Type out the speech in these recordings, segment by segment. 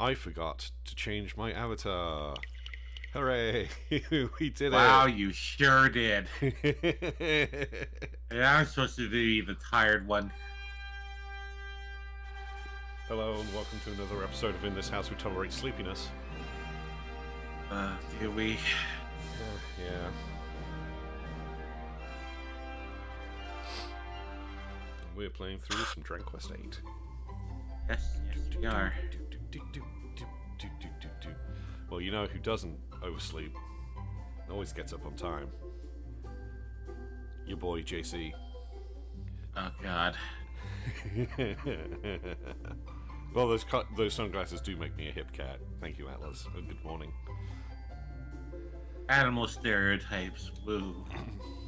I forgot to change my avatar. Hooray! we did Wow, you sure did. it. Yeah, I'm supposed to be the tired one. Hello and welcome to another episode of In This House We Tolerate Sleepiness. Uh, do we? yeah. We're playing through some Dragon Quest 8. Yes, yes, we are. Well, you know who doesn't oversleep and always gets up on time? Your boy JC. Oh God. well, those those sunglasses do make me a hip cat. Thank you, Atlas. And good morning. Animal stereotypes. Woo.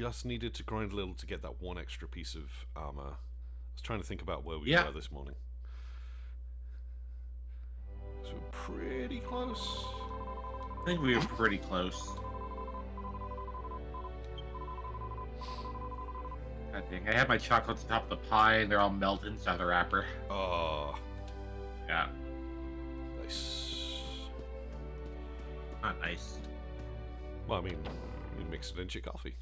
just needed to grind a little to get that one extra piece of armor. I was trying to think about where we Yeah. were this morning. So we're pretty close. I think we were pretty close. I think I had my chocolates on top of the pie and they're all melted inside the wrapper. Oh, Yeah, nice. not nice. Well, I mean, you mix it into your coffee.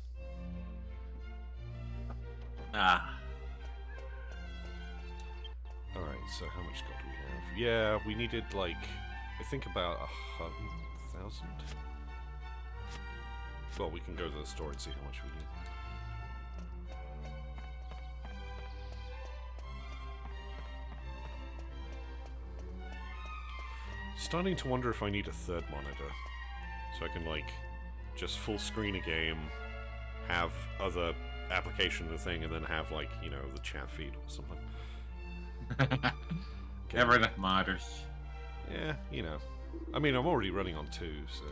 Ah, All right. So how much gold do we have? Yeah, we needed like I think about a hundred thousand. Well, we can go to the store and see how much we need. Starting to wonder if I need a third monitor, so I can like just full screen a game, have other application of the thing, and then have like you know the chat feed or something. never enough modders. Yeah, you know. I mean, I'm already running on two, so.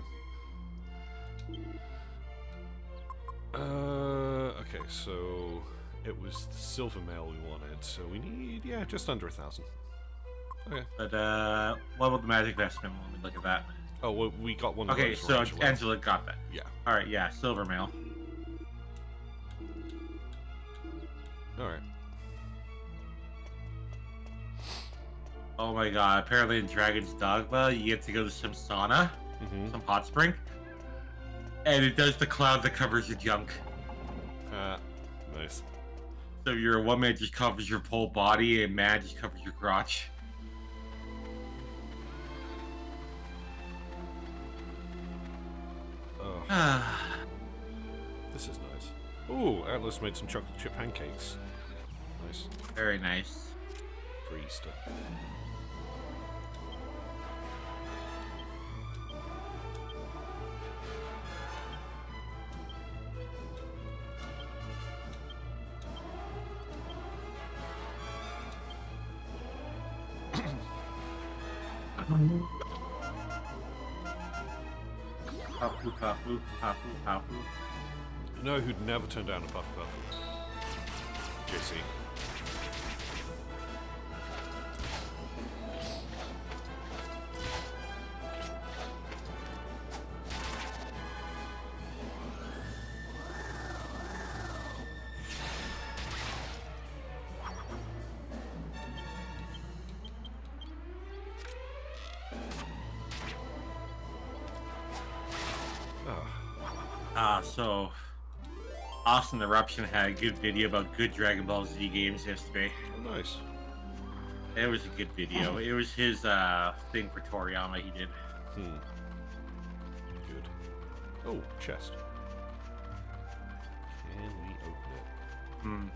Uh, okay, so it was the silver mail we wanted, so we need, yeah, just under a thousand. Okay. But uh, what about the magic vestment? Let me look at that. Oh, well, we got one of Okay, so Angela. Angela got that. Yeah. All right, yeah, silver mail. Alright. Oh my god! Apparently, in Dragon's Dogma, you get to go to some sauna, Mm-hmm. some hot spring, and it does the cloud that covers your junk. Uh, nice. So your one man just covers your whole body, and man just covers your crotch. Oh, Ah, this is nice. Ooh, Atlas made some chocolate chip pancakes. Nice. very nice. For Easter. Papu, papu, papu, papu. You know who'd never turn down a Puff Puff? JC. Austin had a good video about good Dragon Ball Z games yesterday. oh, nice. It was a good video. It was his uh, thing for Toriyama he did. Hmm. Good. Oh, chest. Can we open it? Hmm.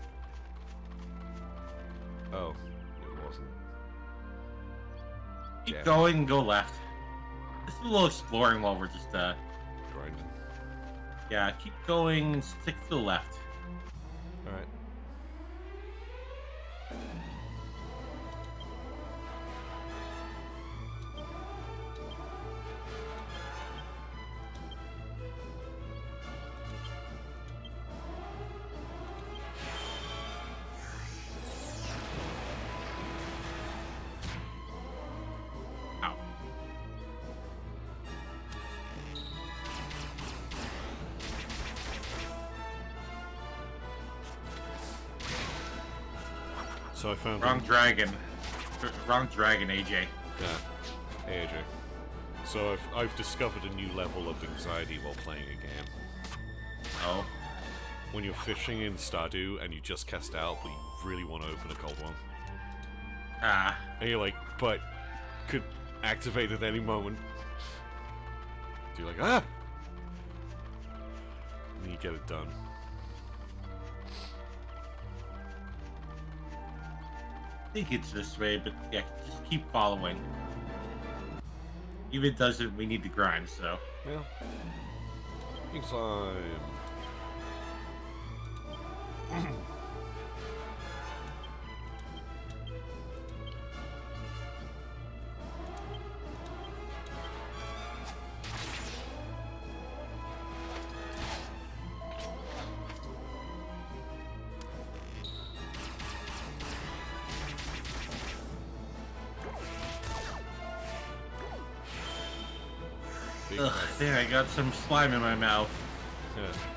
Oh, it wasn't. Keep Damn. going, go left. Just a little exploring while we're just uh Grinding. yeah, keep going, stick to the left. So I found Wrong a- dragon. Wrong dragon, AJ. Yeah. Hey AJ. So I've I've discovered a new level of anxiety while playing a game. Oh. When you're fishing in Stardew and you just cast out, but you really want to open a cold one, Ah. and you're like, but could activate at any moment. So you're like, ah. And you get it done. Think it's this way, but yeah, just keep following. Even doesn't, we need to grind, so. Yeah. Got some slime in my mouth. Yeah.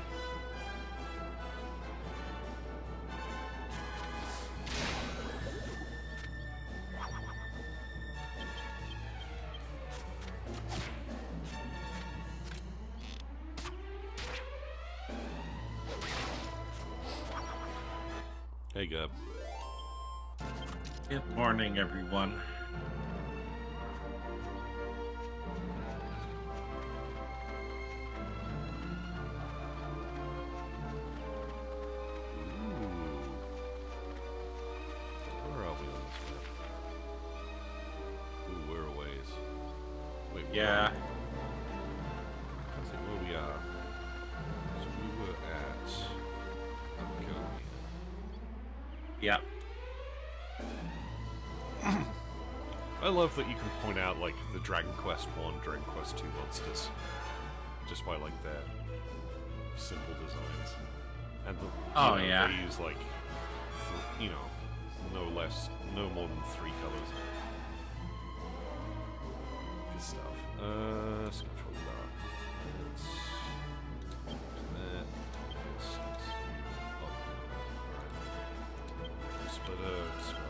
Love that you can point out like the Dragon Quest One, Dragon Quest Two monsters, just by like their simple designs, and the, Oh, know, yeah. they use like th- you know no less, no more than three colors. Good stuff. Uh, so control that. That's that. This is- oh. Splitter spells.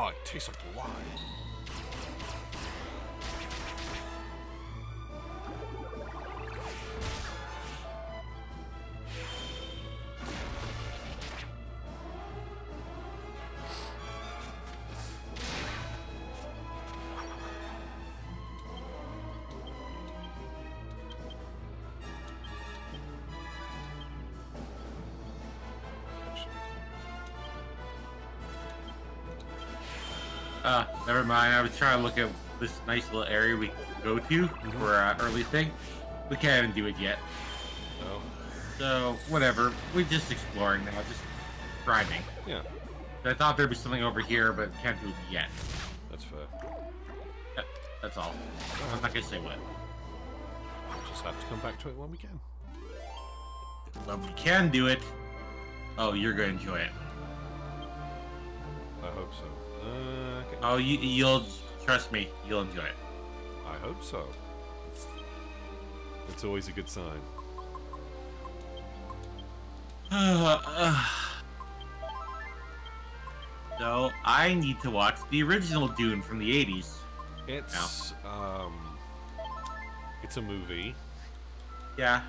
Oh, it tastes like lime. Uh, never mind. I was trying to look at this nice little area we can go to for our early thing. We can't even do it yet. No. So, whatever. We're just exploring now, just grinding. Yeah, I thought there'd be something over here, but can't do it yet. that's fair. That- That's all. I'm not gonna say what. We'll just have to come back to it when we can. When we can do it, oh, you're gonna enjoy it. I hope so. Uh, okay. Oh, you, you'll trust me. You'll enjoy it. I hope so. It's, it's always a good sign. so I need to watch the original Dune from the '80s. It's um, it's a movie. Yeah.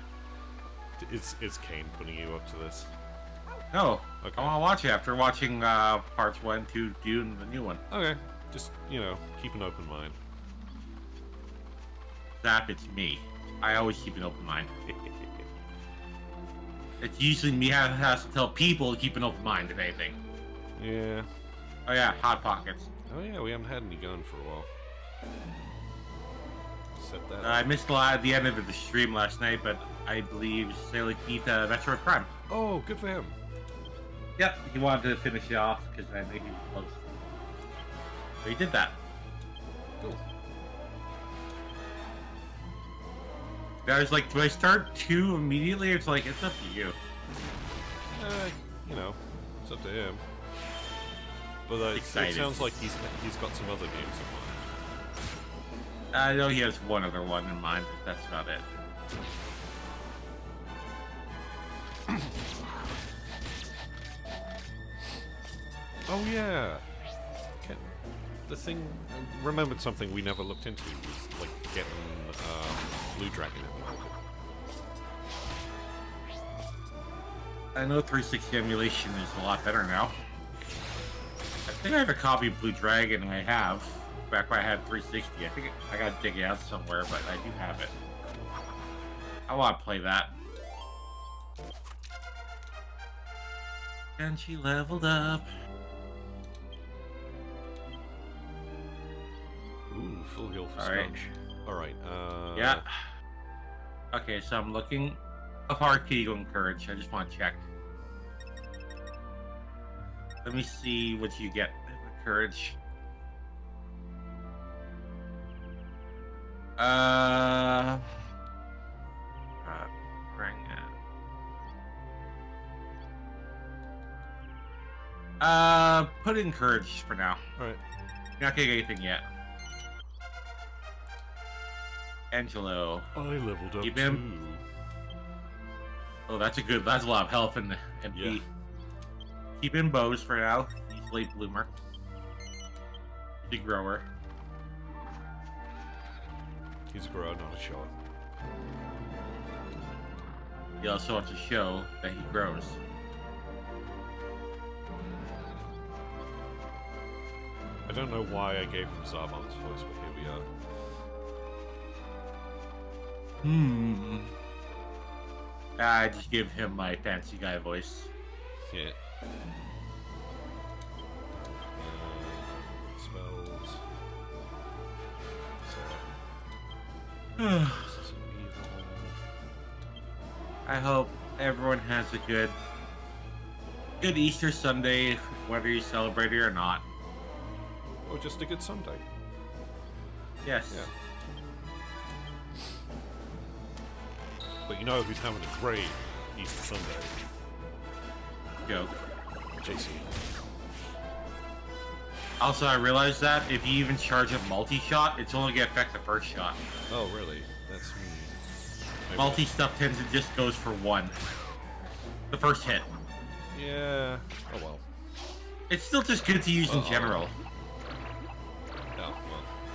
It's it's Kane putting you up to this. No, Okay. I want to watch it after watching uh, parts one, two, Dune, the new one. Okay, just you know, keep an open mind. Zap, it's me. I always keep an open mind. It's usually me who has to tell people to keep an open mind, if anything. yeah. Oh yeah, hot pockets. Oh yeah, we haven't had any gun for a while. Set that. Uh, I missed a lot at the end of the stream last night, but I believe Salic beat uh, Metroid Prime. oh, good for him. Yep, he wanted to finish it off because I think he was close. So he did that. Cool. I was like, do I start two immediately? It's like, it's up to you. Uh, you know, it's up to him. But uh, it sounds like he's he's got some other games in mind. I know he has one other one in mind. But that's about it. Oh yeah. Can, the thing I remembered something we never looked into was like getting um, Blue Dragon implemented. I know 360 emulation is a lot better now. I think I have a copy of Blue Dragon. I have back when I had 360. I think I gotta dig it out somewhere, but I do have it. I want to play that. And she leveled up. Ooh, full heal for All right. Sponge. All right. Uh, Yeah. Okay, so I'm looking. How far can you go in courage? I just want to check. Let me see what you get with courage. Uh. uh bring it. Uh, put in courage for now. All right. You're not gonna get anything yet. Angelo. I leveled up Keep him. too. Oh, that's a good. That's a lot of health and MP. Yeah. Keep in bows for now. He's late bloomer. Big grower. He's a grower, not a shower. He also wants to show that he grows. I don't know why I gave him Zarban's voice, but here we are. Hmm. I just give him my fancy guy voice. Yeah. Uh, spells. So, this is an evil. I hope everyone has a good, good Easter Sunday, whether you celebrate it or not. Or just a good Sunday. Yes. Yeah. But you know who's having a great Easter Sunday? Joke. JC. Also, I realized that if you even charge a multi-shot, it's only gonna affect the first shot. Oh, really? That's me. Maybe- Multi stuff tends to just goes for one. The first hit. Yeah. Oh well. It's still just good to use in Uh-oh. general. Oh well.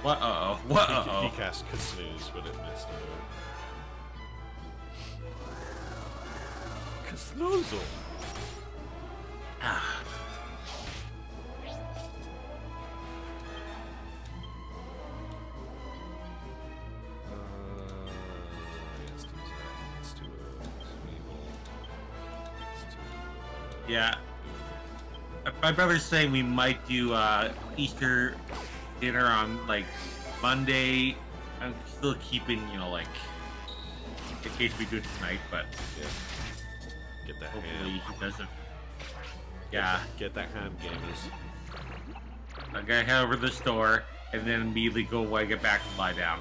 What uh oh? What He, uh he oh? cast Kasnooze, but it missed him. Do uh, Yeah. My brother's saying we might do uh, Easter dinner on like Monday. I'm still keeping, you know, like in case we do it tonight, but yeah. Get that hopefully ham. he doesn't. Yeah, Get that ham, gamers. I'm gonna head over to the store and then immediately go away, get back and lie down.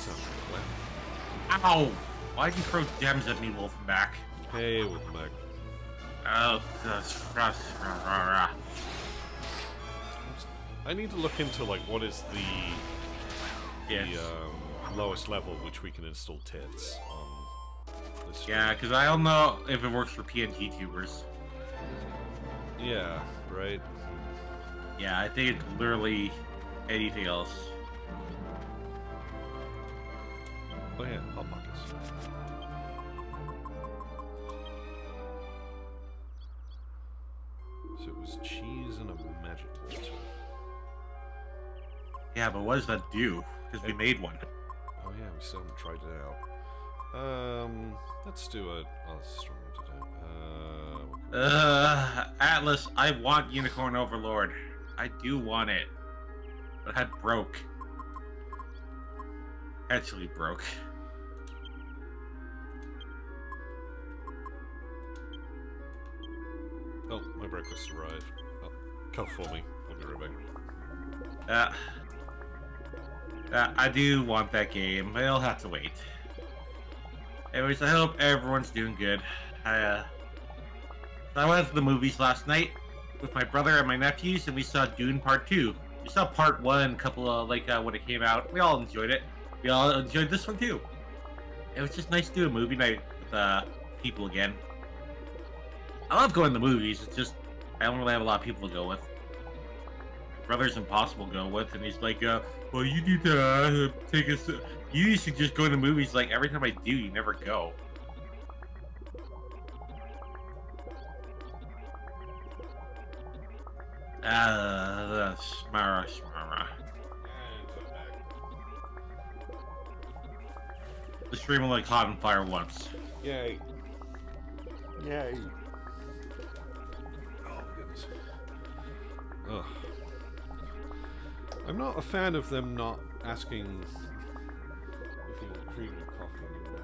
Sounds like a plan. Ow! Why'd you throw gems at me, Wolfenbach? Hey, welcome back. Oh, that's. I need to look into like what is the Yes. the um, lowest level which we can install tits on this. stream. Yeah, because I don't know if it works for PNG tubers. Yeah. Right. Yeah, I think it's literally anything else. Oh yeah, hot pockets. So it was cheese and a magic water. Yeah, but what does that do? Because we made one. Oh yeah, we still haven't tried it out. Um, let's do a. Oh, this is strong one. Uh, what can we- Uh, Atlas, I want Unicorn Overlord. I do want it. But that broke. Actually broke. oh, my breakfast arrived. Oh, come for me. I'll be right back. Uh, uh, I do want that game, it'll have to wait. Anyways, I hope everyone's doing good. I, uh, I went to the movies last night. with my brother and my nephews, and we saw Dune Part Two. We saw Part One, a couple of like uh, when it came out. We all enjoyed it. We all enjoyed this one too. It was just nice to do a movie night with uh, people again. I love going to the movies. It's just I don't really have a lot of people to go with. My brother's impossible to go with, and he's like, uh, "Well, you need to uh, take us. You used to just go to the movies. Like every time I do, you never go." Ah, uh, smara, smara. The stream will like hot and fire once. Yay. Yay. Oh, goodness. Ugh. I'm not a fan of them not asking if you want cream or coffee anymore.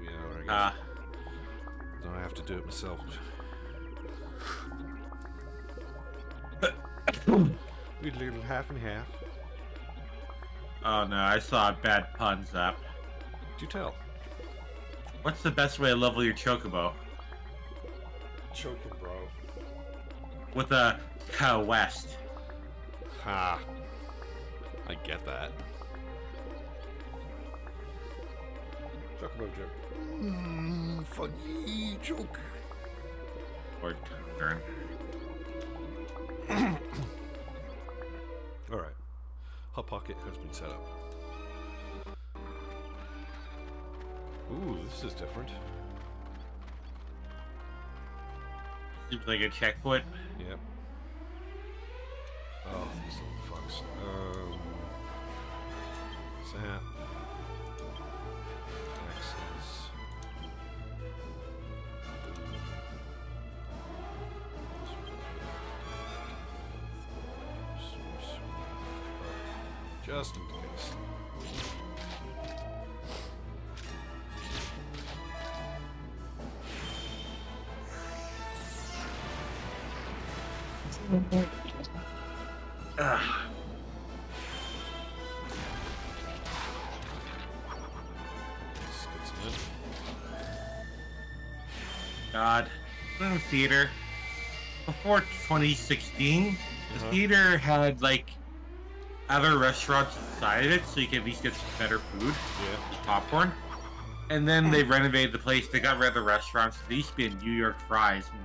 Here we are, I guess. Ah, Don't I have to do it myself? We'd little half and half. oh no, I saw a bad puns app. Do tell. What's the best way to level your chocobo? Bro. With a cow west. Ha. I get that. Chocobo joke. Mmm, funny joke. Or turn. Alright. Hot Pocket has been set up. Ooh, this is different. Seems like a checkpoint. Yep. Oh, these little fucks. Um, what's that? Axes. Just in case. Ugh. Theater. Before 2016, the Uh-huh. theater had like other restaurants inside of it, so you could at least get some better food, Yeah. popcorn. And then they renovated the place. They got rid of the restaurants. There used to be a New York Fries and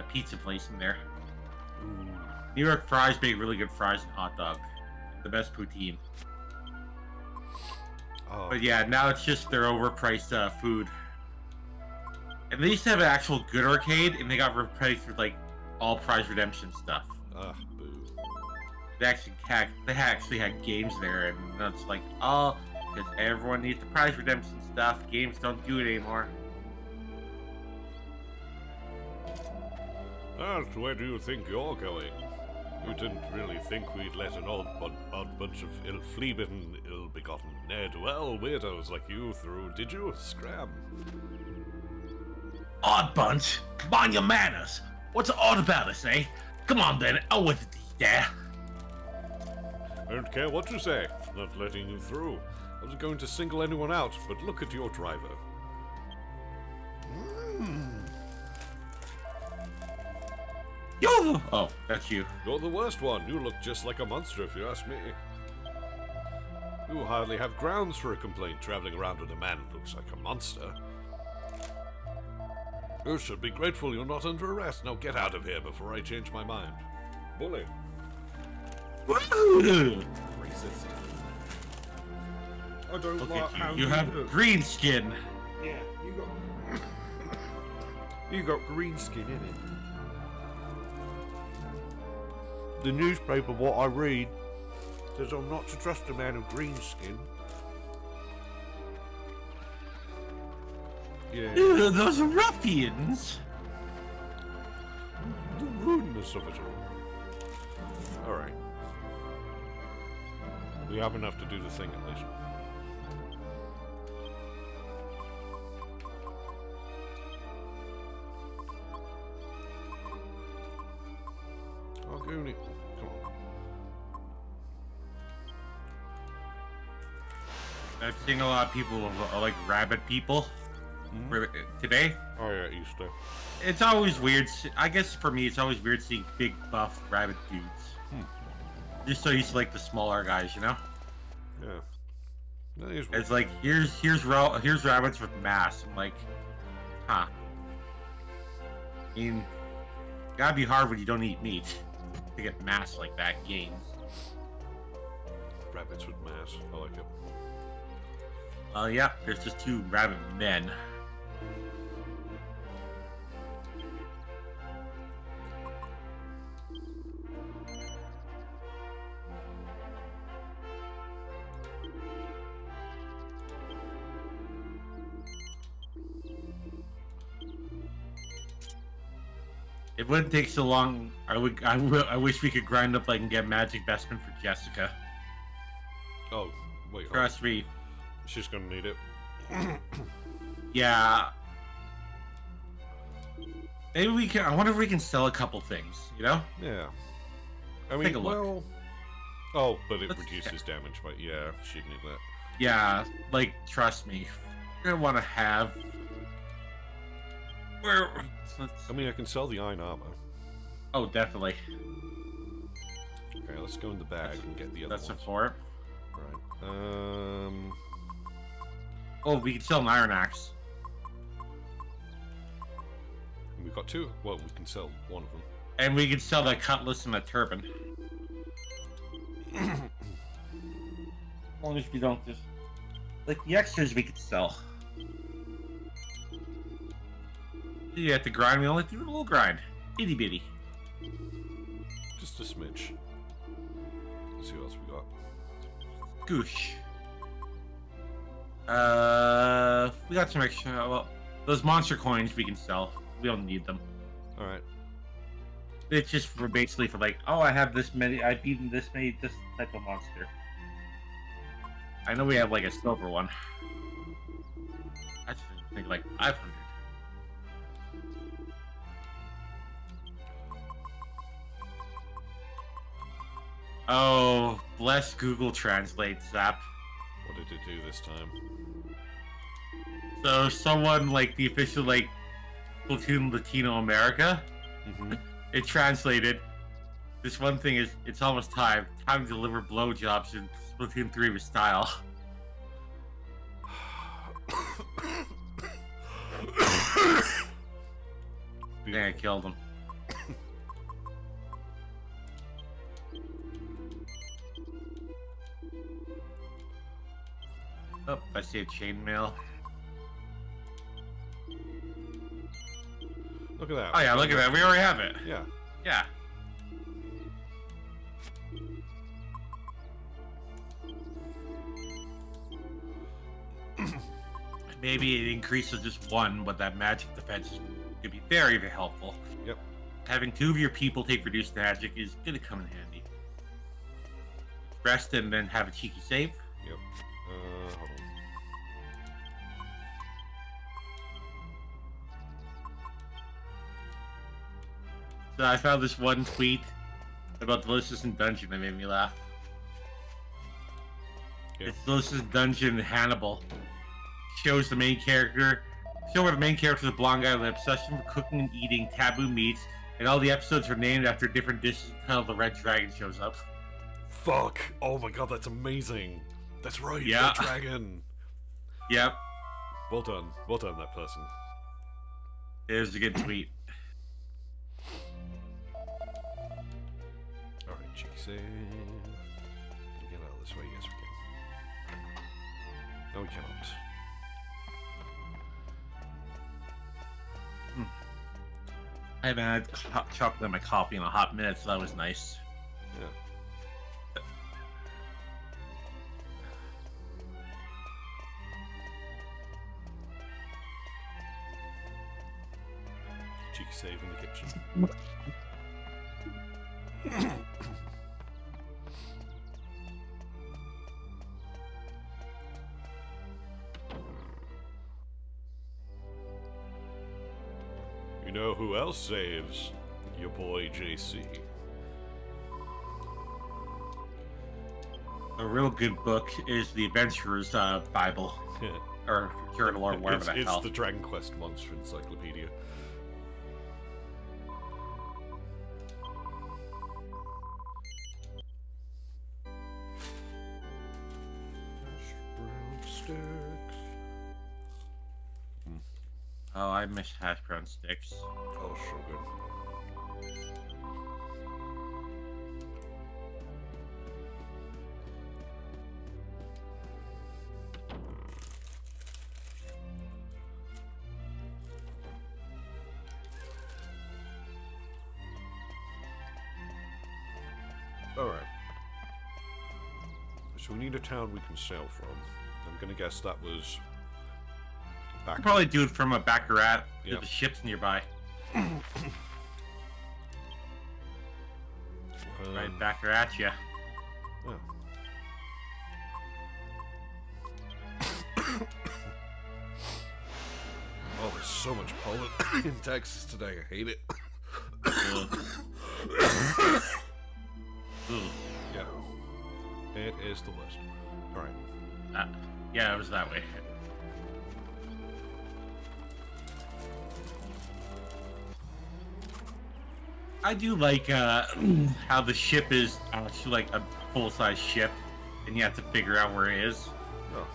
a pizza place in there. Ooh. New York Fries make really good fries and hot dog. The best poutine. Oh, But yeah, now it's just their overpriced uh, food. And they used to have an actual good arcade, and they got replaced with like all prize redemption stuff. ah, boo. They actually had they actually had games there, and it's like, oh, because everyone needs the prize redemption stuff. Games don't do it anymore. And where do you think you're going? You didn't really think we'd let an odd, bun- odd bunch of ill, flea-bitten, ill-begotten, ne'er-do-well weirdos like you through, did you? Scram. Odd bunch, mind your manners. What's odd about us, eh? Come on then, out with it, there. I don't care what you say. Not letting you through. I was going to single anyone out, but look at your driver. Yo! Oh, that's you. You're the worst one. You look just like a monster, if you ask me. You hardly have grounds for a complaint traveling around with a man who looks like a monster. You should be grateful you're not under arrest. Now get out of here before I change my mind. Bully. Racist. I don't Look like at how you. You have look. green skin. Yeah, you got. you got green skin in it. The newspaper, what I read, says I'm not to trust a man of green skin. Yeah, Ew, those ruffians. the rudeness of it all. Alright. We have enough to do the thing at least. Goonie. Come on. I've seen a lot of people like rabbit people. Mhm. for- today. Oh yeah, Easter. It's always weird. I guess for me, it's always weird seeing big buff rabbit dudes. Hmm. Just so used to like the smaller guys, you know. Yeah. That is It's like here's here's ra- here's rabbits with mass. I'm like, huh. I mean, gotta be hard when you don't eat meat to get mass like that gains. rabbits with mass. I like it. Uh, yeah, there's just two rabbit men. Wouldn't take so long. I would. I, w- I wish we could grind up like and get magic vestment for Jessica. Oh, wait. hold on. Trust me. She's gonna need it. Yeah. Maybe we can. I wonder if we can sell a couple things. You know? Yeah. I mean, Take a look. well. Oh, but it Let's reduces damage. But yeah, she'd need that. Yeah. Like, trust me. We're gonna want to have. Where? I mean, I can sell the iron armor. Oh, definitely. Okay, let's go in the bag and get the other That's a ones. four. Right. Um. Oh, we can sell an iron axe. We've got two. Well, we can sell one of them. And we can sell the cutlass and the turban. As long as we don't just. Like, the extras we could sell. You have to grind, we only do a little grind. Itty bitty. Just a smidge. Let's see what else we got. Goosh. Uh, we got some extra. Well, those monster coins we can sell. We don't need them. All right. It's just for basically for like, oh, I have this many. I've beaten this many this type of monster. I know we have like a silver one. I just think like 500. Oh, bless Google Translate, Zap. What did it do this time? So someone like the official like Splatoon Latino America, Mm-hmm. it translated. This one thing is, it's almost time. Time to deliver blowjobs in Splatoon 3 with style. Yeah, I killed him. Oh, I see a chainmail. Look at that. Oh yeah, look at that. We already have it. Yeah. Yeah. Maybe it increases just one, but that magic defense is could be very, very helpful. Yep. Having two of your people take reduced magic is gonna come in handy. Rest and then have a cheeky save. Yep. Uh, hold on. So I found this one tweet about Delicious in Dungeon that made me laugh. Yeah. It's Delicious Dungeon Hannibal. Shows the main character, show where the main character is a blonde guy with an obsession for cooking and eating taboo meats, and all the episodes are named after different dishes until the red dragon shows up. Fuck! Oh my god, that's amazing. That's right. Yeah. Red dragon. Yep, Well done. Well done, that person. there's a good tweet. All right, cheek save. Get out this way? Yes, we can. No, we cannot. Hmm. I haven't had chocolate in my coffee in a hot minute, so that was nice. Save in the kitchen. You know who else saves? Your boy JC. A real good book is the Adventurer's uh, Bible. or journal or whatever it's, the it's hell. the Dragon Quest Monster Encyclopedia. Miss hash brown sticks. Oh, good. Alright. So we need a town we can sail from. I'm gonna guess that was back probably do it from a Baccarat. Yeah. The ships nearby. um, Right back at you. oh. oh, there's so much pollen in Texas today. I hate it. Yeah. It is the worst. Alright. Uh, yeah, it was that way. I do like uh, how the ship is actually like a full-size ship, and you have to figure out where it is. Oh.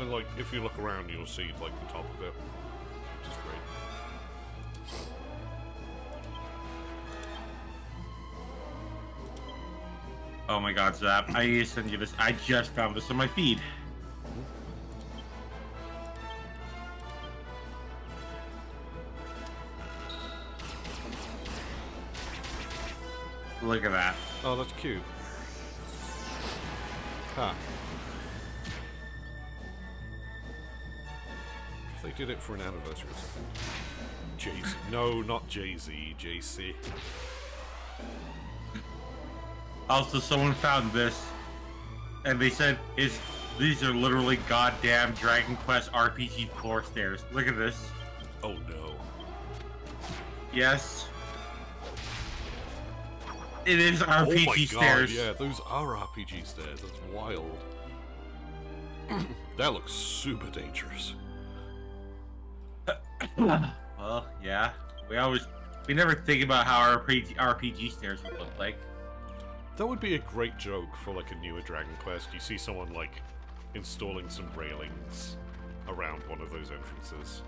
And like, if you look around, you'll see like the top of it, which is great. Oh my god, Zap! I need to send you this. I just found this on my feed. Look at that. Oh, that's cute. Huh. If they did it for an anniversary or something. Jay Z. No, not Jay Z. JC. Also, someone found this, and they said is these are literally goddamn Dragon Quest RPG floor stairs. Look at this. Oh no. Yes. It is oh my RPG god, stairs. yeah, those are RPG stairs. That's wild. that looks super dangerous. Well, yeah. We always we never think about how RPG RPG stairs would look like. That would be a great joke for like a newer Dragon Quest. You see someone like installing some railings around one of those entrances.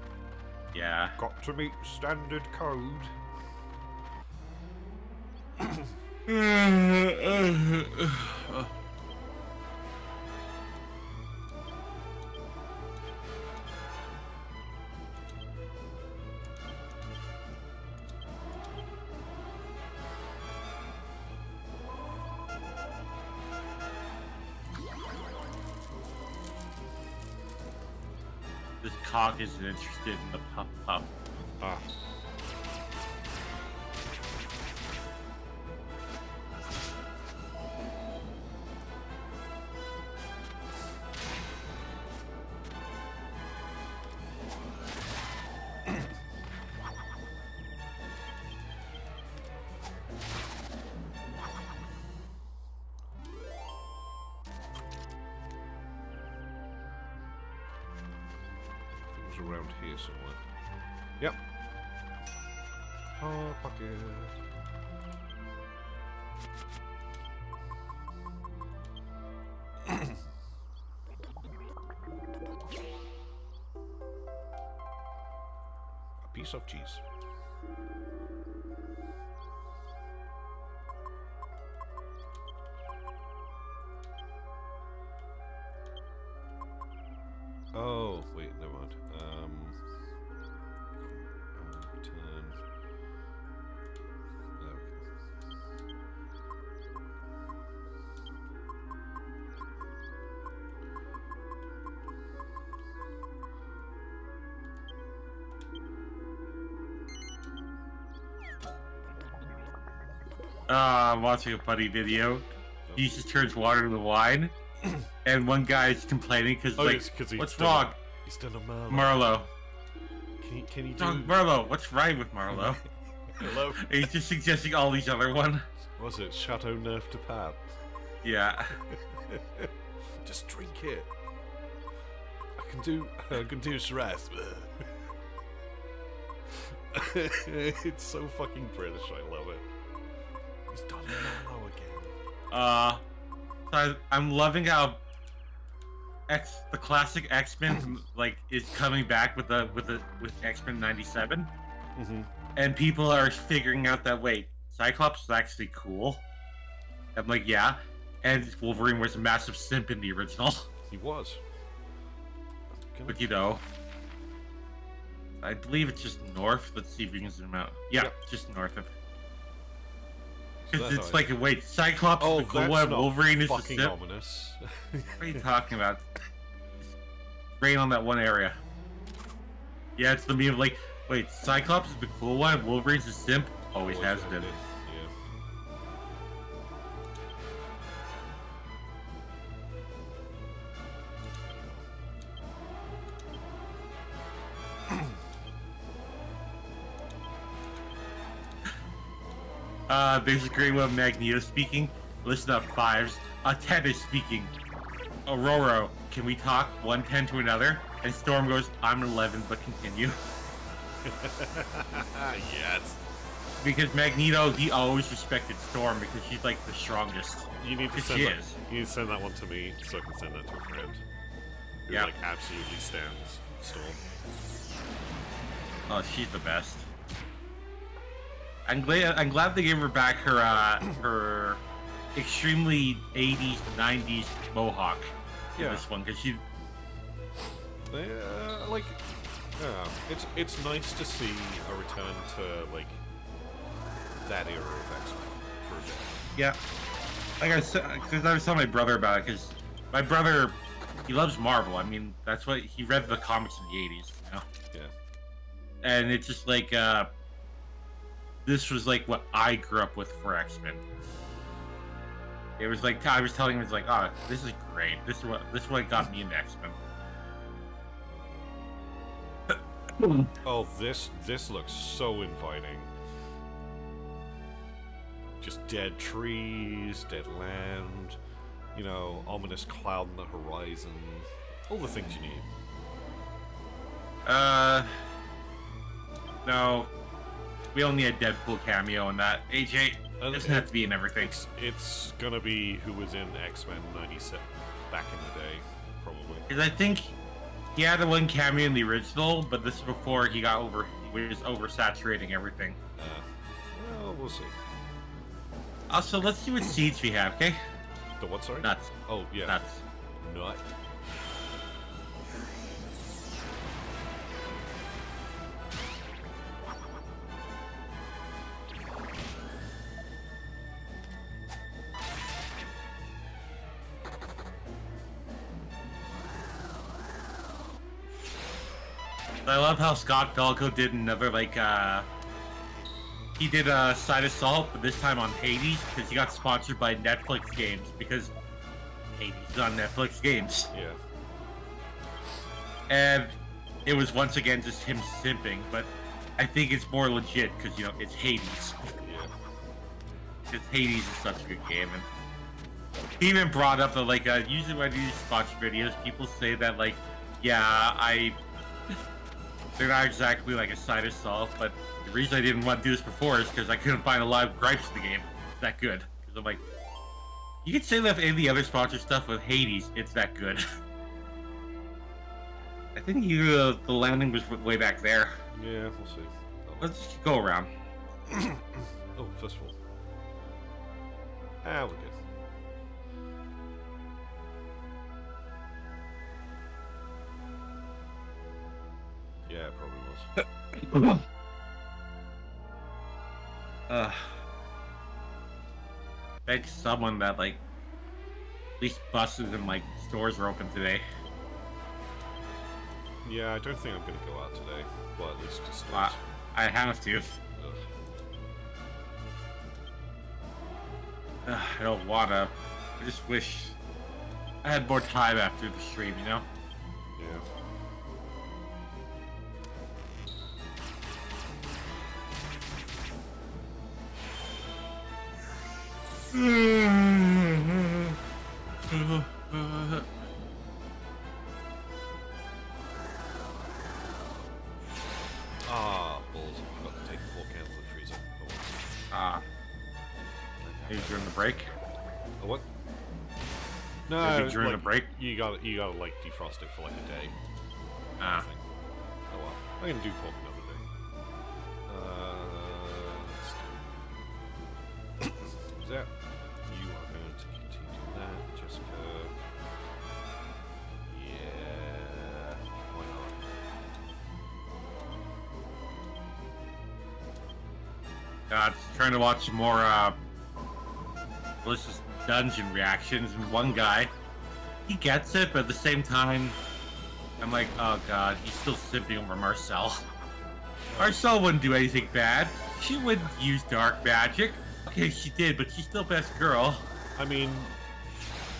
Yeah. Got to meet standard code. this cock isn't interested in the pup pup. A Uh, I'm watching a funny video. He just turns water into wine, and one guy is complaining because Oh, like, he's what's done wrong, He's done a. Merlot? Can you, can you do... Merlot, what's right with Merlot? Hello? He's just suggesting all these other one. Was it Chateau Neuf de Pape? Yeah. Just drink it. I can do a continuous rest. it's so fucking British. I love it. He's done Nano again. Uh, so I, I'm loving how X the classic X Men like is coming back with the with the with X Men '97, Mm-hmm. and people are figuring out that wait, Cyclops is actually cool. I'm like, yeah, and Wolverine was a massive simp in the original, He was. I- but you know. I believe it's just north. Let's see if we can zoom out. Yeah, Yep. just north of. So Because it's how I- like, wait, Cyclops Oh, is the cool that's one, Wolverine is the fucking simp. ominous. What are you talking about? Rain on that one area. Yeah, it's the meme of like, wait, Cyclops is the cool one, Wolverine's the simp? Always, has been. Uh, there's a great one Magneto speaking. Listen up, Fives. A ten is speaking. Ororo, can we talk one ten to another? And Storm goes, I'm 11, but continue. yes. Because Magneto, he always respected Storm because she's like the strongest. You need to send that. is. You need to send that one to me so I can send that to a friend. Who Yeah. like absolutely stands Storm. Oh, she's the best. I'm glad. I'm glad they gave her back her uh, her extremely 80s 90s mohawk. in Yeah. This one because she. They, uh, like, yeah, it's it's nice to see a return to like that era of X Men for a bit. Yeah. Like I said, because I was telling my brother about it because my brother, he loves Marvel. I mean, that's what he read the comics in the 80s. You know. Yeah. And it's just like uh, this was like what I grew up with for X Men. It was like I was telling him, it's like, oh, this is great. This is what this is what got me into X Men. Oh, this this looks so inviting. Just dead trees, dead land, you know, ominous cloud on the horizon. All the things you need. Uh, no, we only had Deadpool cameo in that. AJ Uh, doesn't have to be in everything. It's it's gonna be who was in X Men '97 back in the day, probably. Because I think he had the one cameo in the original, but this is before he got over. He was oversaturating everything. Uh, well, we'll see. Also, let's see what seeds we have. Okay, The what? Sorry. nuts, Oh yeah. nuts. I love how Scott Falco did another like uh he did a side assault, but this time on Hades because he got sponsored by Netflix games because Hades is on Netflix games. Yeah. And it was once again just him simping, but I think it's more legit because you know it's Hades. Yeah. Because Hades is such a good game, and he even brought up that like uh, usually when I do these sponsor videos, people say that like, yeah, I they're not exactly like a side assault, but the reason I didn't want to do this before is because I couldn't find a lot of gripes in the game. It's that good. Because I'm like, you could say that of any of the other sponsor stuff with Hades, it's that good. I think you uh, the landing was way back there. Yeah. We'll see. Oh, Let's just go around. oh, first of all. Ah, we're good. Yeah, it probably was. Uh, beg someone that like at least buses and like stores are open today. Yeah, I don't think I'm gonna go out today. Well, at least just. Uh, I have to. Uh, I don't wanna. I just wish I had more time after the stream, you know? Yeah. ah, balls. I forgot to take the pork out of the freezer. Oh. Ah. Hey, during the break? A what? No, during like, the break? You gotta, you gotta, like, defrost it for, like, a day. Ah. Oh, well. I can do pork another day. Uh, let's do... Is that... God, trying to watch some more uh, malicious dungeon reactions, and one guy, he gets it, but at the same time, I'm like, oh god, he's still sipping over Marcille. Marcille wouldn't do anything bad. She wouldn't use dark magic. Okay, she did, but she's still best girl. I mean,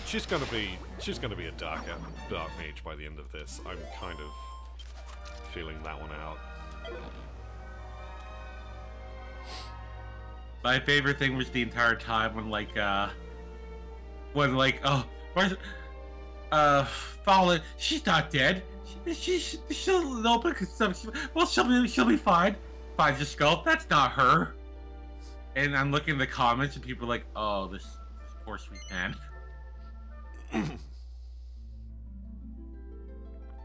she's gonna be she's gonna be a dark dark mage by the end of this. I'm kind of feeling that one out. My favorite thing was the entire time when like uh when like oh where's uh Falin she's not dead. She, she she'll some well she'll be she'll be fine. Finds the skull. That's not her. And I'm looking in the comments and people are like, oh this, this poor sweet man.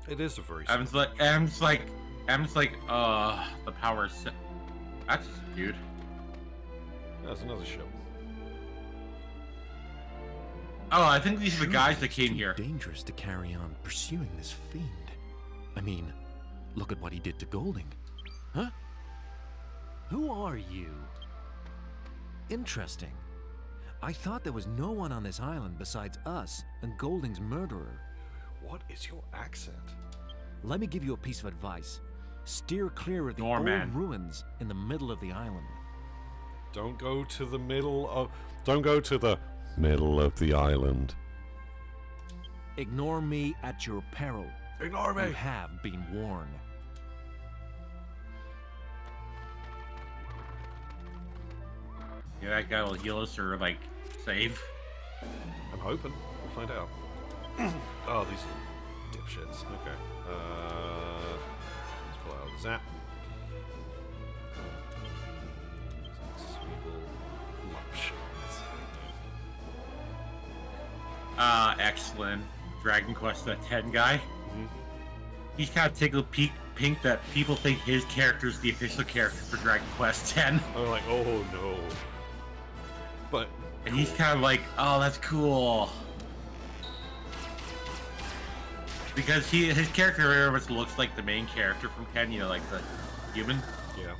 It is a very I'm just like I'm just like I'm just like uh the power set. That's just dude. That's another ship. Oh, I think these are the guys that came here. Dangerous to carry on pursuing this fiend. I mean, look at what he did to Golding. Huh? Who are you? Interesting. I thought there was no one on this island besides us and Golding's murderer. What is your accent? Let me give you a piece of advice. Steer clear of the Norman. old ruins in the middle of the island. Don't go to the middle of. Don't go to the middle of the island. Ignore me at your peril. Ignore me! You have been warned. Yeah, that guy will heal us or like save. I'm hoping. We'll find out. oh, these dipshits. Okay. Uh, let's pull out the zap. Uh, excellent. Dragon Quest that 10 guy. Mhm. He's kind of tickled pe- pink that people think his character is the official character for Dragon Quest 10. I'm like, oh no. But And he's kind of like, oh, that's cool. Because he his character very much looks like the main character from 10, you know, like the human. yeah.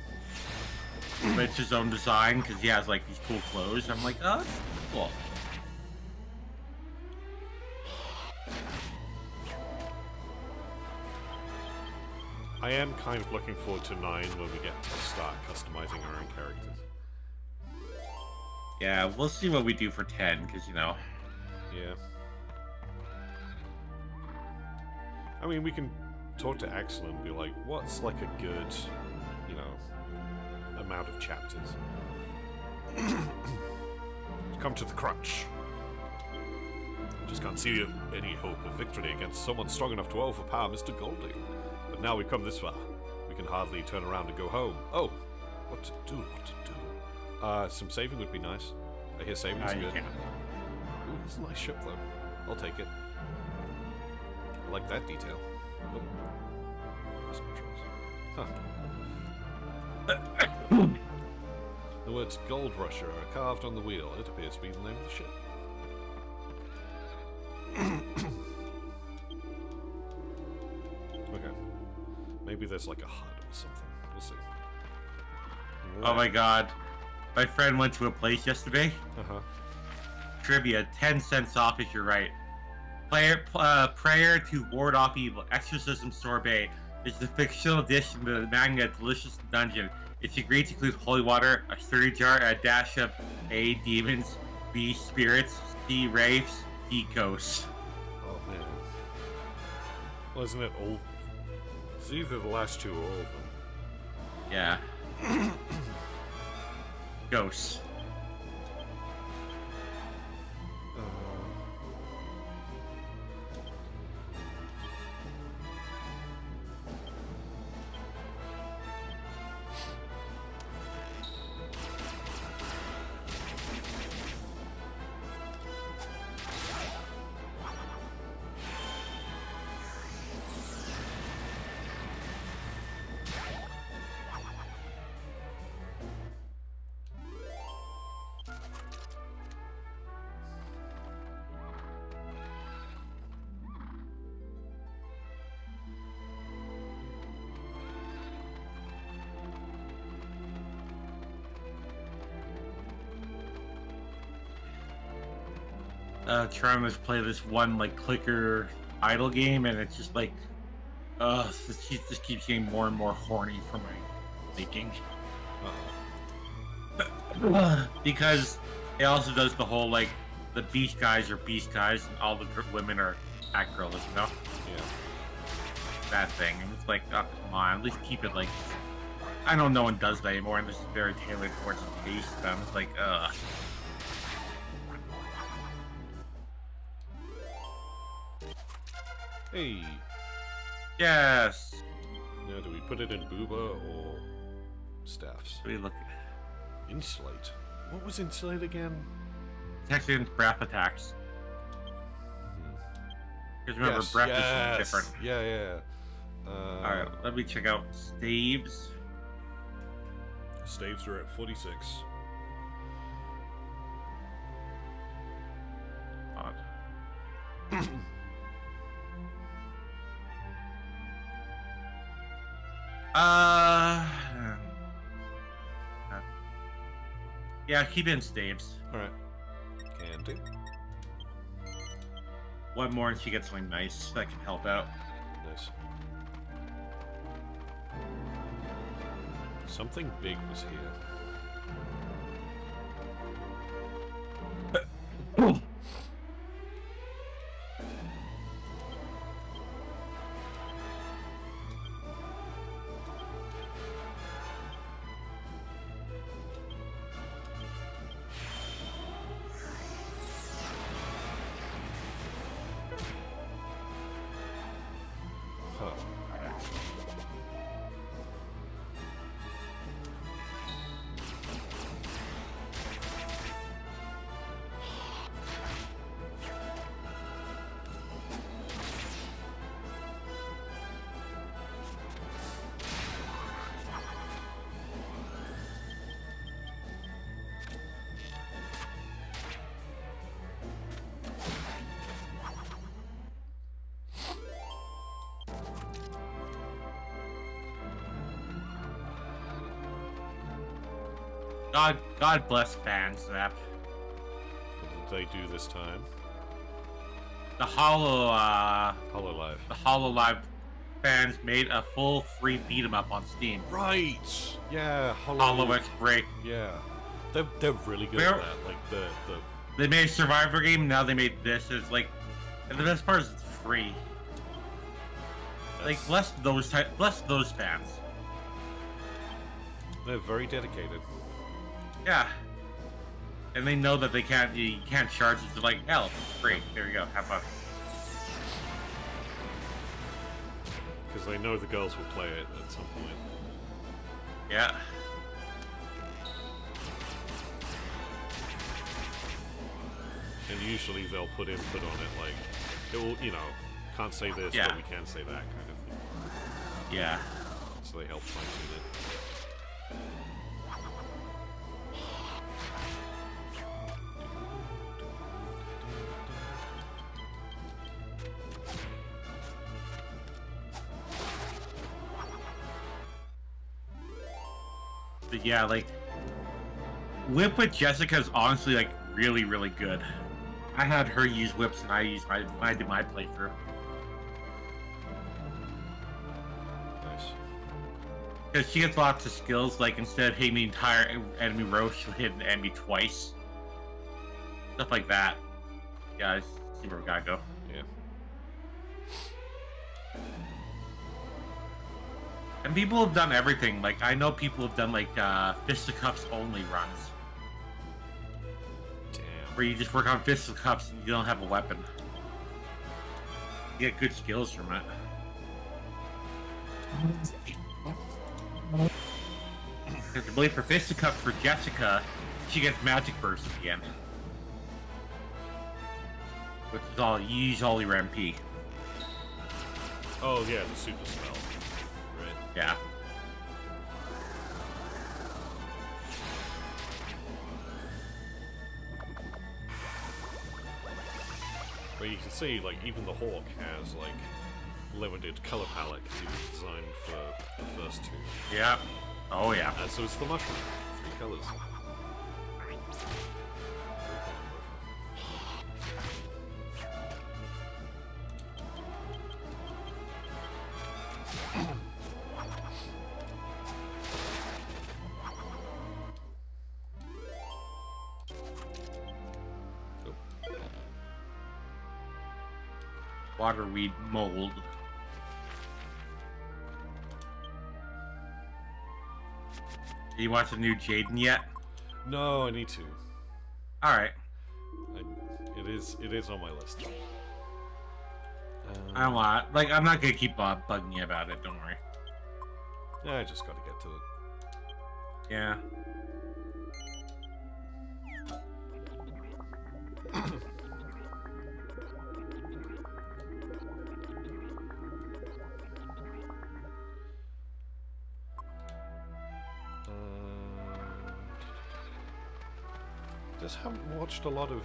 But it's his own design because he has like these cool clothes. I'm like, oh, that's cool. I am kind of looking forward to 9 when we get to start customizing our own characters. Yeah, we'll see what we do for 10 because, you know, Yeah. I mean, we can talk to Axel and be like, what's like a good, you know, amount of chapters? Come to the crunch. Just can't see any hope of victory against someone strong enough to overpower Mr. Golding. But now we've come this far. We can hardly turn around and go home. Oh, what to do? What to do? Uh, some saving would be nice. I hear saving's uh, good. can't. Ooh, that's a nice ship, though. I'll take it. I like that detail. Oh. Controls. Huh. the words Gold Rusher are carved on the wheel. It appears to be the name of the ship. Maybe there's like a HUD or something. We'll see. Oh my god. My friend went to a place yesterday. Uh huh. Trivia 10 cents off if you're right. Player, uh, Prayer to Ward Off Evil, Exorcism Sorbet is the fictional addition to the manga Delicious Dungeon. Its ingredients include holy water, a sturdy jar, a dash of A, demons, B, spirits, C, wraiths, D, ghosts. Oh man. Wasn't it all? It's either the last two or all of them. Yeah. ghosts. Uh, trying to play this one like clicker idle game, and it's just like, uh, keeps, just keeps getting more and more horny for my thinking. Uh-oh. because it also does the whole like the beast guys are beast guys and all the women are act girls, you know Yeah. that thing. And it's like, oh come on, at least keep it like. I know no one does that anymore, and this is very tailored towards the beast. But I'm just like, ugh. Hey. Yes. Now, do we put it in booba or staffs? We look. Insulate. What was insulate again? Actually, in breath attacks. Because remember, yes, breath yes. is different. Yeah, yeah. Uh, All right, let me check out staves. Staves are at 46. Odd. uh, uh, yeah, keep in staves. Alright. Can do. One more, and she gets something nice that can help out. Nice. Something big was here. God, bless fans. Zap. What did they do this time? The Hollow, uh, Hololive. the Hololive fans made a full free beat 'em up on Steam. Right! Yeah, Hollow. Holo X Break. Yeah. They're, they're really good Where- at that. Like, the, the They made a Survivor game. Now they made this. It's like, and the best part is it's free. Like bless those type, bless those fans. they're very dedicated. Yeah. And they know that they can't you can't charge it. They're like, hell, free. There you go. Have fun. Because they know the girls will play it at some point. Yeah. And usually they'll put input on it, like, it will, you know, can't say this, Yeah. but we can say that kind of thing. Yeah. So they help fine tune it. Yeah, like Whip with Jessica is honestly like really, really good. I had her use whips and I used my I did my playthrough. Nice. Because she gets lots of skills, like instead of hitting the entire enemy row, she'll hit an enemy twice. Stuff like that. Guys, see where we gotta go. And people have done everything. Like I know people have done like uh fisticuffs only runs. Damn. Where you just work on fisticuffs and you don't have a weapon. You get good skills from it. I believe for fisticuffs for Jessica, she gets magic burst at the end. Which is all you use all your MP. Oh, yeah, the super spell. Yeah. But you can see, like, even the Hawk has, like, limited color palette because he was designed for the first two. Yeah. Oh yeah. And so it's the mushroom. Three colors. Waterweed mold. Do you watch the new Jaden yet? No, I need to. All right. I, it is. It is on my list. I don't want like I'm not gonna keep uh, bugging you about it. Don't worry. Yeah, I just got to get to it. Yeah. just haven't watched a lot of.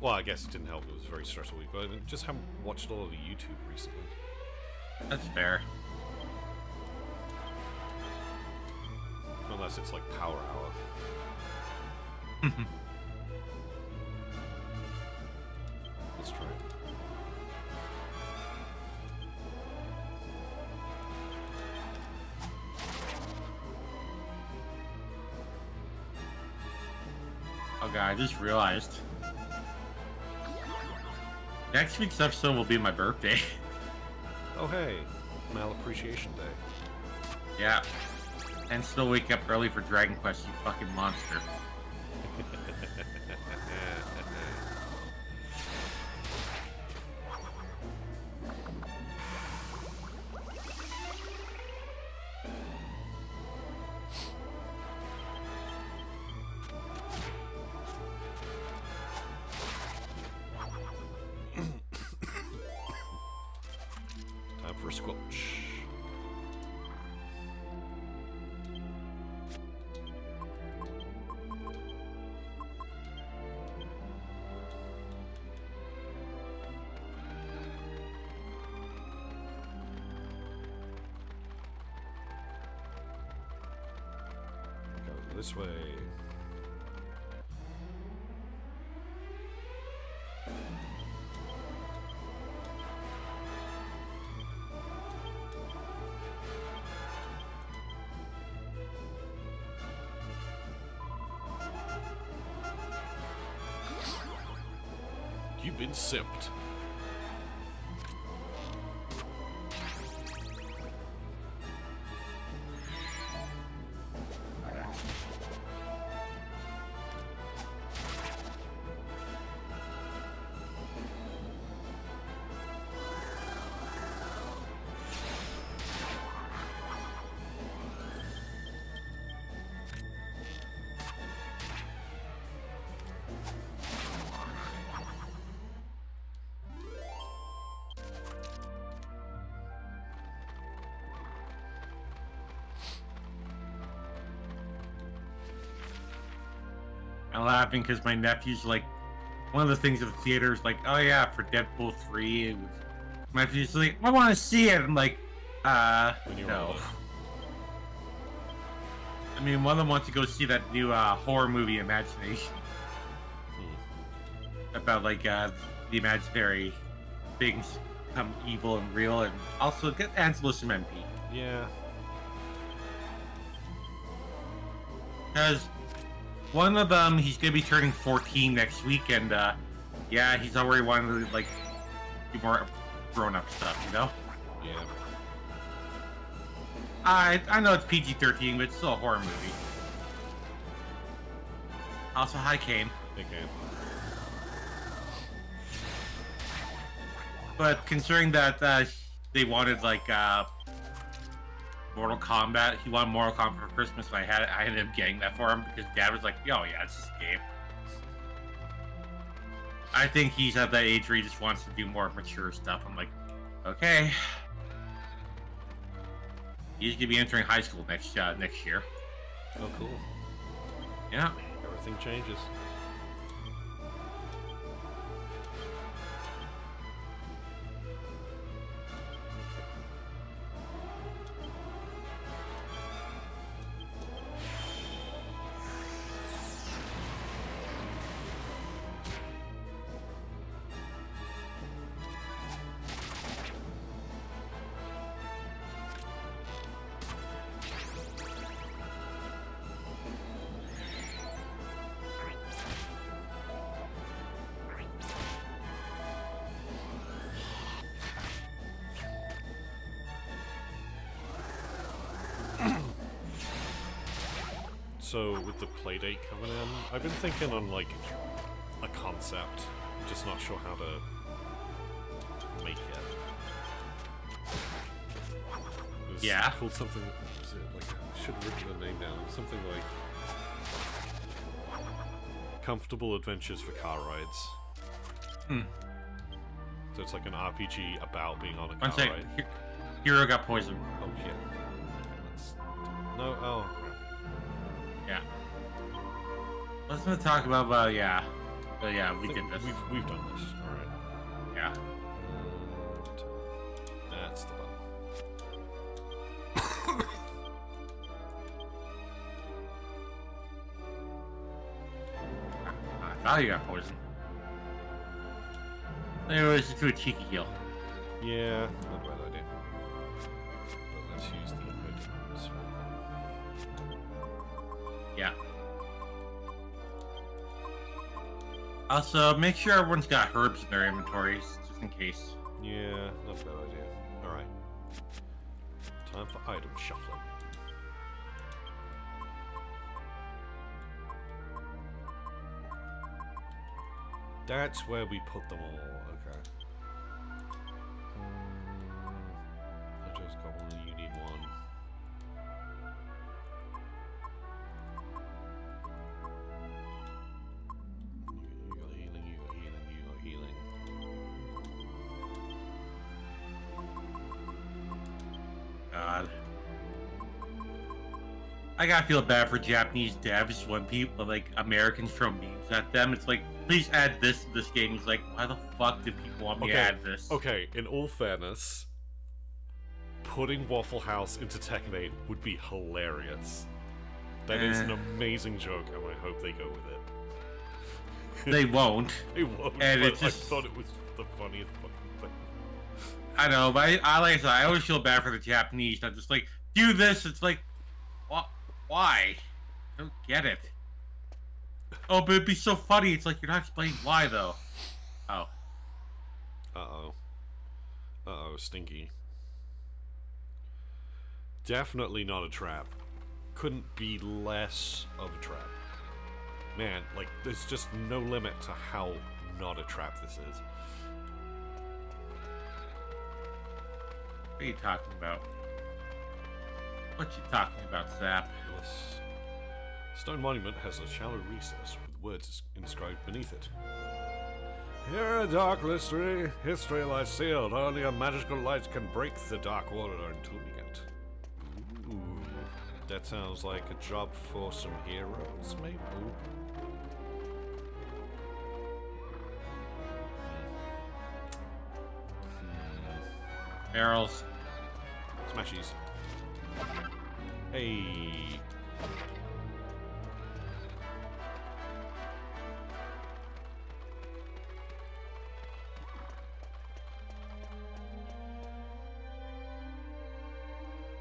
Well, I guess it didn't help. It was a very stressful week, but I just haven't watched a lot of YouTube recently. That's fair. Unless it's like Power Hour. I just realized. Next week's episode will be my birthday. Oh hey, Mal Appreciation Day. yeah. And still wake up early for Dragon Quest, you fucking monster. You've laughing because my nephew's like, one of the things of the theater is like, oh yeah, for Deadpool 3, it was, my nephew's like, I want to see it. I'm like, uh, no. I mean, one of them wants to go see that new uh, horror movie, Imagination, Hmm. about like uh, the imaginary things become evil and real, and also get Angelo MP. Yeah. Because one of them, he's gonna be turning 14 next week, and uh, yeah, he's already wanting to like do more grown-up stuff, you know. Yeah. I I know it's PG-13, but it's still a horror movie. Also, hi Kane. Okay. But considering that uh, they wanted like uh, Mortal Kombat, he wanted Mortal Kombat for Christmas, and I had I ended up getting that for him because Dad was like, "Oh yeah, it's just a game." I think he's at that age where he just wants to do more mature stuff. I'm like, okay. He's gonna be entering high school next uh, next year. Oh, cool. Yeah. Everything changes. So with the playdate coming in, I've been thinking on like a concept. I'm just not sure how to make it. It was Yeah. Called something. Was it like I should have written the name down. Something like Comfortable Adventures for Car Rides. Hmm. So it's like an RPG about being on a car second. ride. Hero got poisoned. Oh shit. Let's. No. Oh Let's not talk about. Uh, yeah. Uh, yeah, we did this. We've we've done this. All right. Yeah. That's the button. I thought you got poisoned. Anyways, let's do a cheeky heal. Yeah, Also, make sure everyone's got herbs in their inventories, just in case. Yeah, not a bad idea. All right. Time for item shuffling. That's where we put them all. Okay. Um, I just got one. You need I gotta feel bad for Japanese devs when people, like, Americans throw memes at them. It's like, please add this to this game. He's like, why the fuck do people want me to add this? Okay, in all fairness, putting Waffle House into Tekken 8 would be hilarious. That is Eh. an amazing joke, and I hope they go with it. They won't. They won't, And it just- I thought it was the funniest fucking thing. I know, but I, I like I said, I always feel bad for the Japanese. I'm just like, do this. It's like, why? I don't get it. Oh, but it'd be so funny. It's like you're not explaining why though. Oh, Uh-oh. Uh-oh, stinky. Definitely not a trap. Couldn't be less of a trap. Man, like, there's just no limit to how not a trap this is. what are you talking about? What you talking about, Sap? This stone monument has a shallow recess with words inscribed beneath it. Here in dark history, history lies sealed. Only a magical light can break the dark water entombing it. Ooh, that sounds like a job for some heroes, maybe. Ooh. Barrels. Smashies. Hey.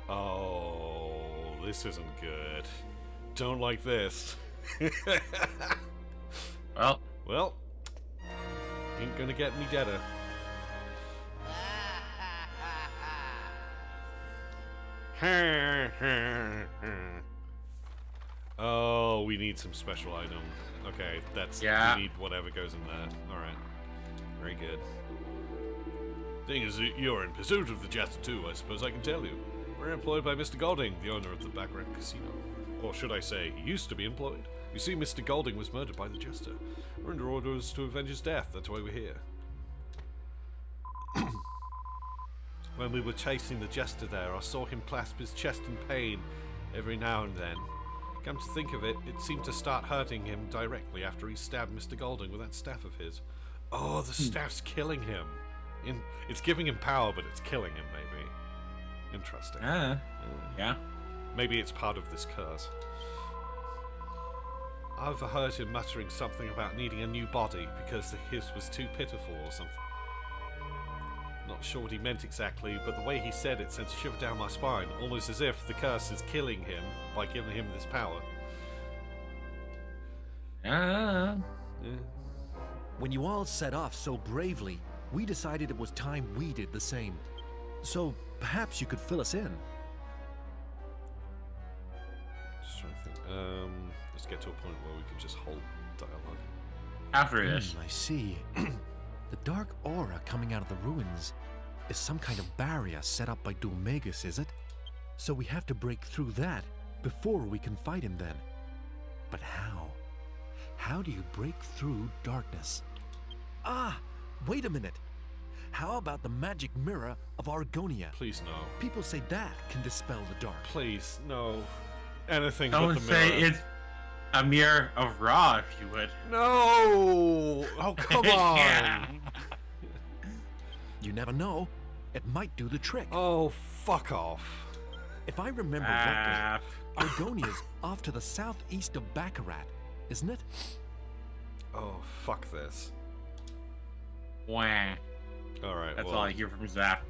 Oh, this isn't good. Don't like this. Well, well, ain't gonna get any deader. oh, we need some special item. Okay, that's Yeah. we need whatever goes in there. All right, very good. Thing is, you're in pursuit of the Jester too. I suppose I can tell you. We're employed by Mr. Golding, the owner of the Baccarat Casino. Or should I say, he used to be employed. You see, Mr. Golding was murdered by the Jester. We're under orders to avenge his death. That's why we're here. when we were chasing the Jester there, I saw him clasp his chest in pain every now and then. Come to think of it, it seemed to start hurting him directly after he stabbed Mr. Golding with that staff of his. Oh, the staff's killing him. In, it's giving him power, but it's killing him, maybe. Interesting. uh, yeah. Maybe it's part of this curse. I overheard him muttering something about needing a new body because his was too pitiful or something. Not sure what he meant exactly, but the way he said it sent a shiver down my spine, almost as if the curse is killing him by giving him this power. Uh, Yeah. When you all set off so bravely, we decided it was time we did the same. So perhaps you could fill us in. Just trying to think. Um, let's get to a point where we can just hold dialogue. After this, Hmm, I see. the dark aura coming out of the ruins is some kind of barrier set up by Dhoulmagus, is it? So we have to break through that before we can fight him then. But how? How do you break through darkness? Ah, wait a minute. How about the magic mirror of Argonia? Please no. People say that can dispel the dark. Please no. Anything don't but the say mirror. it's a mirror of Ra, if you would. No! Oh come on! Yeah. You never know. It might do the trick. Oh fuck off! If I remember rightly, Ah, Argonia's off to the southeast of Baccarat, isn't it? Oh fuck this! wah. All right, That's well, all I hear from Zap.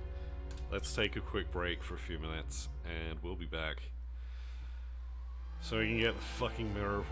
let's take a quick break for a few minutes, and we'll be back. So we can get the fucking mirror of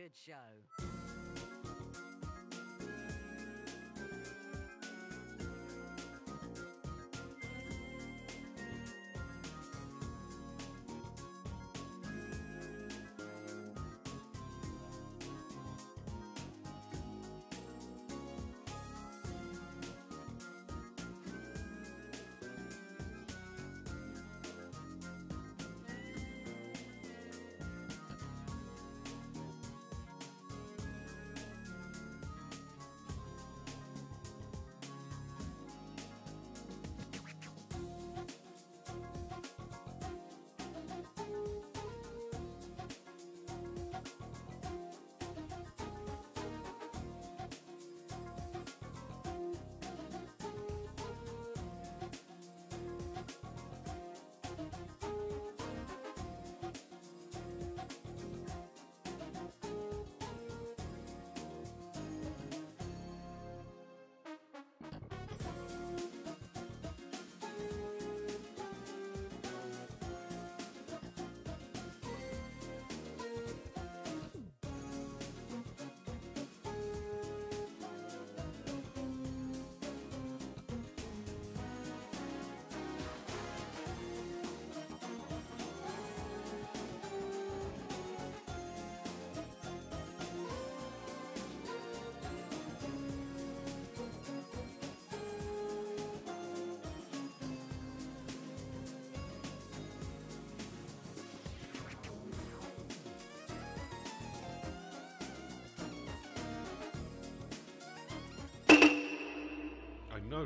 good show.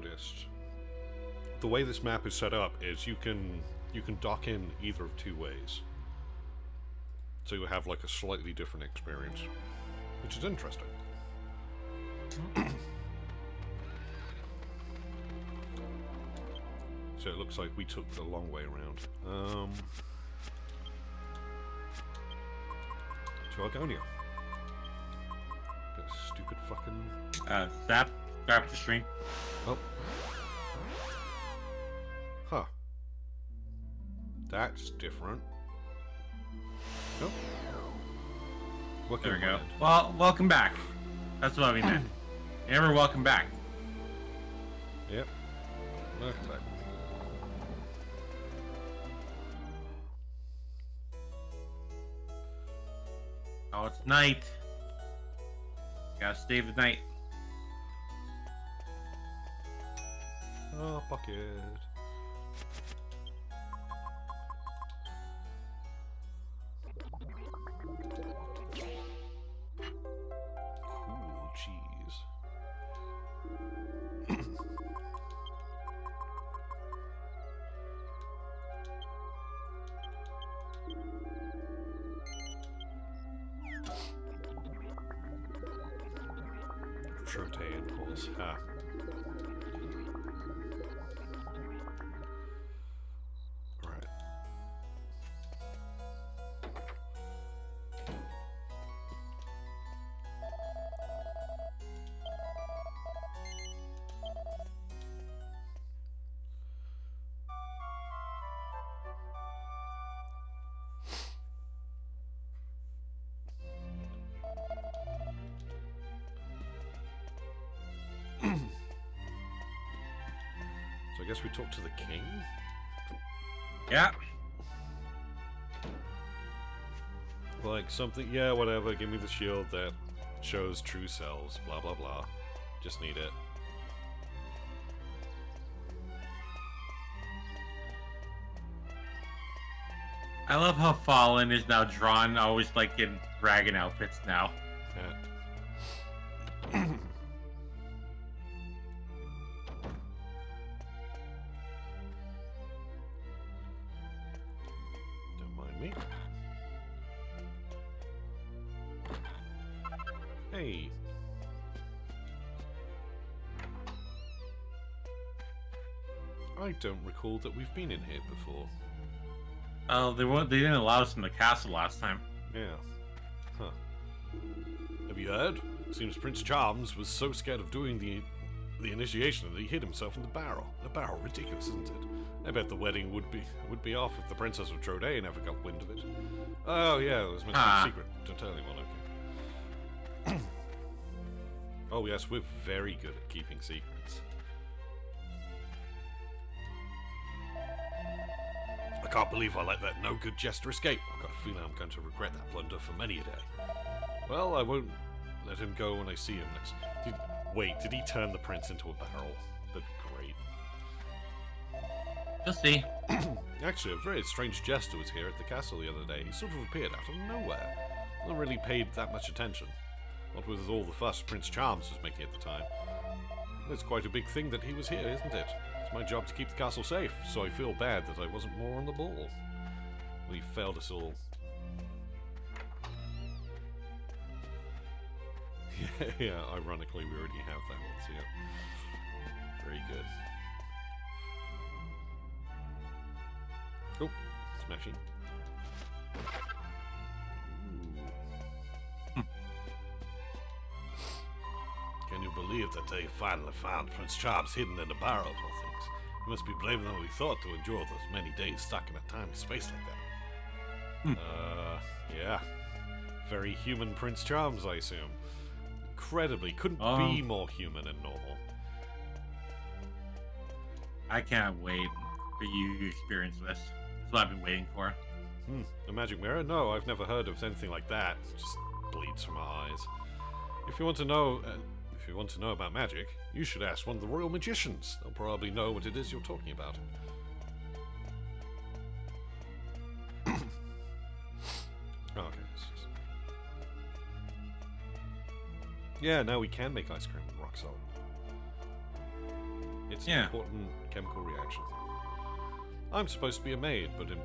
Noticed the way this map is set up is you can you can dock in either of two ways. So you have like a slightly different experience, which is interesting. so it looks like we took the long way around. Um, to Argonia. That stupid fucking Uh, Zap, Start the stream. Oh. That's different. Oh. Welcome There we go. on. Well, welcome back. That's what we meant. Amber, welcome back. Yep. Welcome back. Oh, it's night. Gotta save the night. Oh, bucket. Guess we talk to the king. Yeah. Like something, yeah, whatever. Give me the shield that shows true selves. Blah blah blah. Just need it. I love how Falin is now drawn always like in dragon outfits now. Recall that we've been in here before. Oh, they won't. They didn't allow us in the castle last time. Yeah. Huh. Have you heard? Seems Prince Charms was so scared of doing the the initiation that he hid himself in the barrel. The barrel, ridiculous, isn't it? I bet the wedding would be would be off if the Princess of Trodain never got wind of it. Oh yeah, it was meant to be Ah. a secret. Don't tell anyone, okay? oh yes, we're very good at keeping secrets. Can't believe I let that no good jester escape. I've got a feeling I'm going to regret that blunder for many a day. Well, I won't let him go when I see him next. Did, wait, did he turn the prince into a barrel? That'd be great. You'll see. Actually, a very strange jester was here at the castle the other day. He sort of appeared out of nowhere. Not really paid that much attention. What with all the fuss Prince Charms was making at the time. It's quite a big thing that he was here, isn't it? My job to keep the castle safe, so I feel bad that I wasn't more on the ball. We failed us all. Yeah, yeah, ironically, we already have that one, so yeah. Very good. Oh, smashing. Hmm. Can you believe that they finally found Prince Charles hidden in a barrel, poor things? You must be braver than we thought to endure those many days stuck in a tiny space like that. Uh, yeah. Very human Prince Charms, I assume. Incredibly, couldn't be Um. more human and normal. I can't wait for you to experience this. That's what I've been waiting for. Hmm, a magic mirror? No, I've never heard of anything like that. It just bleeds from our eyes. If you want to know, uh, if you want to know about magic, you should ask one of the royal magicians. They'll probably know what it is you're talking about. Oh, okay. just- Yeah, now we can make ice cream with rock salt. It's an important chemical reaction. I'm supposed to be a maid, but in,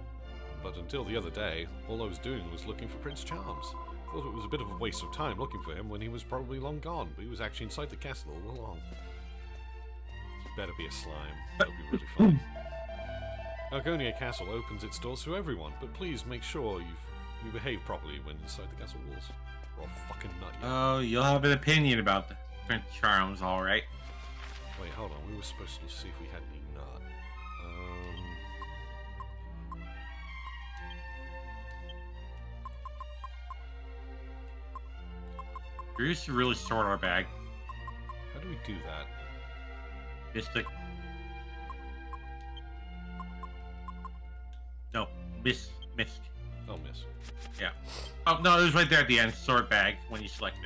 but until the other day, all I was doing was looking for Prince Charms. Thought it was a bit of a waste of time looking for him when he was probably long gone, but he was actually inside the castle all along. He better be a slime. That'll be really funny. Argonia Castle opens its doors to everyone, but please make sure you've you behave properly when inside the castle walls. Or fucking nut you. Oh, you'll have an opinion about the Prince Charms, all right. Wait, hold on. We were supposed to see if we had any We used to really sort our bag. how do we do that? Mystic. No, miss, missed. Oh, miss. Yeah. Oh no, it was right there at the end. Sort bag when you select it.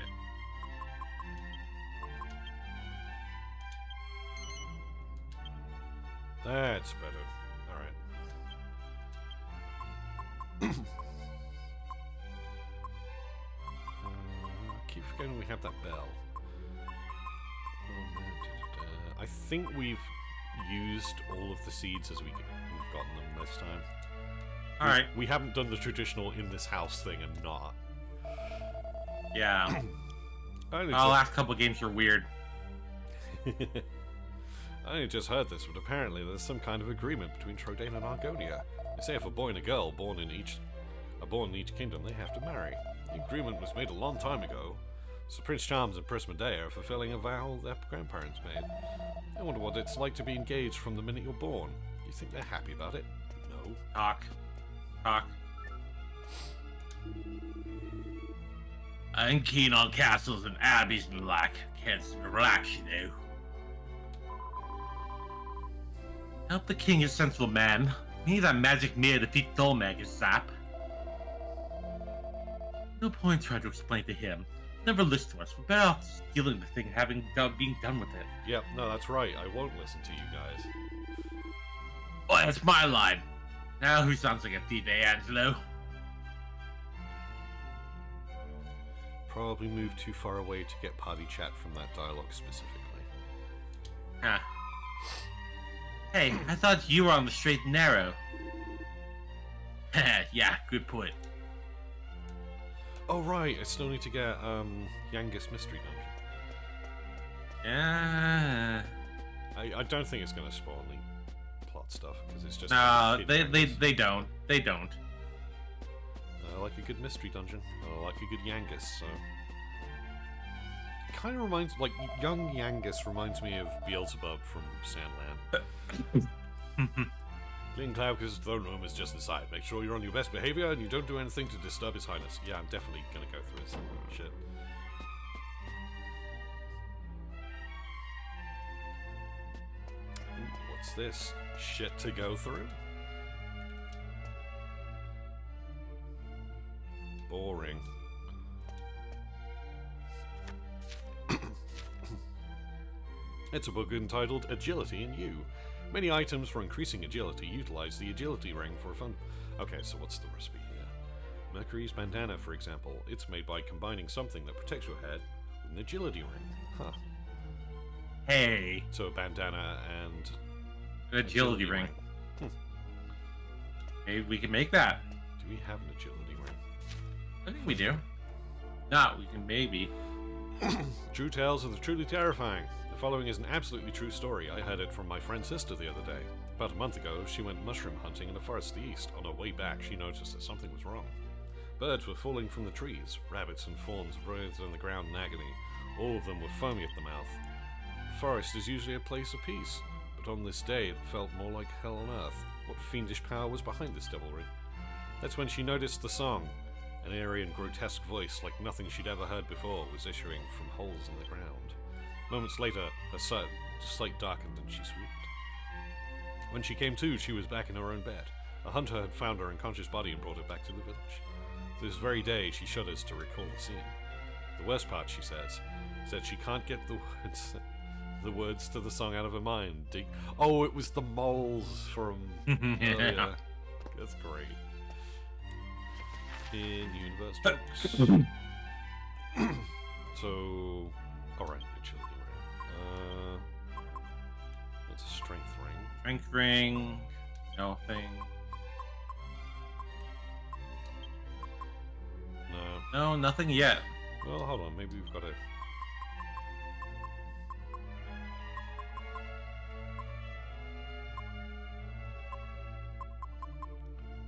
That's better. Alright. uh, forgetting we have that bell. I think we've used all of the seeds as we, we've gotten them this time. All right. We haven't done the traditional in this house thing and not. Yeah. Our last couple games were weird. I only just heard this, but apparently there's some kind of agreement between Trodain and Argonia. They say if a boy and a girl born in each are born in each kingdom, they have to marry. The agreement was made a long time ago, so Prince Charms and Prince Medea are fulfilling a vow their grandparents made. I wonder what it's like to be engaged from the minute you're born. Do you think they're happy about it? No. Talk. Talk. I'm keen on castles and abbeys and like. Can't relax, you know. Help the king, a sensible man. We need that magic mirror to defeat Dhoulmagus and Zap. No point trying to explain to him. Never listen to us. We're better off stealing the thing, having done, being done with it. Yep, no, that's right. I won't listen to you guys. Oh, that's my line. Now who sounds like a thief, eh, Angelo? Probably moved too far away to get party chat from that dialogue specifically. Huh. Hey, I thought you were on the straight and narrow. yeah, good point. Oh right, I still need to get um Yangus Mystery Dungeon. Yeah. I, I don't think it's going to spawn any plot stuff because it's just. No, kid they, they they don't. They don't. I like a good mystery dungeon. I like a good Yangus. So. Kind of reminds, like young Yangus reminds me of Beelzebub from Sand Land. Clean Cloud's throne room is just inside. Make sure you're on your best behavior and you don't do anything to disturb His Highness. Yeah, I'm definitely gonna go through his shit. Ooh, what's this? Shit to go through? Boring. It's a book entitled Agility in You. Many items for increasing agility utilize the agility ring for fun. Okay, so what's the recipe here? Mercury's bandana, for example. It's made by combining something that protects your head with an agility ring. Huh. Hey, So a bandana and an agility ring. Hmm. Maybe we can make that. Do we have an agility ring? I think we do. Not, we can maybe. True tales of the truly terrifying. Following is an absolutely true story. I heard it from my friend's sister the other day. About a month ago, she went mushroom hunting in the forest to the east. On her way back, she noticed that something was wrong. Birds were falling from the trees. Rabbits and fawns writhed on the ground in agony. All of them were foamy at the mouth. The forest is usually a place of peace, but on this day it felt more like hell on earth. What fiendish power was behind this devilry? That's when she noticed the song. An airy and grotesque voice, like nothing she'd ever heard before, was issuing from holes in the ground. Moments later, her sight, sight darkened and she swooped. When she came to, she was back in her own bed. A hunter had found her unconscious body and brought her back to the village. This very day, she shudders to recall the scene. The worst part, she says, is that she can't get the words, the words to the song out of her mind. De- oh, it was the moles from earlier. That's great. In universe jokes. so, alright, agility ring. Uh, what's a strength ring? Strength ring. Nothing. No. No, nothing yet. Well, hold on. Maybe we've got a.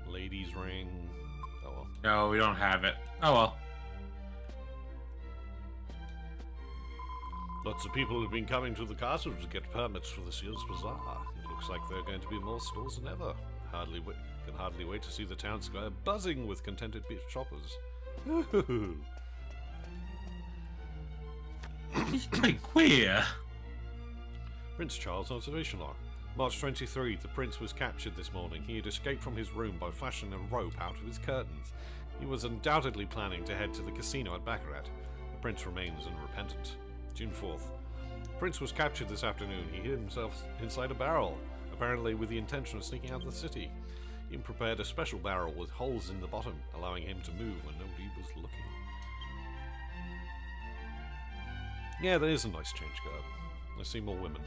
Ladies' ring. Oh well. No, we don't have it. Oh well. Lots of people have been coming to the castle to get permits for this year's bazaar. It looks like there are going to be more stalls than ever. Hardly can hardly wait to see the town square buzzing with contented beach shoppers. He's quite queer. Prince Charles observation log. March 23, the prince was captured this morning. He had escaped from his room by flashing a rope out of his curtains. He was undoubtedly planning to head to the casino at Baccarat. The prince remains unrepentant. June 4th. Prince was captured this afternoon. He hid himself inside a barrel, apparently with the intention of sneaking out of the city. He prepared a special barrel with holes in the bottom, allowing him to move when nobody was looking. Yeah, that is a nice change garden. I see more women.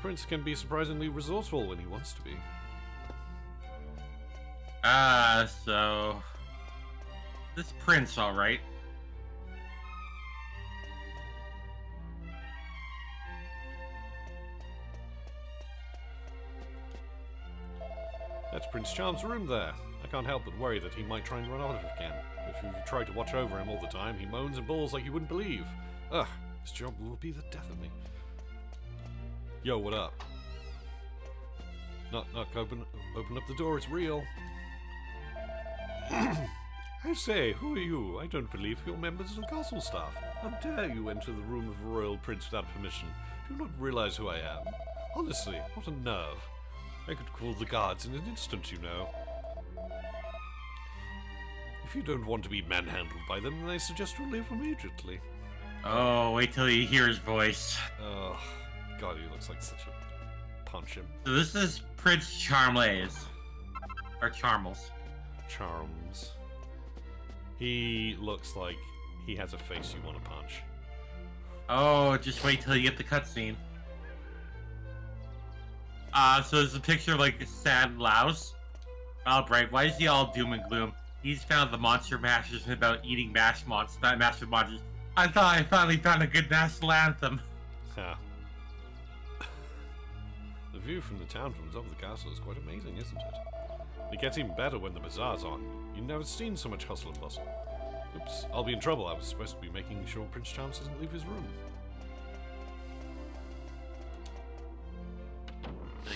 Prince can be surprisingly resourceful when he wants to be. Ah, so this prince, all That's Prince Charm's room there. I can't help but worry that he might try and run out of it again. If you try to watch over him all the time, he moans and bawls like you wouldn't believe. Ugh, this job will be the death of me. Yo, what up? Knock, knock, open, open up the door, it's real. I say, who are you? I don't believe you're members of the castle staff. How dare you enter the room of a royal prince without permission? Do you not realize who I am? Honestly, what a nerve. I could call the guards in an instant, you know. If you don't want to be manhandled by them, then I suggest you leave immediately. Oh, wait till you hear his voice. Oh, God, he looks like such a punch him. So this is Prince Charmlays. Or Charmles. Charms. He looks like he has a face you want to punch. Oh, just wait till you get the cutscene. Uh, so there's a picture of like a sad louse. Oh, Bright, why is he all doom and gloom? He's found the monster masters and about eating mash monsters, not master monsters. I thought I finally found a good national anthem. Ha. the view from the town from the top of the castle is quite amazing, isn't it? It gets even better when the bazaar's on. You've never seen so much hustle and bustle. Oops, I'll be in trouble. I was supposed to be making sure Prince Charms doesn't leave his room.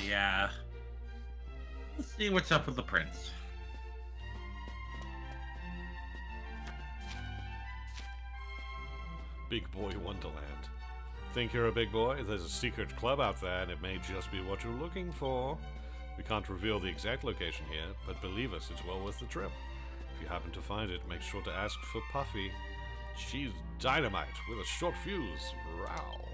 Yeah. Let's see what's up with the prince. Big Boy Wonderland. Think you're a big boy? There's a secret club out there, and it may just be what you're looking for. We can't reveal the exact location here, but believe us, it's well worth the trip. If you happen to find it, make sure to ask for Puffy. She's dynamite with a short fuse. Row.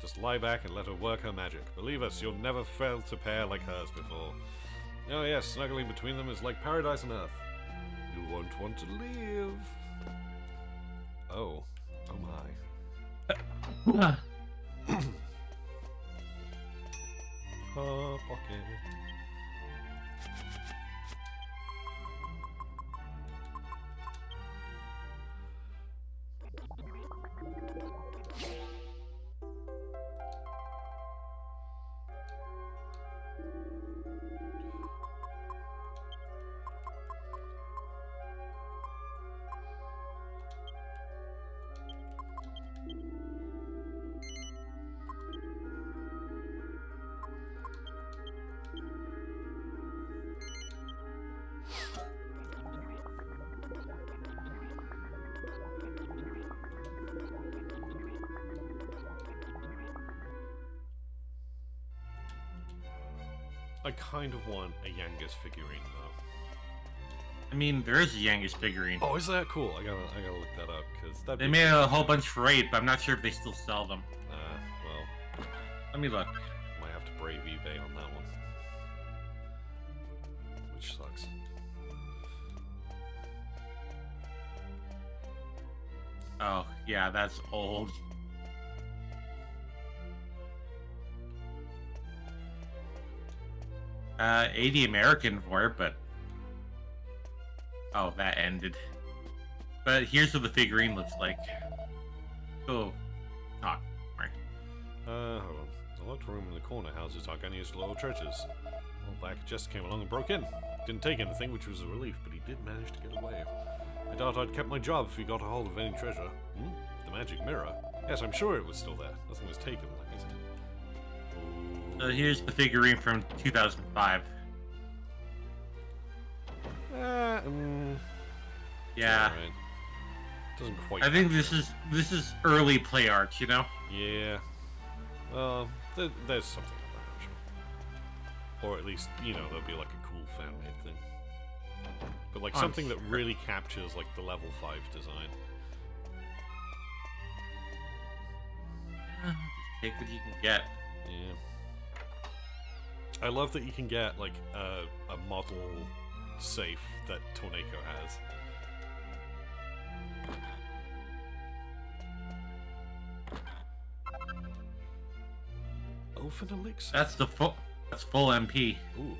Just lie back and let her work her magic. Believe us, you'll never fail to pair like hers before. Oh yes, snuggling between them is like paradise on earth. You won't want to leave. Oh. Oh my. Hot pocket. Kind of want a Yangus figurine though. I mean, there is a Yangus figurine. Oh, is that cool? I gotta, I gotta look that up because that. They made a whole bunch for eight, but I'm not sure if they still sell them. Uh, well, Let me look. might have to brave eBay on that one. Which sucks. Oh, yeah, that's old. Uh, 80 American for it, but... Oh, that ended. But here's what the figurine looks like. Oh, talk. Right. Uh, hold on. The locked room in the corner houses Argonia's little treasures. Old Black just came along and broke in. Didn't take anything, which was a relief, but he did manage to get away. I doubt I'd kept my job if he got a hold of any treasure. Hmm? The magic mirror. Yes, I'm sure it was still there. Nothing was taken. So here's the figurine from 2005. Uh, mm, Yeah. alright. Doesn't quite. I think this is this is early play art, you know? Yeah. Well, there, there's something like that, I'm sure. Or at least, you know, there'll be like a cool fan made thing. But like I'm something that really captures like the level five design. Just take what you can get. Yeah. I love that you can get like a, a model safe that Tornado has. Oh, Open elixir. That's the full that's full MP. Ooh,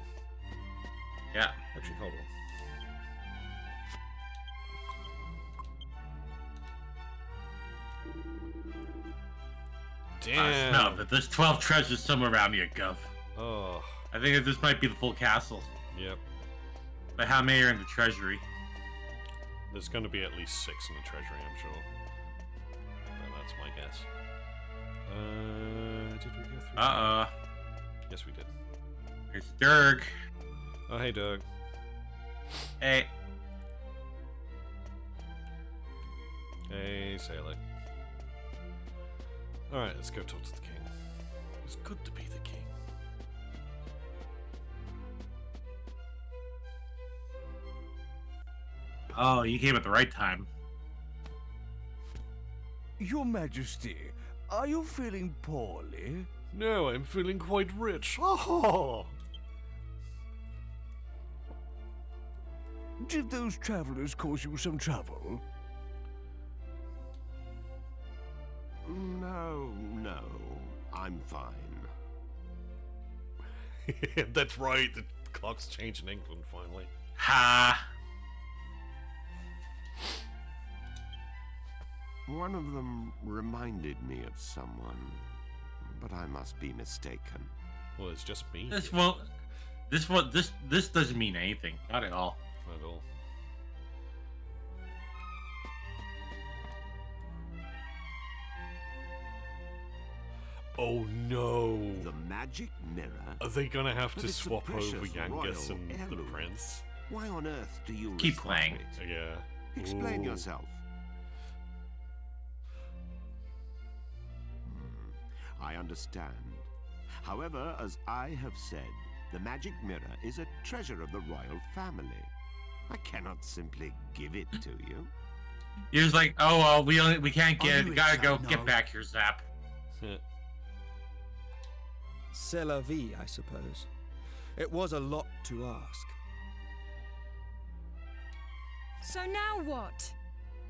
Yeah. actually, hold on. I Damn. smell that there's 12 treasures somewhere around here, Gov. Oh, I think this might be the full castle. yep. But how many are in the treasury? There's going to be at least six in the treasury, I'm sure. Well, that's my guess. Uh, did we go through? Uh-uh. Yes, we did. Here's Dirk. Oh, hey, Doug. Hey. Hey, sailor. All right, let's go talk to the king. It's good to be the king. Oh, you came at the right time. Your Majesty, are you feeling poorly? No, I'm feeling quite rich. Oh, Did those travelers cause you some trouble? No, no, I'm fine. that's right. The clock's changed in England finally. Ha! One of them reminded me of someone, but I must be mistaken. Well, it's just me. This won't. This one. This this doesn't mean anything. Not at all. At all. Oh no! The magic mirror? Are they gonna have to swap over precious Yangus royal and the prince? Why on earth do you Keep playing. it? Yeah. Explain Ooh. yourself. Hmm, I understand. However, as I have said, the magic mirror is a treasure of the royal family. I cannot simply give it to you. He was like, "Oh well, we only, we can't Are get you it. Gotta go. excited Get back here, Zap." C'est la vie, I suppose. It was a lot to ask. So now what?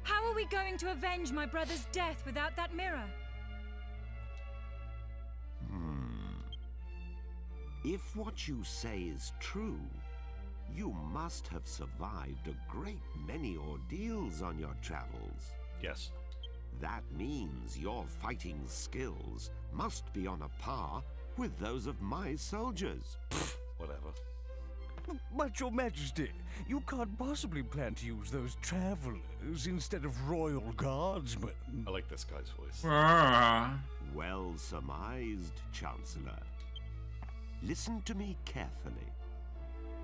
How are we going to avenge my brother's death without that mirror? Hmm. If what you say is true, you must have survived a great many ordeals on your travels. yes. That means your fighting skills must be on a par with those of my soldiers. Whatever. But, Your Majesty, you can't possibly plan to use those travelers instead of royal guardsmen. I like this guy's voice. Ah. Well surmised, Chancellor. Listen to me carefully.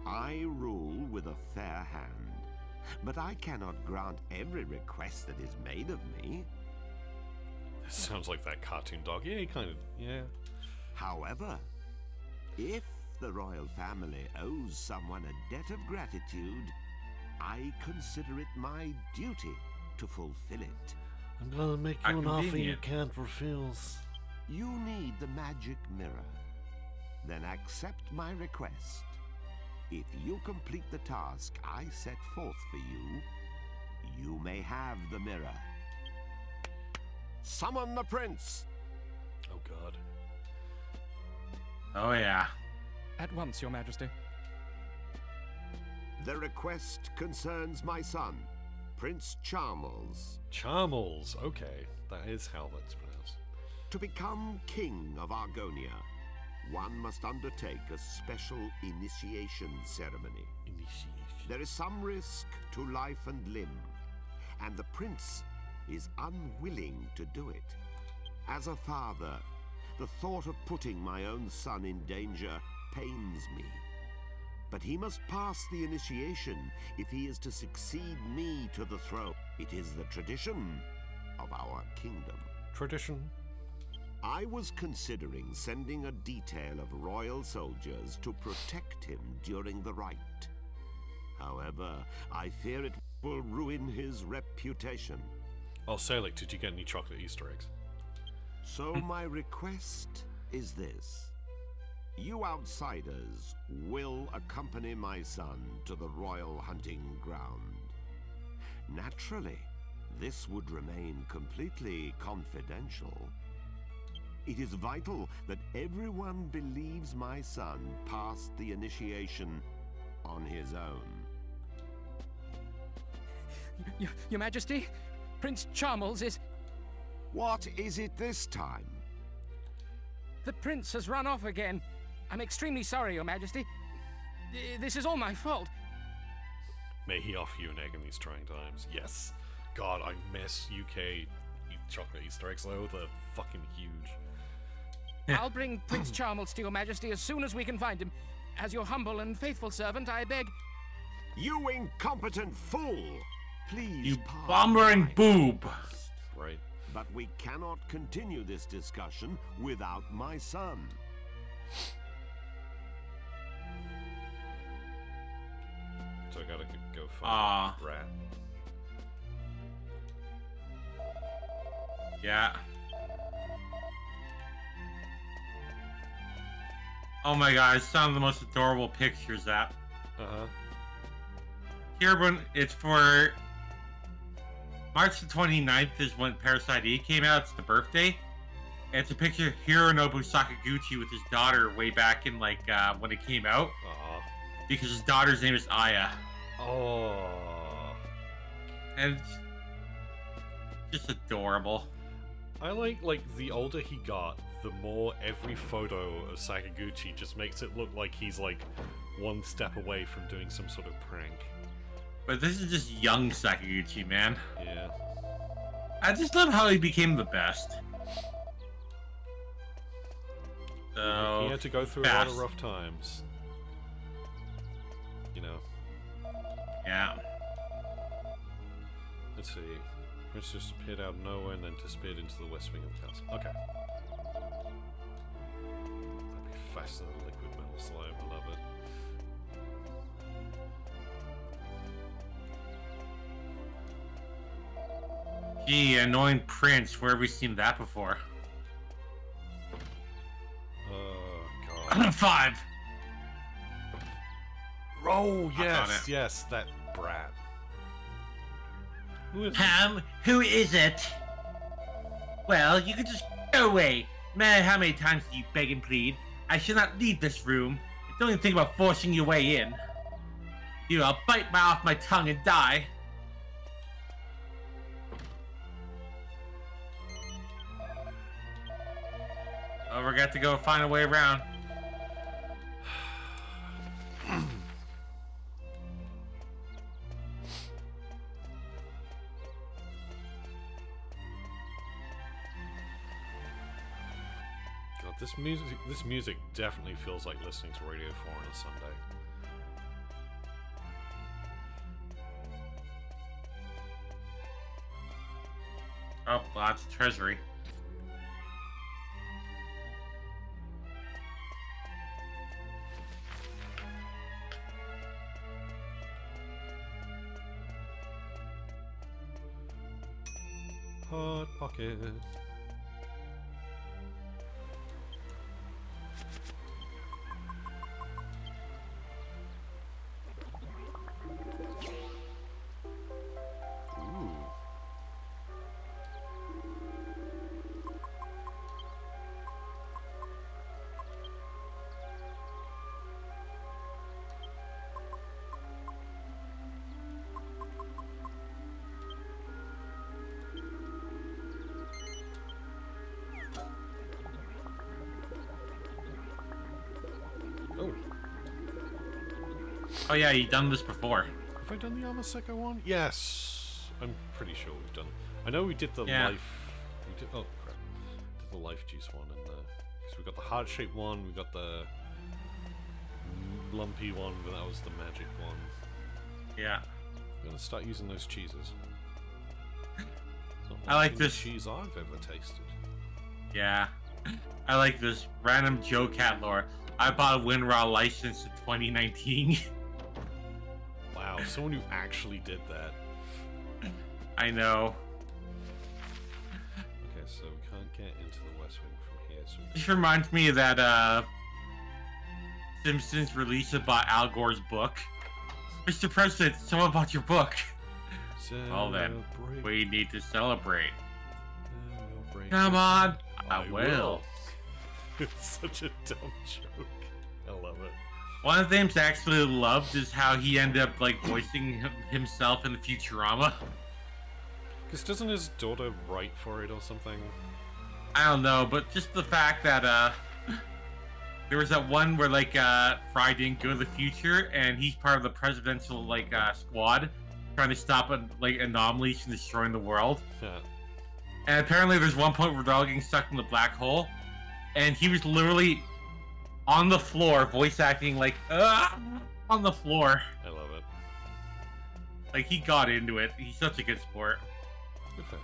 I rule with a fair hand, but I cannot grant every request that is made of me. This sounds like that cartoon dog. Yeah, kind of. Yeah. However, if the royal family owes someone a debt of gratitude, I consider it my duty to fulfill it. I'm gonna make you an offer you can't refuse. You need the magic mirror. Then accept my request. If you complete the task I set forth for you, you may have the mirror. Summon the prince! Oh god. Oh yeah. At once, Your Majesty. The request concerns my son, Prince Charmles. Charmles. Okay, that is how that's pronounced. To become king of Argonia, one must undertake a special initiation ceremony. Initiation. There is some risk to life and limb, and the prince is unwilling to do it. As a father, the thought of putting my own son in danger pains me. But he must pass the initiation if he is to succeed me to the throne. It is the tradition of our kingdom. Tradition. I was considering sending a detail of royal soldiers to protect him during the rite. However, I fear it will ruin his reputation. Oh, Salik, did you get any chocolate Easter eggs? So hmm. my request is this. You outsiders will accompany my son to the royal hunting ground. Naturally, this would remain completely confidential. It is vital that everyone believes my son passed the initiation on his own. Y- Your Majesty, Prince Charmles is. What is it this time? The prince has run off again. I'm extremely sorry, Your Majesty. This is all my fault. May he offer you an egg in these trying times. Yes. God, I miss UK chocolate Easter eggs though. They're fucking huge. I'll bring Prince Charmles to Your Majesty as soon as we can find him. As your humble and faithful servant, I beg. You incompetent fool! Please, You pardon bummering my boob. Right. But we cannot continue this discussion without my son. So I gotta go find Ah. Brat. Yeah. Oh my god, it's some of the most adorable pictures that. Uh huh. Here, when it's for March the 29th is when Parasite Eve came out. It's the birthday. And it's a picture of Hironobu Sakaguchi with his daughter way back in like uh, when it came out Aw. Because his daughter's name is Aya. Oh. And just adorable. I like like the older he got, the more every photo of Sakaguchi just makes it look like he's like one step away from doing some sort of prank. But this is just young Sakaguchi, man. Yeah. I just love how he became the best. So, he had to go through a lot of rough times. Yeah. Let's see. Prince just appeared out of nowhere and then disappeared into the west wing of the castle. Okay. That'd be faster than liquid metal slime. I love it. Gee, annoying prince. Where have we seen that before? Oh god. Five. Oh yes, yes, that brat. Who is Um, who is it? Well, you can just go away. No matter how many times you beg and plead, I shall not leave this room. Don't even think about forcing your way in. You, I'll bite my off my tongue and die. Oh, we're got to go find a way around. This music this music definitely feels like listening to Radio 4 on a Sunday. Oh, lots of treasury. Hot pocket. Oh yeah, you done this before. have I done the Amaseko one? Yes, I'm pretty sure we've done. I know we did the Yeah. life. We did. Oh crap! Did the life juice one and the. Because we got the heart shaped one. We got the lumpy one, but that was the magic one. Yeah. I'm gonna start using those cheeses. I like this- cheese I've ever tasted. Yeah. I like this random Joe Cat lore. I bought a WinRAR license in 2019. Someone who actually did that. I know. Okay, so we can't get into the West Wing from here. So This reminds me of that uh Simpsons release about Al Gore's book. Mr. President, tell about your book. Well then, we need to celebrate. celebrate. Come on. I, I will. will. it's such a dumb joke. I love it. One of the things I actually loved is how he ended up like voicing himself in the Futurama. Because doesn't his daughter write for it or something? I don't know, but just the fact that uh there was that one where like uh Fry didn't go to the future and he's part of the presidential like uh squad trying to stop like anomalies from destroying the world. Yeah. And apparently there's one point where they're all getting stuck in the black hole and he was literally on the floor voice acting like ah, on the floor. I love it. Like he got into it. He's such a good sport. Good for him.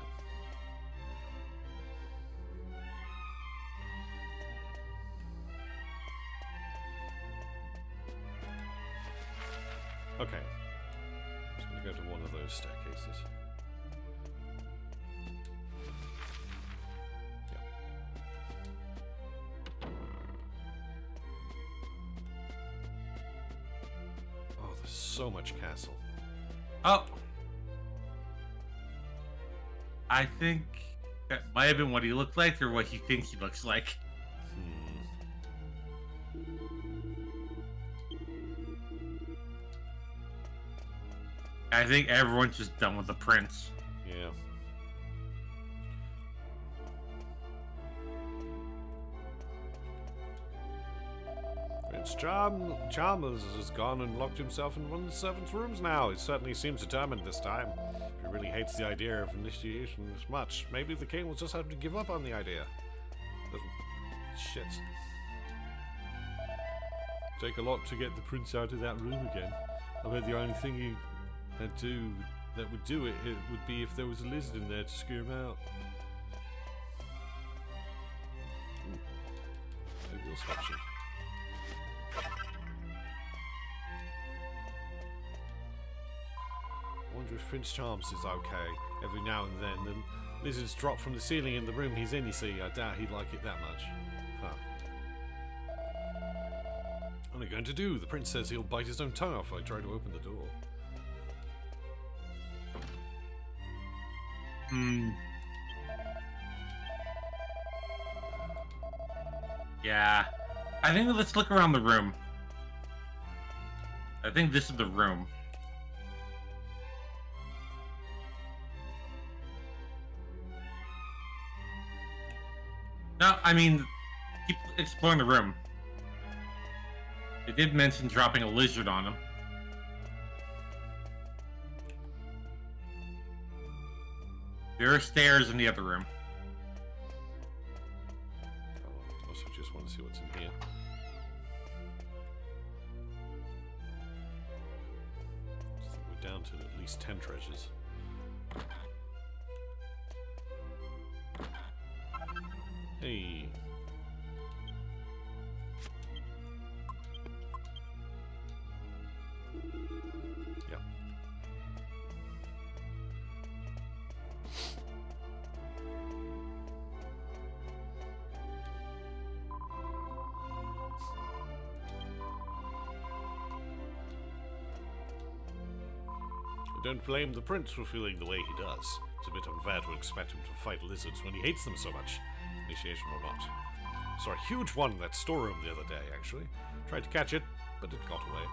Okay. I'm just gonna go to one of those staircases. So much castle. Oh. I think that might have been what he looked like or what he thinks he looks like. Hmm. I think everyone's just done with the prince. Yeah. Prince Charm Chalmers has gone and locked himself in one of the servants' rooms now. He certainly seems determined this time. He really hates the idea of initiation as much. Maybe the king will just have to give up on the idea. Shit. Take a lot to get the prince out of that room again. I bet the only thing he had do that would do it, it would be if there was a lizard in there to scare him out. Maybe we'll. I wonder if Prince Charms is okay. Every now and then, the lizards drop from the ceiling in the room he's in, you see. I doubt he'd like it that much. Huh. What are you going to do? The prince says he'll bite his own tongue off if I try to open the door. Hmm. Yeah. I think let's look around the room. I think this is the room. No, I mean, keep exploring the room. They did mention dropping a lizard on him. There are stairs in the other room. Least 10 treasures. Hey. Blame the prince for feeling the way he does. It's a bit unfair to expect him to fight lizards when he hates them so much, initiation or not. Saw a huge one in that storeroom the other day, actually. Tried to catch it, but it got away.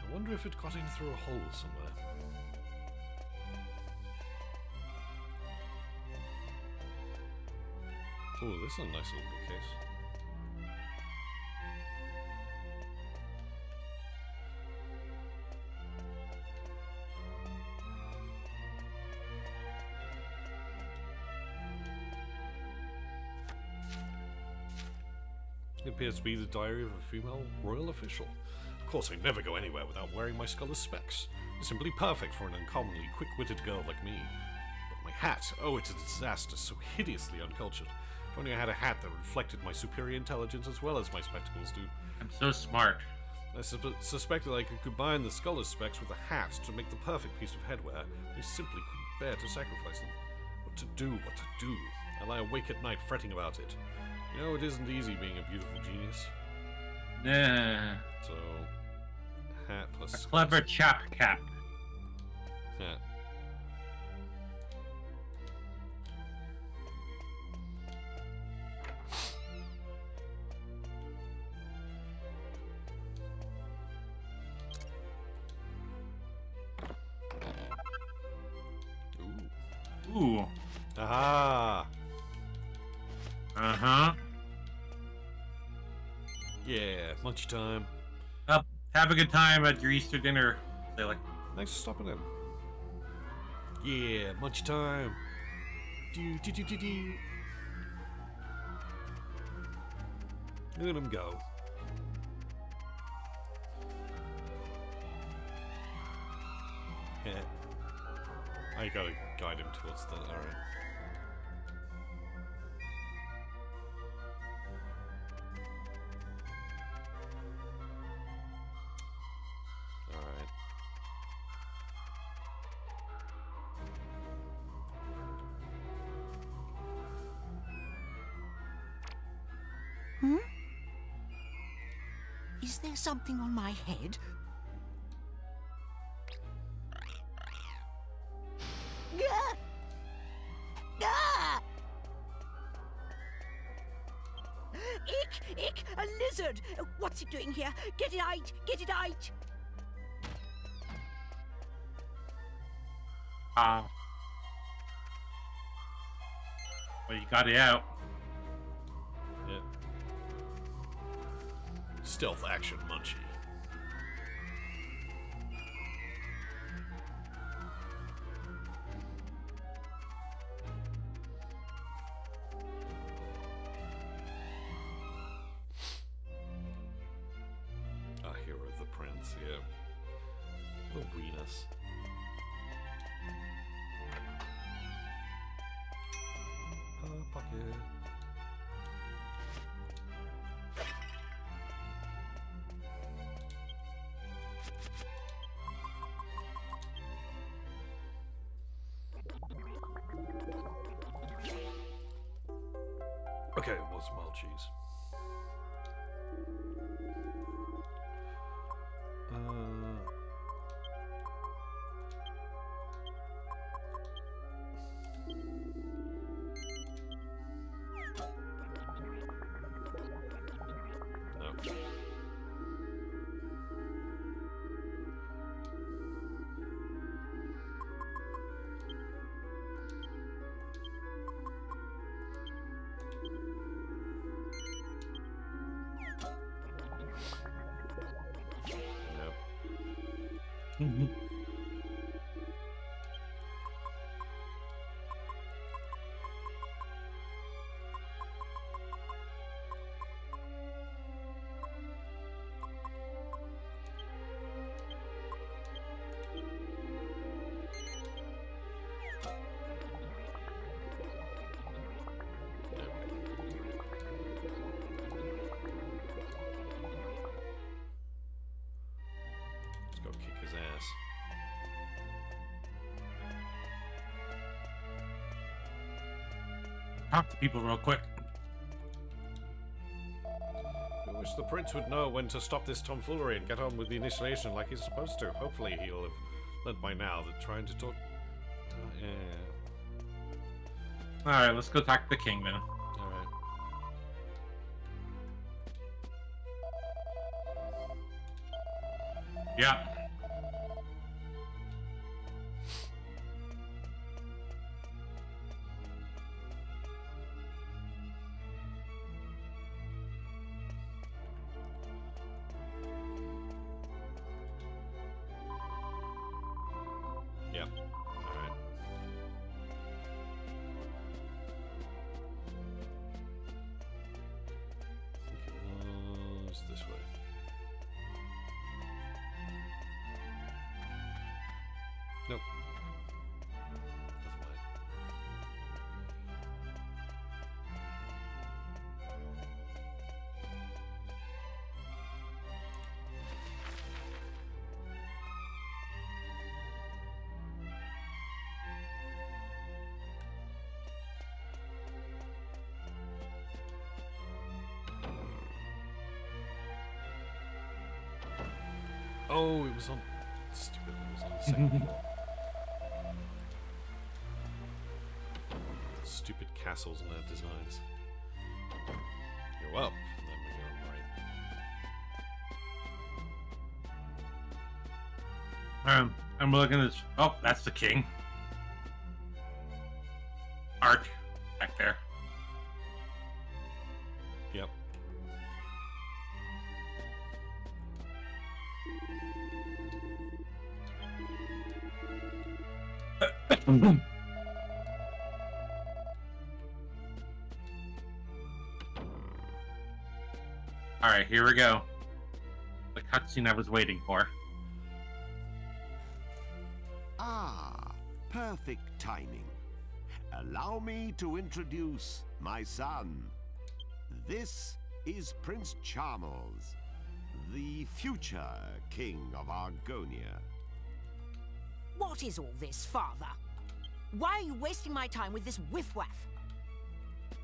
I wonder if it got in through a hole somewhere. Oh, this is a nice little bookcase. It appears to be the diary of a female royal official. Of course, I never go anywhere without wearing my scholar's specs. They're simply perfect for an uncommonly quick-witted girl like me. But my hat, oh, it's a disaster, so hideously uncultured. If only I had a hat that reflected my superior intelligence as well as my spectacles do. I'm so smart. I suspe- suspected I could combine the scholar's specs with a hat to make the perfect piece of headwear. I simply couldn't bear to sacrifice them. What to do, what to do? I lie awake at night fretting about it. You know, it isn't easy being a beautiful genius. Nah. So, hat plus A clever chap cap. hat. Have a good time at your Easter dinner. Like. Thanks for stopping in. Yeah, lunch time. Do do do do do. Him go. Yeah. I gotta guide him towards the. Alright. Something on my head? Gah! Ah! Ick! Ick! A lizard! What's it doing here? Get it out! Get it out! Ah. Well, you got it out. Yeah. Stealth action Talk to people real quick. I wish the prince would know when to stop this tomfoolery and get on with the initiation like he's supposed to. Hopefully he'll have learned by now that trying to talk... Uh, yeah. Alright, let's go talk to the king then. Alright. Yeah. Second floor. Stupid castles and their designs. You're well. Then we're right. Um, I'm looking at this. Oh, that's the king. Ark, back there. Yep. All right, here we go. The cutscene I was waiting for. Ah, perfect timing. Allow me to introduce my son. This is Prince Charmles, the future king of Argonia. What is all this, father? Why are you wasting my time with this whiff-waff?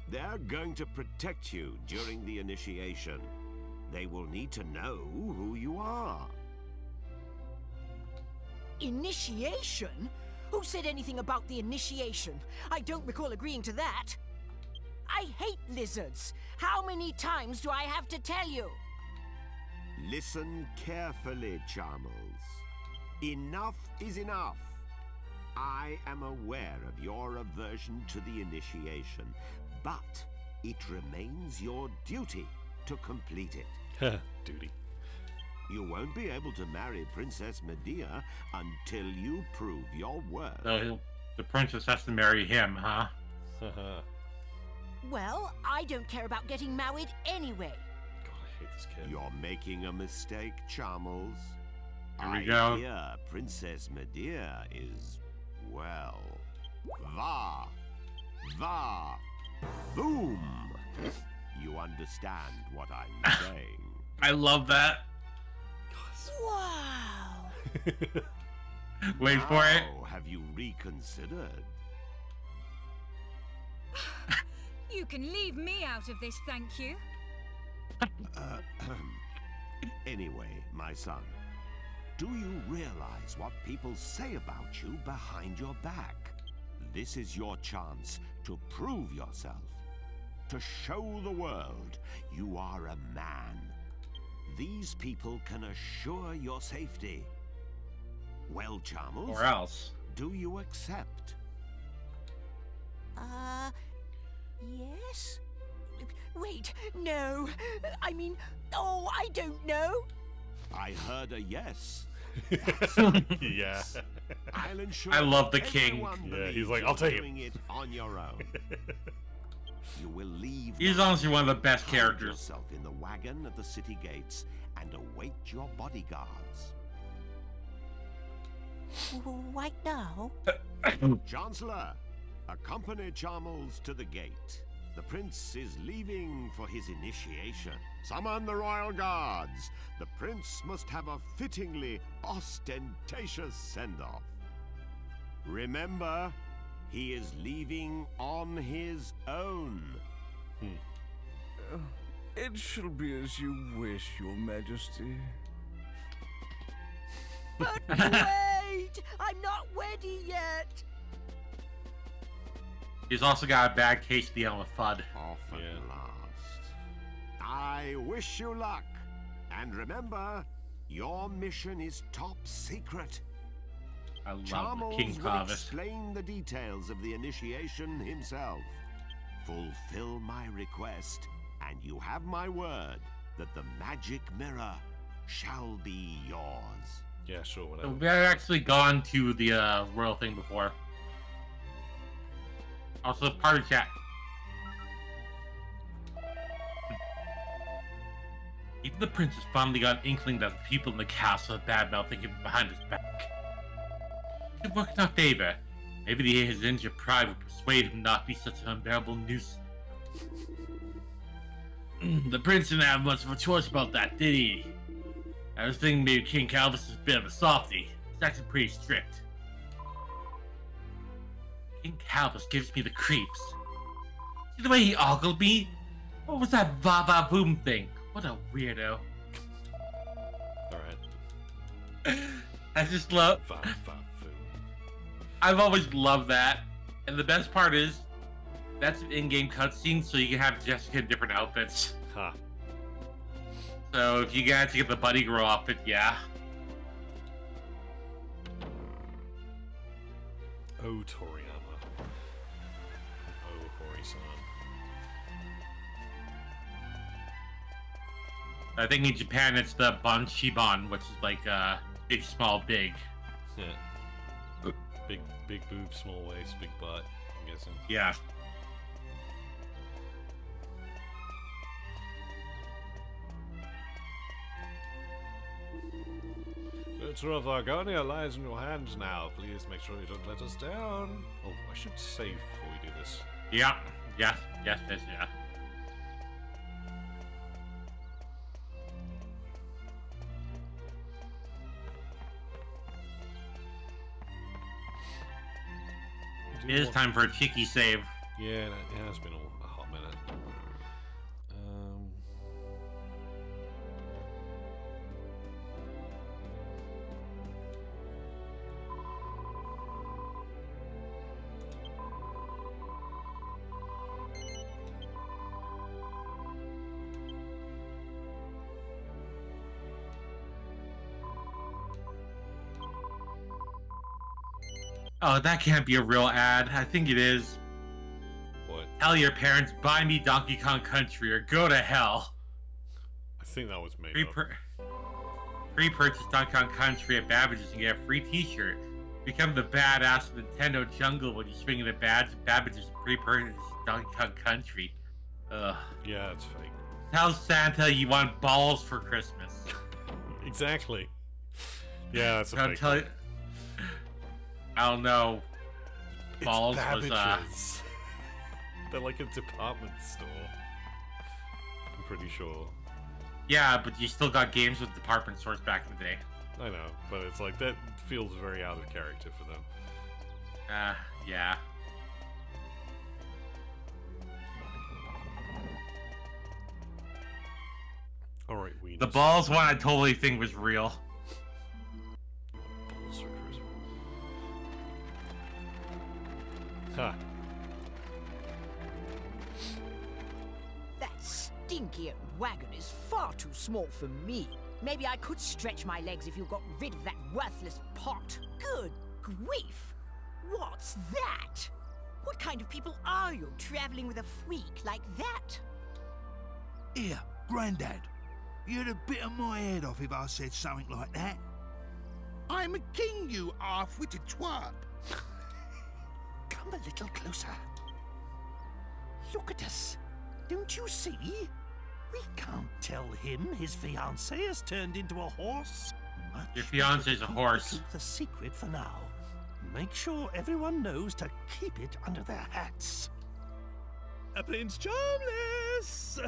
They're going to protect you during the initiation. They will need to know who you are. Initiation? Who said anything about the initiation? I don't recall agreeing to that. I hate lizards. How many times do I have to tell you? Listen carefully, Charmles. Enough is enough. I am aware of your aversion to the initiation, but it remains your duty to complete it. Duty. You won't be able to marry Princess Medea until you prove your worth. So the princess has to marry him, huh? Well, I don't care about getting married anyway. God, I hate this kid. You're making a mistake, Charmles. Here we I go. hear Princess Medea is, well, va, va, boom. You understand what I'm saying? I love that. Wow. Wait for it. Have you reconsidered? You can leave me out of this, thank you. Uh, anyway, my son, do you realize what people say about you behind your back? This is your chance to prove yourself, to show the world you are a man. These people can assure your safety. Well, Charmles, Or else. do you accept? Uh, yes? Wait, no. I mean, oh, I don't know. I heard a yes. yeah. I'll ensure I love the king. Yeah, he's like, "I'll take it." doing it on your own. you will leave. He's now. honestly one of the best characters. yourself in the wagon at the city gates and await your bodyguards. Right now? Chancellor, accompany Charmles to the gate. The prince is leaving for his initiation. Summon the royal guards. The prince must have a fittingly ostentatious send-off. Remember, he is leaving on his own. Uh, it shall be as you wish, Your Majesty. But wait! I'm not ready yet! He's also got a bad case of the Elmer Fudd. Off at Yeah. last. I wish you luck. And remember, your mission is top secret. I love the Charmles King will explain the details of the initiation himself. Fulfill my request, and you have my word that the magic mirror shall be yours. Yeah, sure, So whatever. we had actually gone to the uh, royal thing before. Also, party chat. Even the prince has finally got an inkling that the people in the castle are bad mouthing him behind his back. It could work in our favor. Maybe the his injured pride would persuade him not to be such an unbearable nuisance. the prince didn't have much of a choice about that, did he? I was thinking maybe King Clavius is a bit of a softy. He's actually pretty strict. King Clavius gives me the creeps. See the way he ogled me? What was that va va boom thing? What a weirdo. Alright. I just love. Va, va, I've always loved that, and the best part is, that's an in-game cutscene, so you can have Jessica in different outfits. Huh. So if you got to get the Buddy Girl outfit, yeah. Oh, Toriyama. I think in Japan it's the Banshiban, which is like uh, big, small, big. Yeah. Big, big boob, small waist, big butt. I'm guessing. Yeah. Future of Argonia lies in your hands now. Please make sure you don't let us down. Oh, I should save before we do this. Yeah. Yes. Yes. Yes. Yeah. It is time for a cheeky save. Yeah, it has been a, a Oh, that can't be a real ad. I think it is. What? Tell your parents, buy me Donkey Kong Country or go to hell. I think that was made Free, up. per- free purchase Donkey Kong Country at Babbage's and get a free t-shirt. Become the badass of Nintendo Jungle when you swing in a badge at Babbage's and pre-purchase Donkey Kong Country. Ugh. Yeah, it's fake. Tell Santa you want balls for Christmas. Exactly. Yeah, that's a fake. tell you. I don't know. It's Balls was uh... They're like a department store. I'm pretty sure. yeah, but you still got games with department stores back in the day. I know, but it's like that feels very out of character for them. Uh, yeah. All right, we. The balls one I totally think was real. Ha. That stinky old wagon is far too small for me. Maybe I could stretch my legs if you got rid of that worthless pot. Good grief! What's that? What kind of people are you traveling with a freak like that? Here, Grandad. You'd have bitten my head off if I said something like that. I'm a king, you half-witted twat. Come a little closer. Look at us. Don't you see? We can't tell him his fiancée has turned into a horse. Much Your fiance's a horse. Keep the secret for now. Make sure everyone knows to keep it under their hats. A Prince Charmless!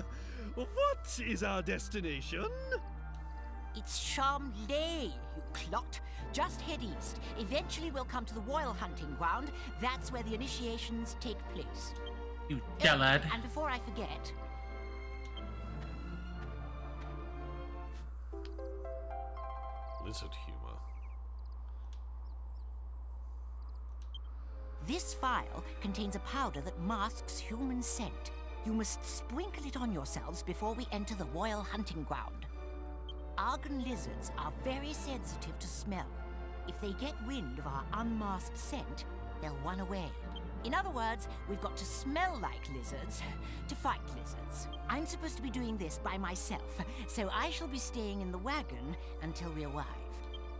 What is our destination? It's Chamlay, you clot. Just head east. Eventually we'll come to the royal hunting ground. That's where the initiations take place. You Oh, and before I forget, Lizard humor. this file contains a powder that masks human scent. You must sprinkle it on yourselves before we enter the royal hunting ground. Argon lizards are very sensitive to smell. If they get wind of our unmasked scent, they'll run away. In other words, we've got to smell like lizards to fight lizards. I'm supposed to be doing this by myself, so I shall be staying in the wagon until we arrive.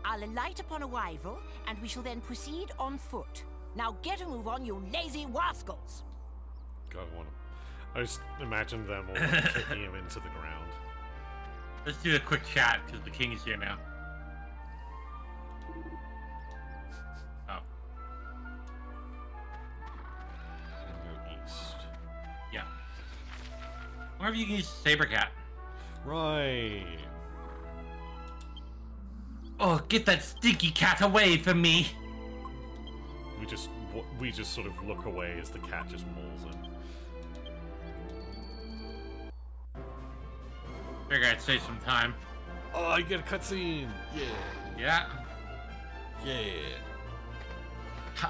I'll alight upon arrival, and we shall then proceed on foot. Now get a move on, you lazy rascals! God, I want. I just imagine them all kicking him into the ground. Let's do a quick chat because the king is here now. Oh, And go east. yeah. I wonder if you can use Saber Cat. Right. Oh, get that stinky cat away from me! We just we just sort of look away as the cat just mauls him. Figure I'd save some time. Oh, you get a cutscene. Yeah. Yeah. Yeah.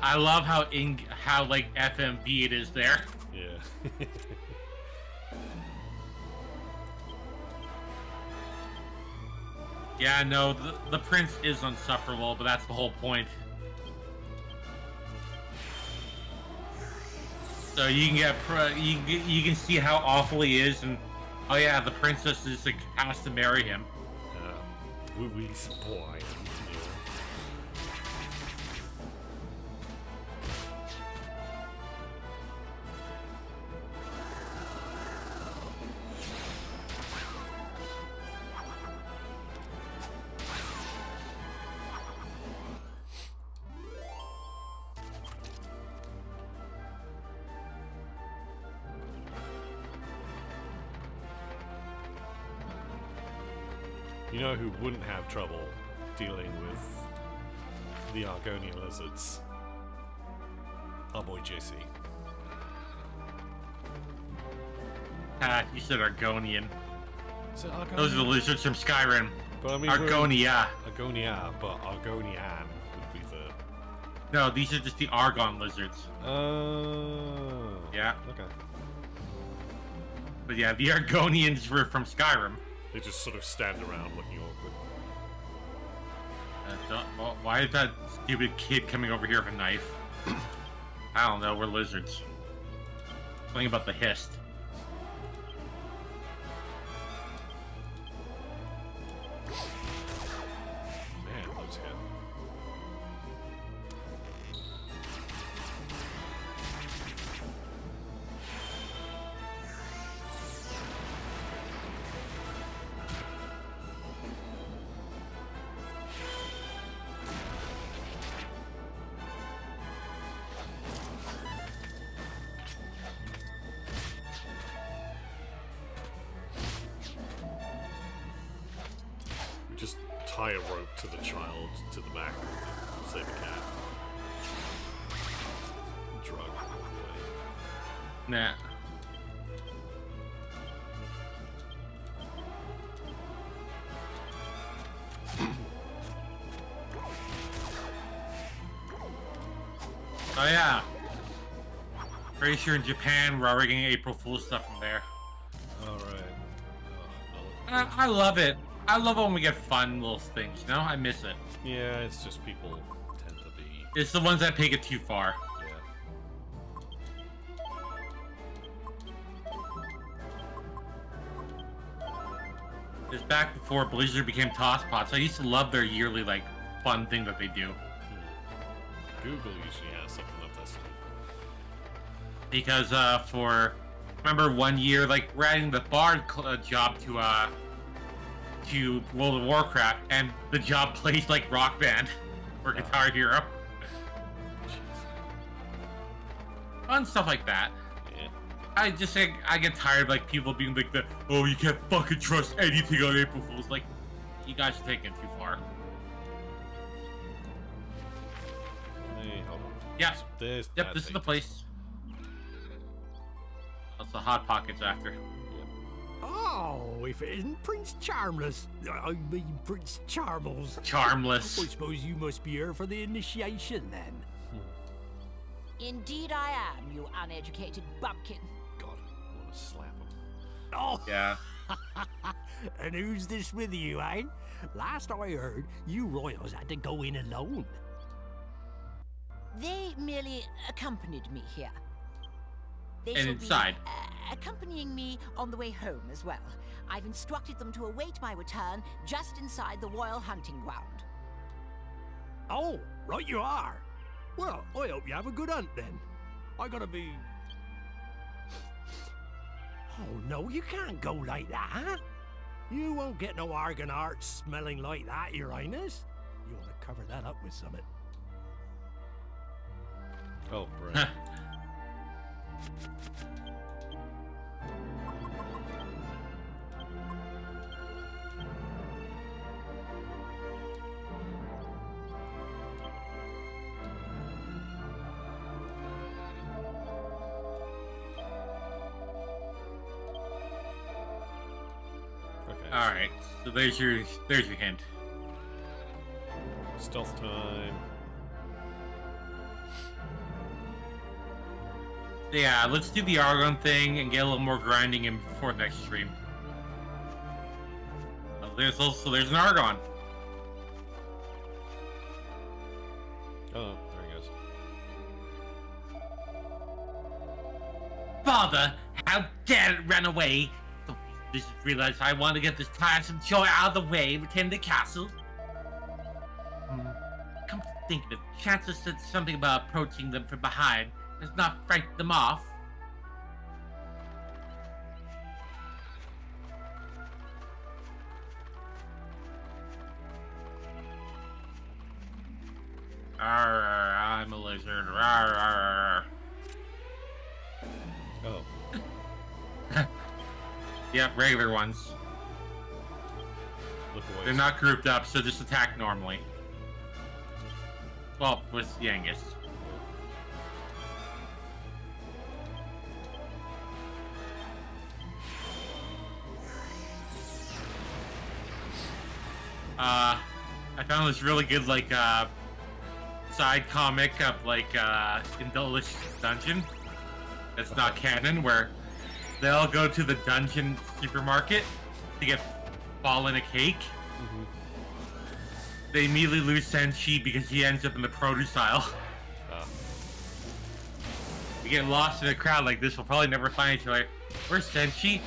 I love how in how like FMV it is there. Yeah. Yeah, no, the, the prince is unsufferable, but that's the whole point. So you can get pro- you can you can see how awful he is, and oh yeah, the princess is like, has to marry him. Uh, boy. Know who wouldn't have trouble dealing with the Argonian lizards? Our boy JC. Ah, you said Argonian. Argonian? Those are the lizards from Skyrim. But I mean, Argonia. Argonia, but Argonian would be the. No, these are just the Argon lizards. Oh. Yeah. Okay. But yeah, the Argonians were from Skyrim. They just sort of stand around looking awkward. Uh, wh- why is that stupid kid coming over here with a knife? I don't know, we're lizards. Something about the hist. Just tie a rope to the child to the back to save a cat. Drug all the way. Nah. oh yeah. Pretty sure in Japan we're already getting April Fool's stuff from there. All right. I, I love it. I love it when we get fun little things, you know? I miss it. Yeah, it's just people tend to be. It's the ones that take it too far. Yeah. It's back before Blizzard became Tosspots. I used to love their yearly, like, fun thing that they do. Google usually has something like this. because uh for remember one year like we're adding the bard uh, job to uh to World of Warcraft and the job plays like rock band or guitar hero. Fun stuff like that. Yeah. I just think I get tired of like people being like the oh you can't fucking trust anything on April Fools. Like you guys are taking it too far. Hey, hold on. yeah yep this is the place. That's the hot pockets after Oh, if it isn't Prince Charmless. I mean, Prince Charmles. Charmless. I suppose you must be here for the initiation then. Indeed, I am, you uneducated bumpkin. God, I want to slap him. Oh, yeah and who's this with you, eh? Last I heard, you royals had to go in alone. They merely accompanied me here. They And shall inside. Be, uh, accompanying me on the way home as well. I've instructed them to await my return just inside the royal hunting ground. Oh, right you are. Well, I hope you have a good hunt then. I gotta be. Oh no, you can't go like that. You won't get no argon art smelling like that, Your Highness. You want to cover that up with something. Oh, right. Okay. all right so there's your there's your hint Stealth time. Yeah, let's do the Argon thing and get a little more grinding in before next stream. Oh, there's also there's an Argon. Oh, there he goes. Father, how dare it run away? Don't you just realize I want to get this tiresome joy out of the way, return to the castle? Hmm. Come to think of it, Chancellor said something about approaching them from behind. Does not frighten them off. Arr, I'm a lizard. Arr, arr. Oh. Yep, regular ones. Look away. They're not grouped up, so just attack normally. Well, with Yangus. Uh, I found this really good, like, uh, side comic of, like, uh, Indulged Dungeon. That's not canon, where they all go to the dungeon supermarket to get Falin a cake. They immediately lose Senshi because he ends up in the produce aisle. Ah. We get lost in a crowd like this, we'll probably never find each other. Where's Senshi?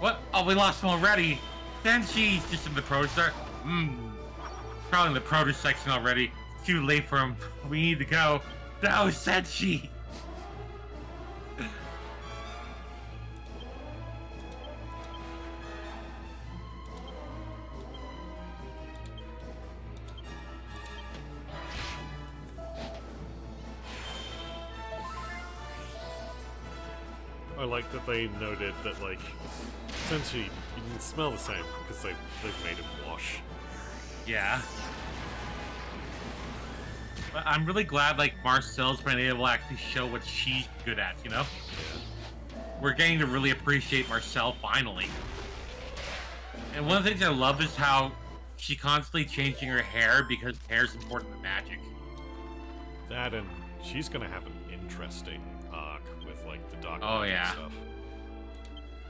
What? Oh, we lost him already. Senshi's just in the produce aisle. Mmm. Probably in the produce section already. Too late for him. We need to go. No, Senshi! I like that they noted that, like, essentially, you didn't smell the same because they, they've made him wash. Yeah. But I'm really glad like Marcille's been able to actually show what she's good at, you know? We're getting to really appreciate Marcille finally. And one of the things I love is how she constantly changing her hair because hair's important to magic. That and she's gonna have an interesting arc with, like, the dark Oh, yeah. stuff.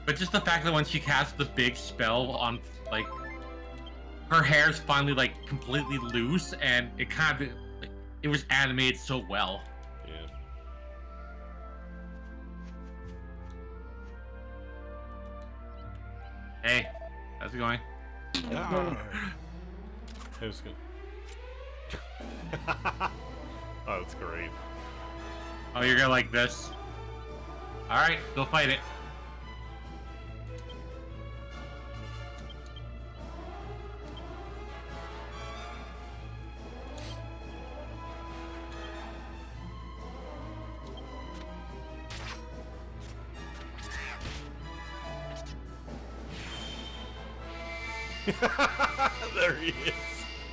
But just the fact that when she casts the big spell on like her hair's finally like completely loose and it kind of like, it was animated so well. Yeah. Hey, how's it going? Ah. I was gonna. oh, that's great. Oh, you're gonna like this. All right, go fight it. there he is.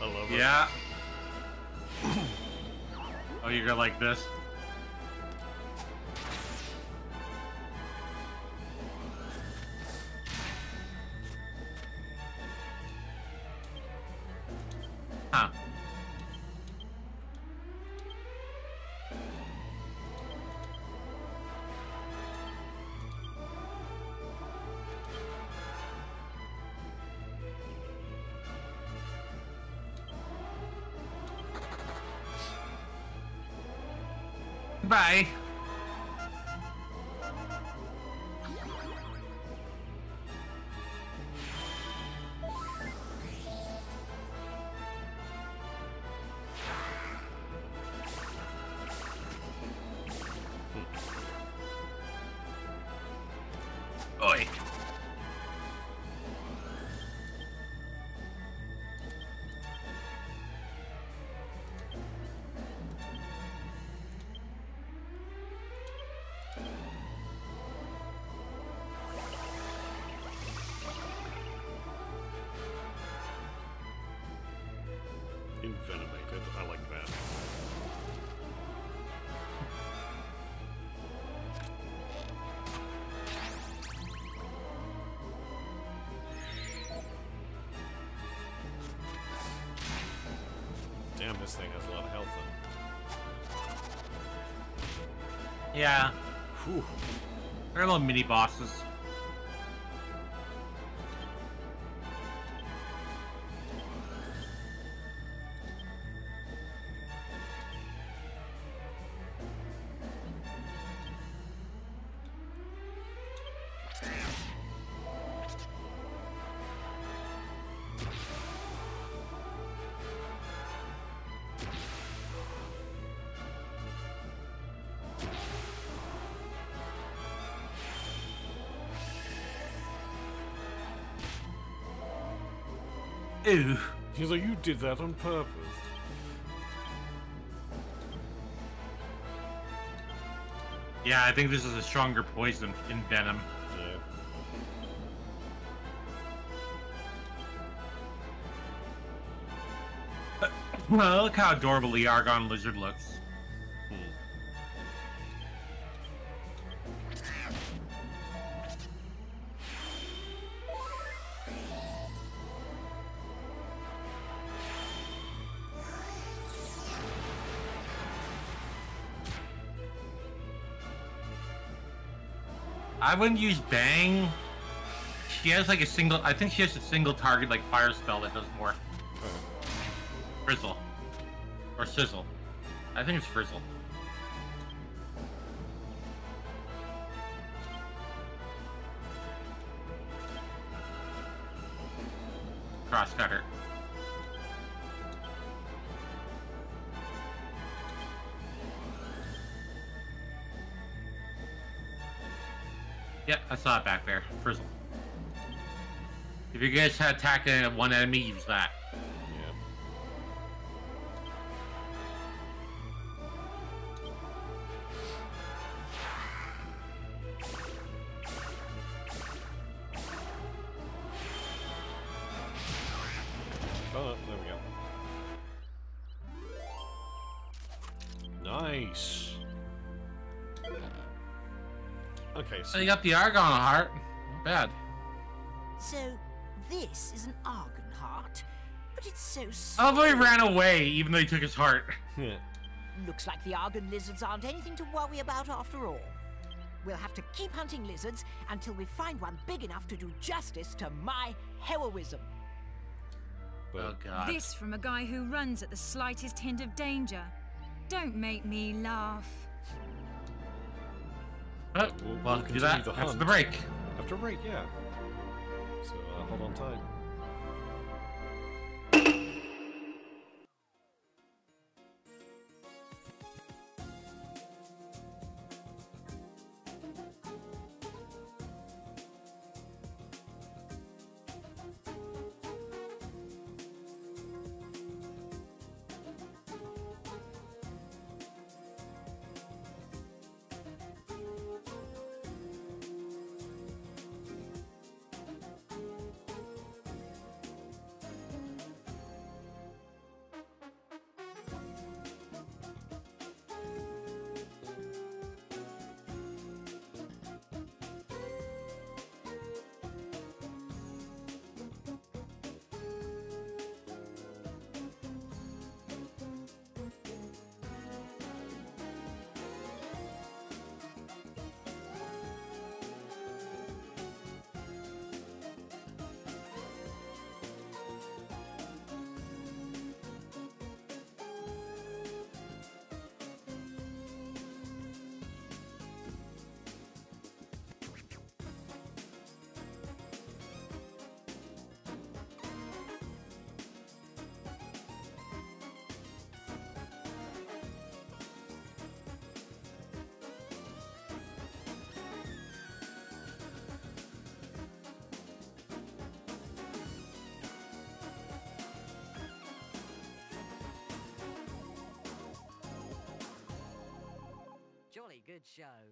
I love it. Yeah. oh, you're gonna like this. They're little mini bosses. Ooh. He's like, you did that on purpose. Yeah, I think this is a stronger poison in Venom. Yeah. Well, look how adorable the Argon lizard looks. I wouldn't use Bang. She has like a single. I think she has a single target like fire spell that does more. Oh. Frizzle. Or Sizzle. I think it's Frizzle. Saw it back there. Frizzle. If you guys had attacking one enemy, use that. So so you got the Argon heart. Not bad. So, this is an Argon heart, but it's so I love how he ran away, even though he took his heart. Looks like the Argon lizards aren't anything to worry about after all. We'll have to keep hunting lizards until we find one big enough to do justice to my heroism. Oh god. This from a guy who runs at the slightest hint of danger. Don't make me laugh. Oh, We'll- well, do that the after the break. After a break, yeah. So uh, hold on tight. Good show.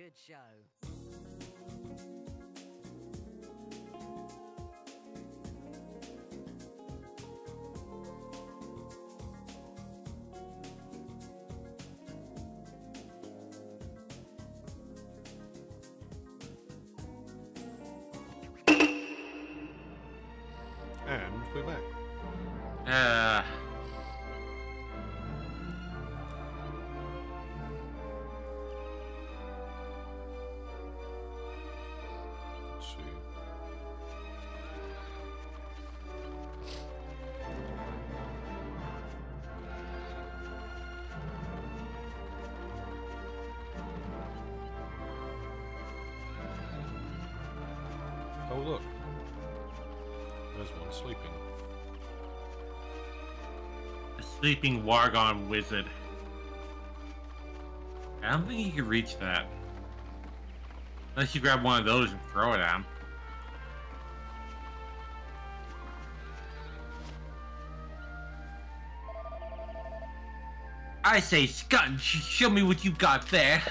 Good show. And we're back. Uh, Oh look. There's one sleeping. A sleeping Argon lizard. I don't think you can reach that. Unless you grab one of those and throw it at him. I say, Scott, show me what you got there.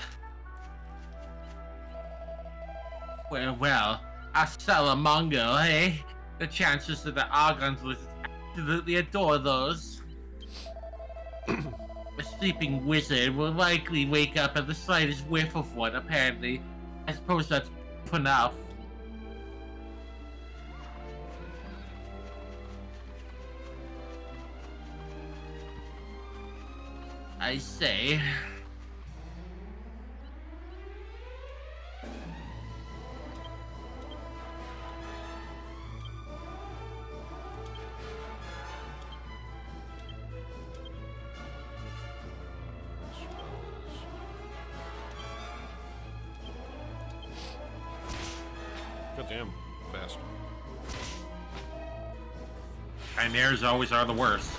A Salamongo, eh? The chances that the Argons would absolutely adore those. a sleeping wizard will likely wake up at the slightest whiff of one, apparently. I suppose that's enough. I say. Chimeras always are the worst.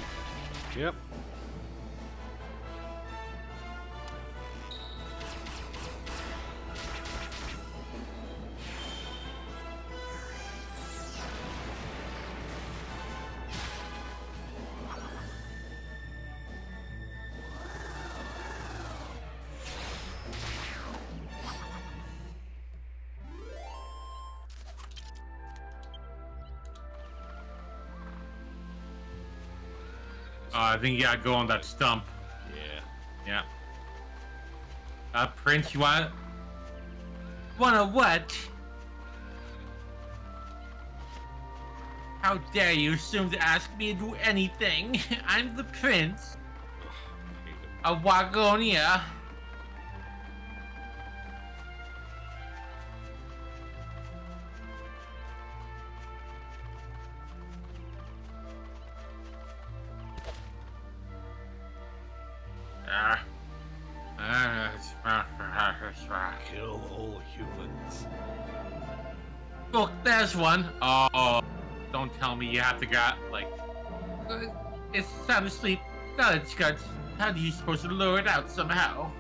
Think you gotta go on that stump. Yeah. Yeah. Uh, Prince, you want? Wanna what? How dare you assume to ask me to do anything? I'm the prince of Argonia. One. Oh, don't tell me you have to got like. uh, It's sound asleep. sleep. Now it's got. How are you supposed to lure it out somehow?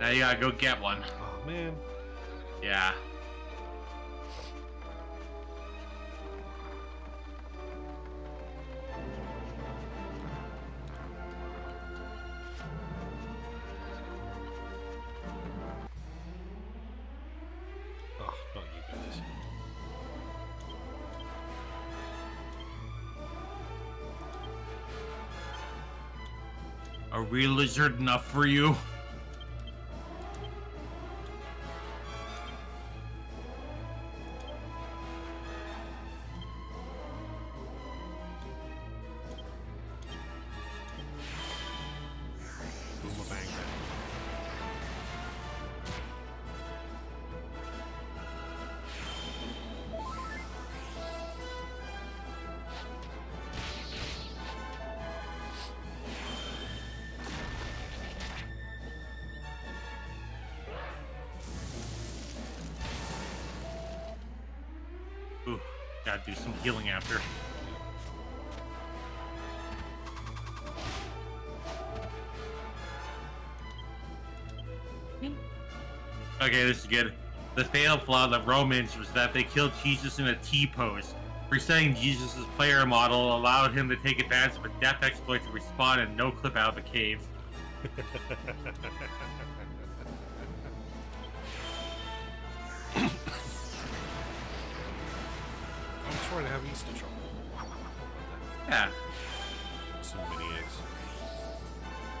Now you gotta go get one. Oh man. Yeah. We lizard enough for you? Okay, this is good. The fatal flaw of the Romans was that they killed Jesus in a T pose. Resetting Jesus' player model allowed him to take advantage of a death exploit to respawn and no clip out of the cave. I'm trying to have Easter trouble. Yeah. So many eggs.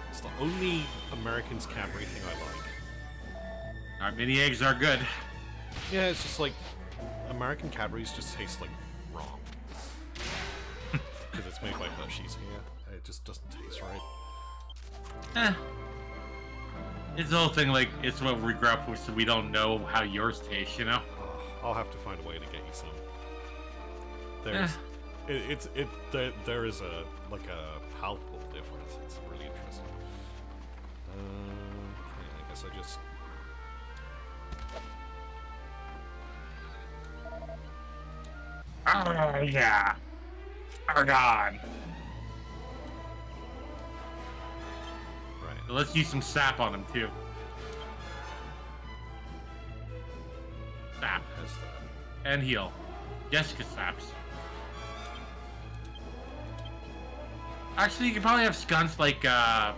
It's the only American's Cadbury thing I like. Our mini eggs are good. Yeah, it's just like American Cadbury's just taste like wrong. Because it's made by Hershey's here. It just doesn't taste right. Eh. It's the whole thing like it's what we grew up with, so we don't know how yours taste, you know. I'll have to find a way to get you some. There's, it, it's it. There, there is a like a palpable Yeah. God. Right. Let's use some sap on him too. Sap. And heal. Jessica saps. Actually, you could probably have skunks like uh,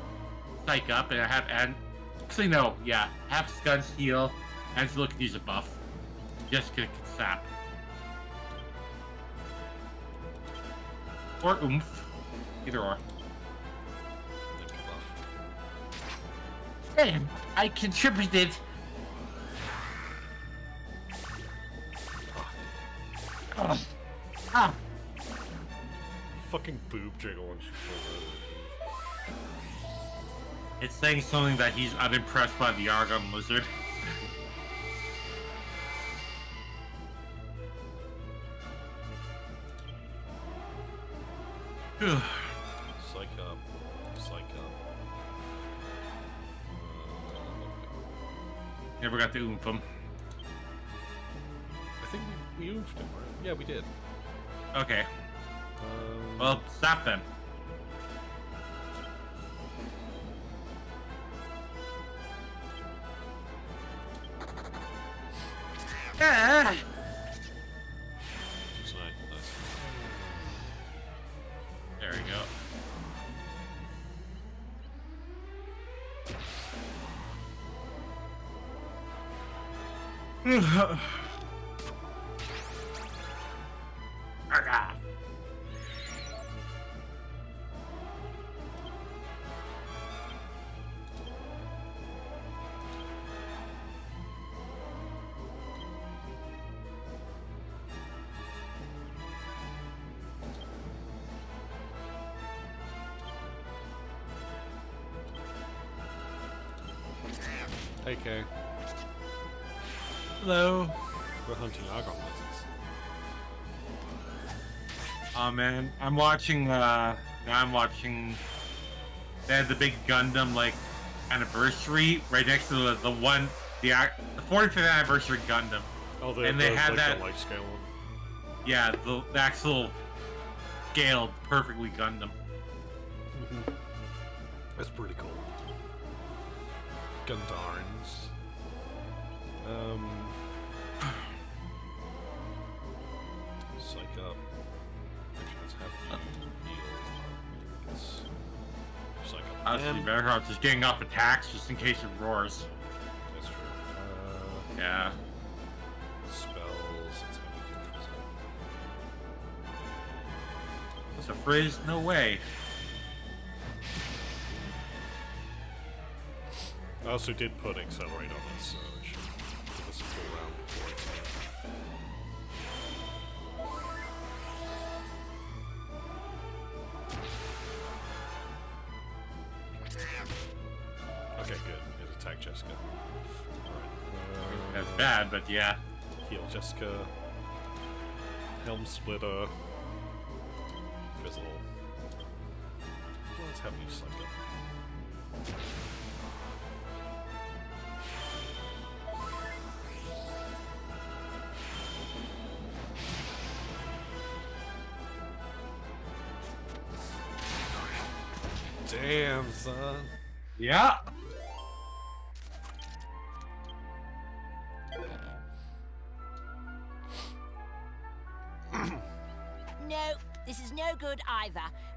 psych up and have and actually no, yeah, have skunks heal and look at use a buff. Jessica can sap. Or oomph. Either or. Damn, I contributed. Oh. Ah. Fucking boob jiggle when she pulls It's saying something that he's unimpressed by the Argon lizard. Psych up. Psych up. Uh, Never got to oomph him. I think we, we oofed him, right? Yeah, we did. Okay. Um, Well, stop then. Hey, Kay. Hello. We're hunting lizards. Oh man, I'm watching. uh Now I'm watching. They had the big Gundam like anniversary right next to the, the one the the 45th anniversary Gundam. Oh, the, And they the, had like, that- the life scale one. Yeah, the, the actual scaled perfectly Gundam. Just getting off attacks just in case it roars. That's true. Uh, Yeah. spells. Let's have you do It's a frizz? No way. I also did put accelerate on this, so yeah. Heal Jessica. Uh, Helm Splitter.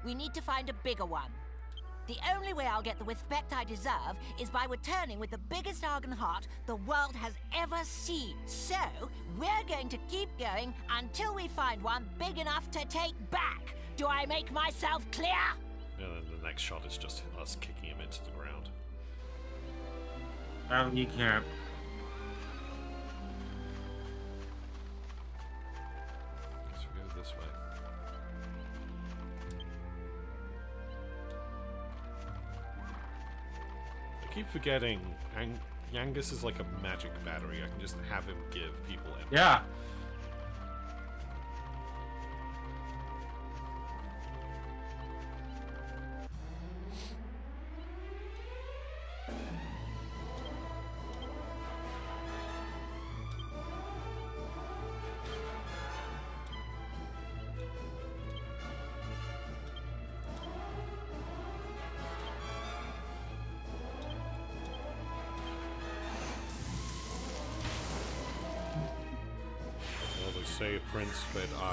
We need to find a bigger one. The only way I'll get the respect I deserve is by returning with the biggest Argon heart the world has ever seen. So, we're going to keep going until we find one big enough to take back. Do I make myself clear? And then the next shot is just us kicking him into the ground. Um, you can't. Keep forgetting Ang- Yangus is like a magic battery. I can just have him give people energy. Yeah. A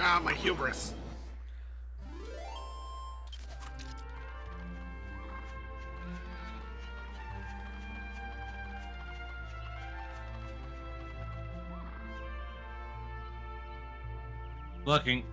Ah, my hubris. Looking.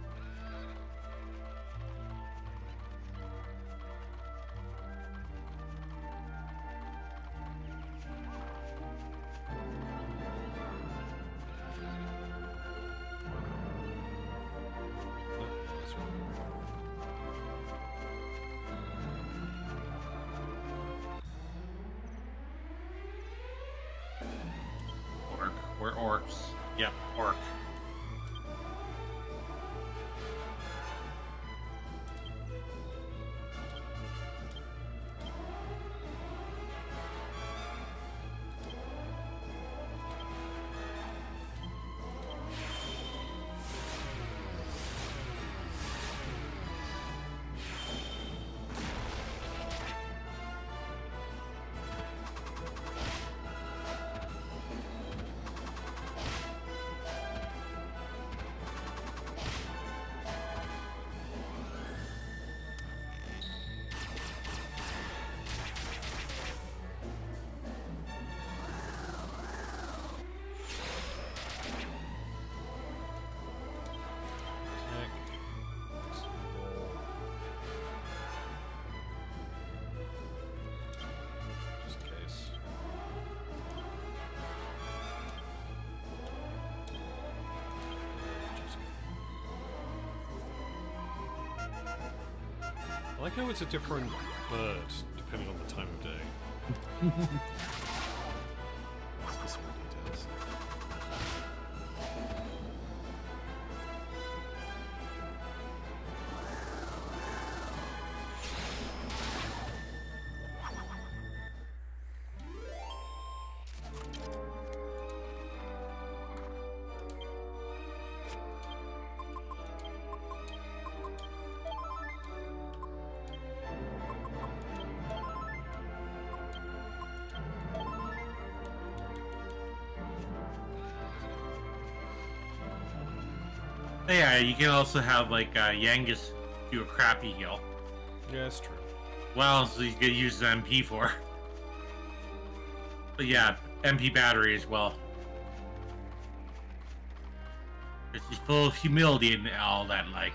I like how it's a different bird depending on the time of day. Yeah, you can also have like uh, Yangus do a crappy heal. Yeah, that's true. What else you could use the MP for? But yeah, MP battery as well. It's just full of humility and all that, like.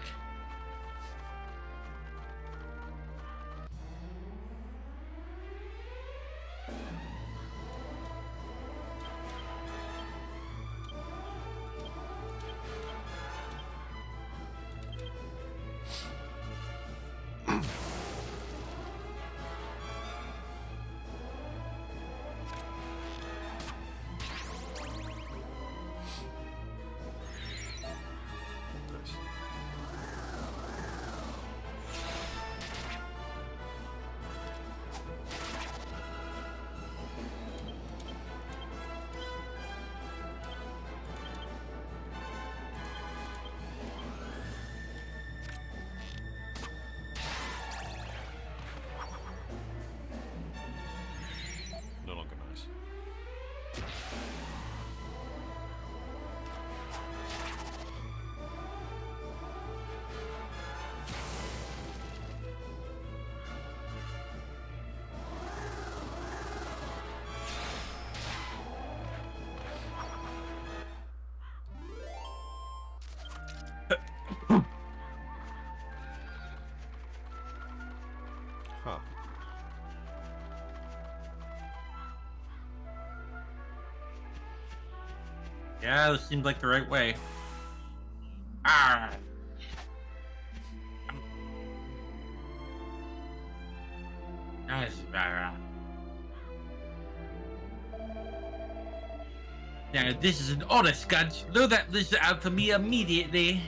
Yeah, this seems like the right way. Ah. Nice, Vara. Now, this is an honest Scudge. Load that list out for me immediately.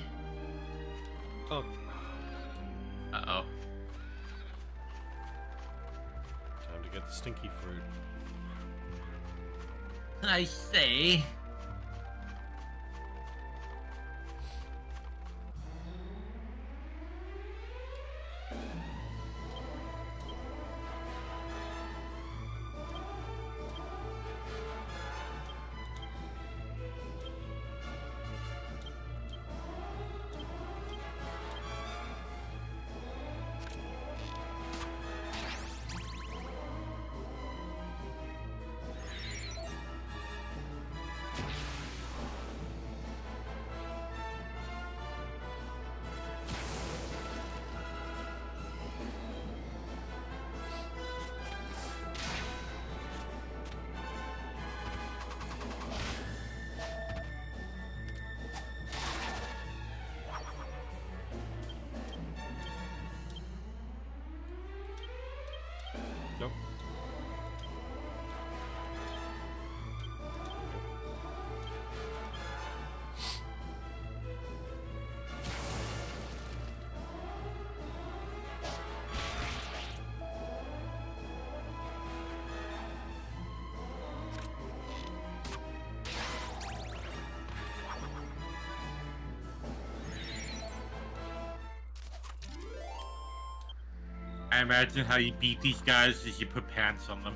Imagine how you beat these guys is you put pants on them.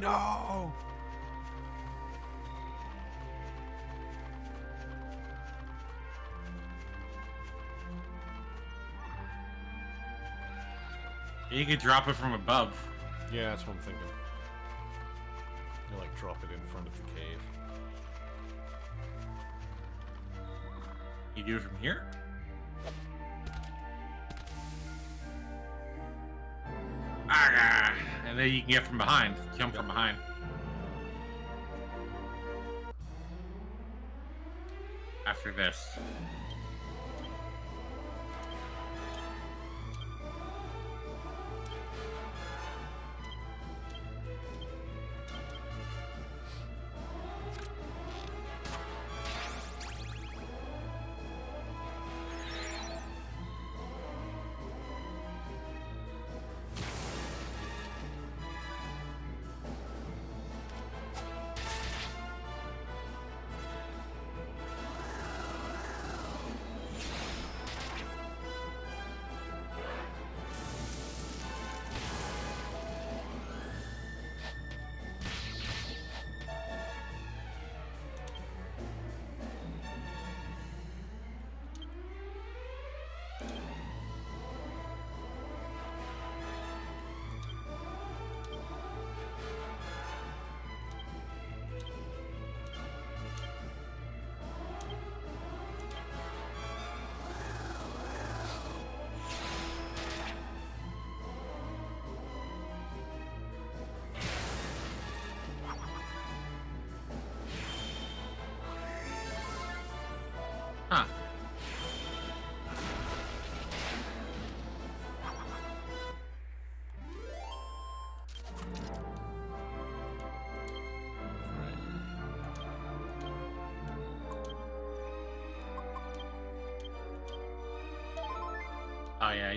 No! You could drop it from above. Yeah, that's what I'm thinking. You like drop it in front of the cave. You do it from here? And then you can get from behind. Jump from behind. After this.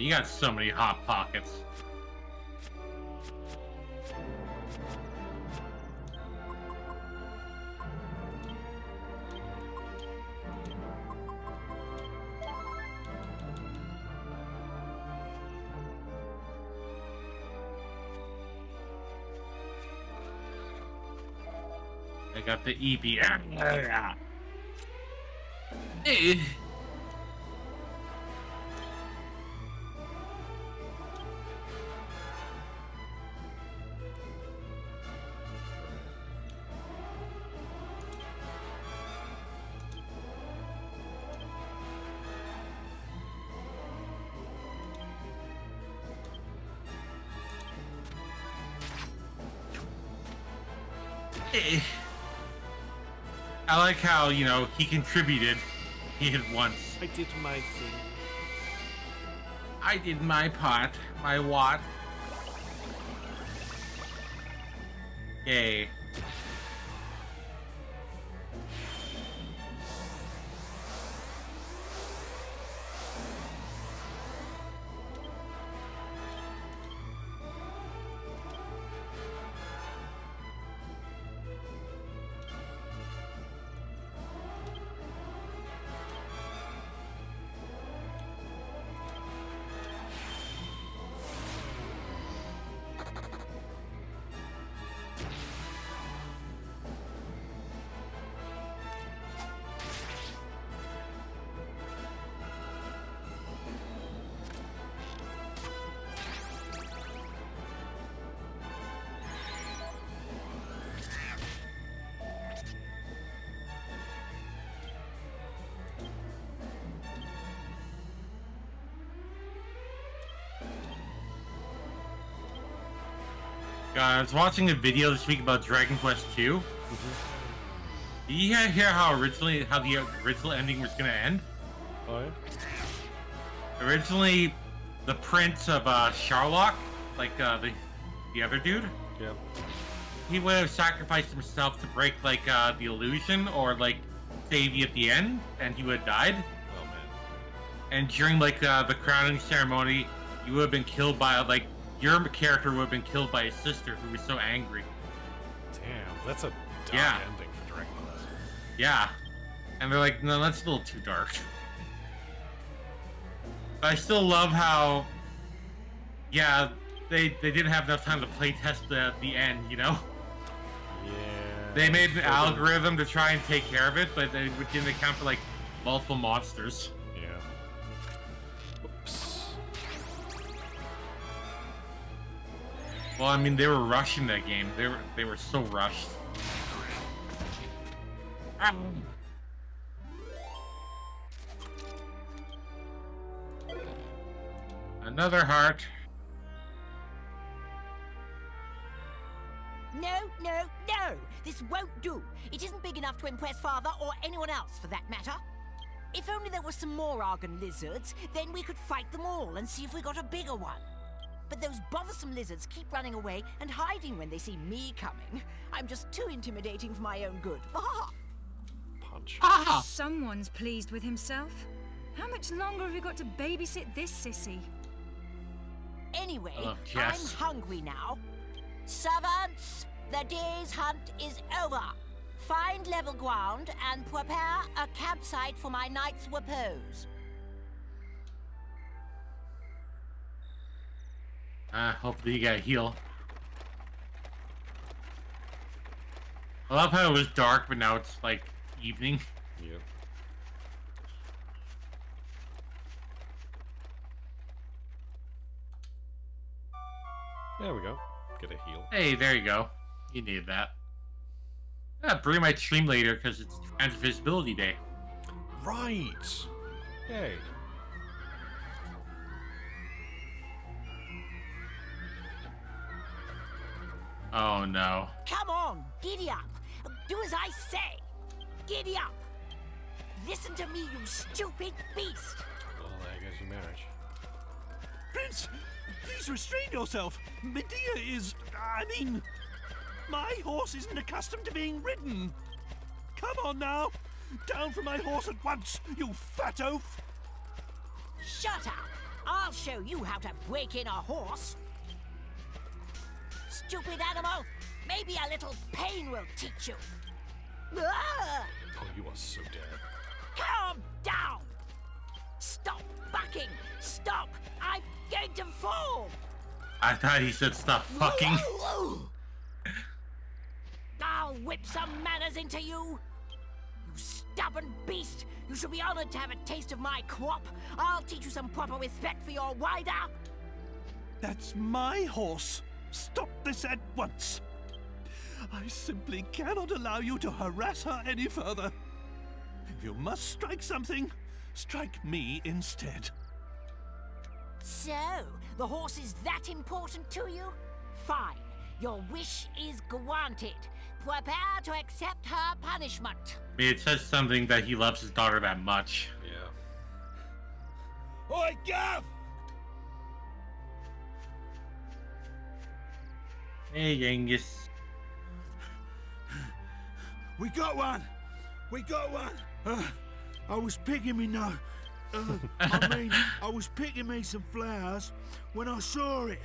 You got so many hot pockets. I got the EP. Eh. How, you know, he contributed. He hit once. I did my thing. I did my part. My what? Yay. I was watching a video this week about Dragon Quest II. Did you hear how originally how the original ending was gonna end? Oh yeah. Originally, the prince of uh, Sharlock, like uh, the the other dude, Yeah. he would have sacrificed himself to break like uh, the illusion or like save you at the end, and he would have died. Oh man. And during like uh, the crowning ceremony, you would have been killed by like your character would have been killed by his sister, who was so angry. Damn, that's a dark Yeah. ending for Dragon Quest. Yeah. And they're like, no, that's a little too dark. But I still love how, yeah, they they didn't have enough time to play test the the end, you know. Yeah. They made an algorithm to try and take care of it, but they didn't account for like multiple monsters. Well, I mean, they were rushing that game. They were they were so rushed. Um. Another heart. No, no, no! This won't do. It isn't big enough to impress Father or anyone else, for that matter. If only there were some more Argon lizards, then we could fight them all and see if we got a bigger one. But those bothersome lizards keep running away and hiding when they see me coming. I'm just too intimidating for my own good. Punch. Ah! Someone's pleased with himself. How much longer have we got to babysit this sissy? Anyway, I love I'm hungry now. Servants, the day's hunt is over. Find level ground and prepare a campsite for my night's repose. Uh, hopefully he got a heal. I love how it was dark, but now it's like evening. Yep. There we go. Get a heal. Hey, there you go. You needed that. Yeah, bring my stream later because it's Transvisibility Day. Right. Yay. Oh no. Come on, giddy up. Do as I say. Giddy up. Listen to me, you stupid beast. Well, there goes your marriage. Prince, please restrain yourself. Medea is. I mean. My horse isn't accustomed to being ridden. Come on now. Down from my horse at once, you fat oaf. Shut up. I'll show you how to break in a horse. Stupid animal. Maybe a little pain will teach you. Ah! Oh, you are so dead. Calm down! Stop bucking! Stop! I'm going to fall! I thought he said stop fucking. I'll whip some manners into you! You stubborn beast! You should be honored to have a taste of my crop! I'll teach you some proper respect for your rider! That's my horse. Stop this at once. I simply cannot allow you to harass her any further. If you must strike something, strike me instead. So, the horse is that important to you? Fine. Your wish is granted. Prepare to accept her punishment. I mean, it says something that he loves his daughter that much. Yeah. Oi, Gav! Hey, Angus. We got one! We got one! Uh, I was picking me no. Uh, I mean, I was picking me some flowers when I saw it.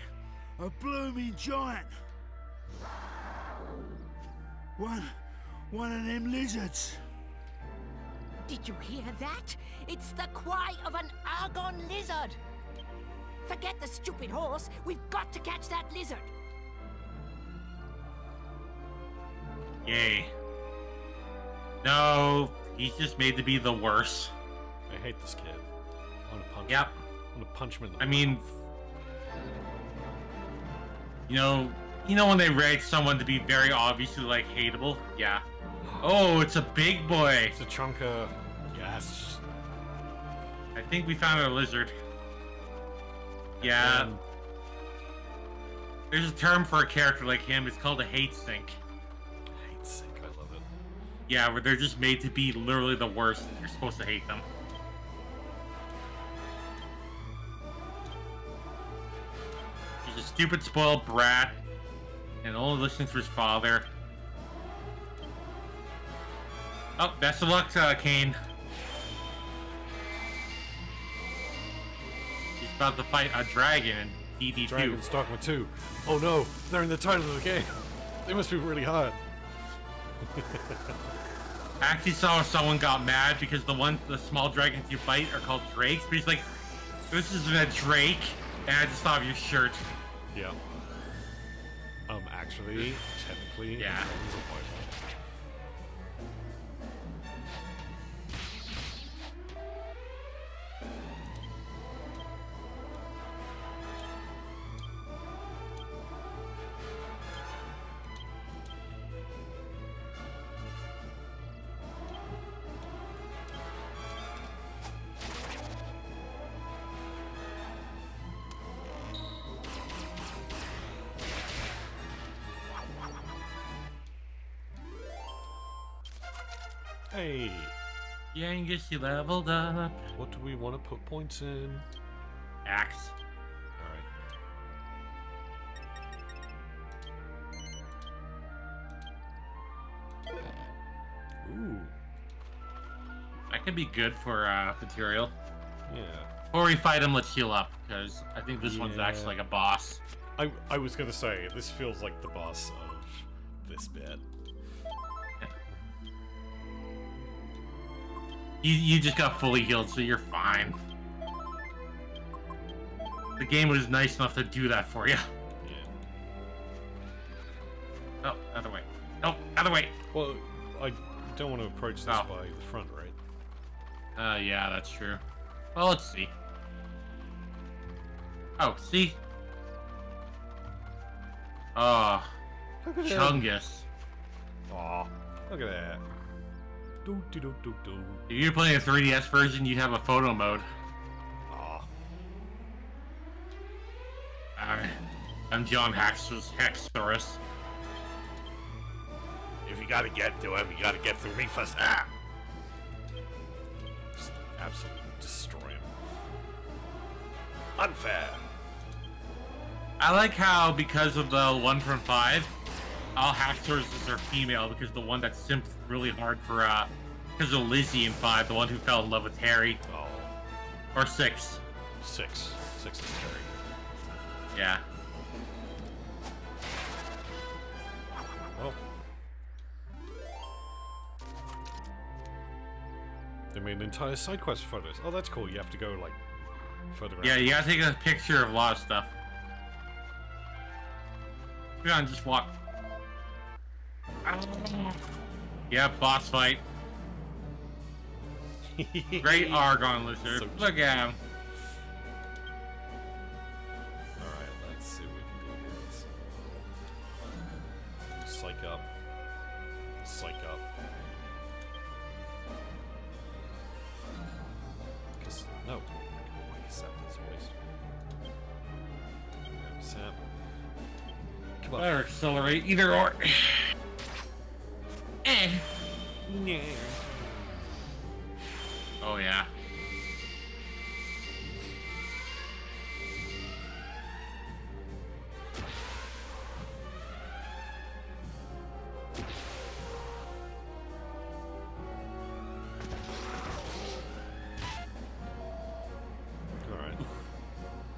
A blooming giant. One, one of them lizards. Did you hear that? It's the cry of an Argon lizard. Forget the stupid horse. We've got to catch that lizard. Yay. No, he's just made to be the worst. I hate this kid. I want to punch Yep. him. I want to punch him in the I mean, you know, you know when they write someone to be very obviously like hateable? Yeah. Oh, it's a big boy. It's a chunka. Yes. I think we found a lizard. Yeah. Um, There's a term for a character like him. It's called a hate sink. Yeah, where they're just made to be literally the worst. You're supposed to hate them. He's a stupid, spoiled brat, and only listens to his father. Oh, best of luck, uh, Kane. He's about to fight a dragon in DD2. Dragon's Dogma 2. Oh no, they're in the title of the game. They must be really hard. I actually saw someone got mad because the ones, the small dragons you fight are called drakes. But he's like, this isn't a drake, and I just thought of your shirt. Yeah. Um, actually, technically, Yeah. White Yangus, you leveled up. what do we want to put points in? Axe. Alright. Ooh, That could be good for uh, material. yeah. Before we fight him, let's heal up, because I think this one's actually like a boss. I, I was gonna say, this feels like the boss of this bit. You, you just got fully healed, so you're fine. The game was nice enough to do that for you. Yeah. Oh, other way. Oh, other way. Well, I don't want to approach this Oh. by the front, right? Uh, yeah, that's true. Well, let's see. Oh, see? Oh, Look at that. Chungus. Aw, look at that. If you're playing a 3DS version, you'd have a photo mode. Oh. Uh, I'm John Haxor's Hexorus. If you gotta get to him, you gotta get through me first. Ah! Just absolutely destroy him. Unfair. I like how, because of the one from five, all Haxors are female because the one that simped really hard for, uh, because of Lizzie in five, the one who fell in love with Harry, Oh, or six. six. Six is Harry. Yeah. Well. They made an entire side quest for this. Oh, that's cool. You have to go, like, further Yeah, you gotta take a picture of a lot of stuff. Come on, just walk. Oh. Yeah, boss fight. Great Argon lizard. So Look at him. Alright, let's see what we can do here. Psych up. Psych up. Cause, no. Oh, Sap is waste. Sap. Come on. Better accelerate either or. Yeah. Yeah. Oh yeah.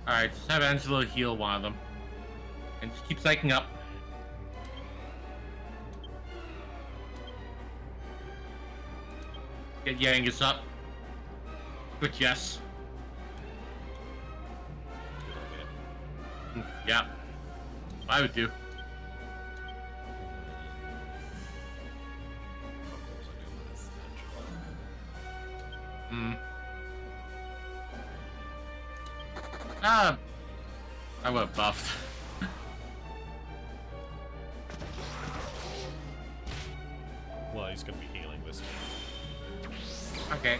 Alright, just have Angelo heal one of them. And just keep psyching up. Get Yangus up. Good yes. Yeah. I would do. Hmm. Ah. I have buffed. Well, he's gonna be. Okay.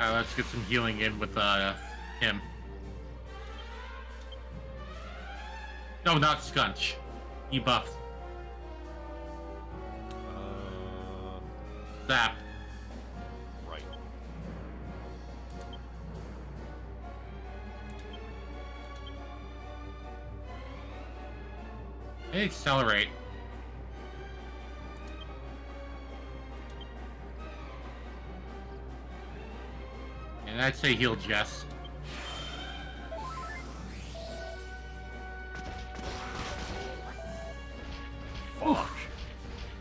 Alright, let's get some healing in with uh him. No, not Scunch. He buffed. Uh, Zap. Accelerate. And I'd say heal Jess. Fuck.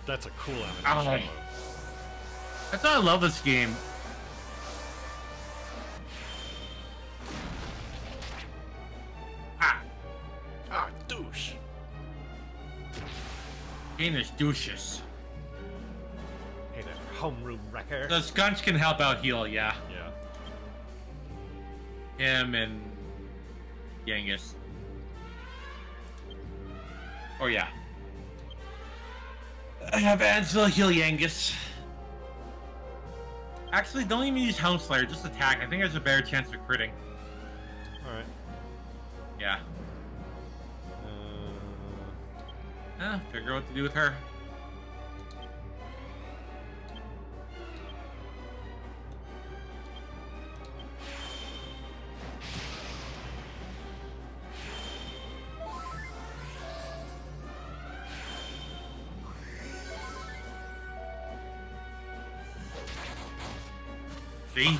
That's a cool Oh. animation. That's why I love this game. Game douches. Hey there, homeroom wrecker. The Scunch can help out heal, yeah. Yeah. Him and Yangus. Oh yeah. I have Ansel heal Yangus. Actually, don't even use Helm Slayer, just attack. I think there's a better chance of critting. Eh, figure out what to do with her. See?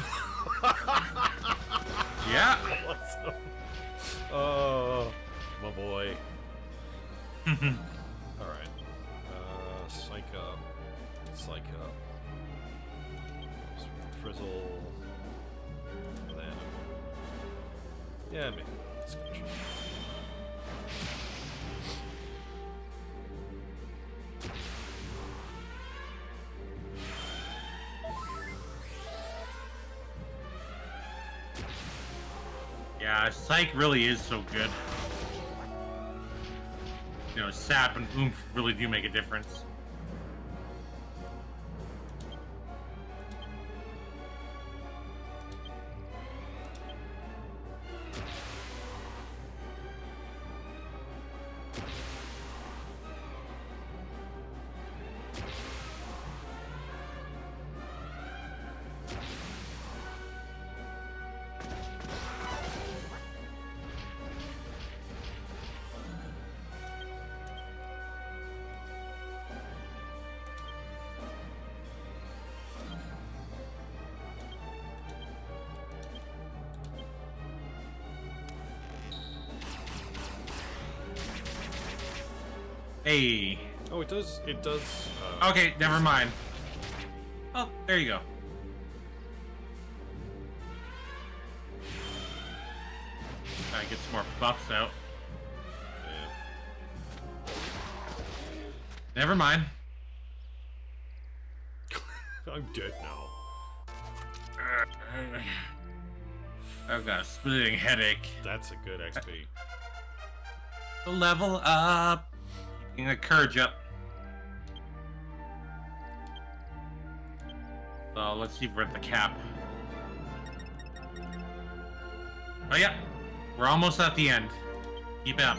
Psych really is so good. You know, Sap and Oomph really do make a difference. Hey. Oh, it does. It does. Uh, Okay, never mind. Oh, there you go. To get some more buffs out. Yeah. Never mind. I'm dead now. I've got a splitting headache. That's a good XP. Level up. Keeping the courage up. So let's see if we're at the cap. Oh yeah, We're almost at the end. Keep it up.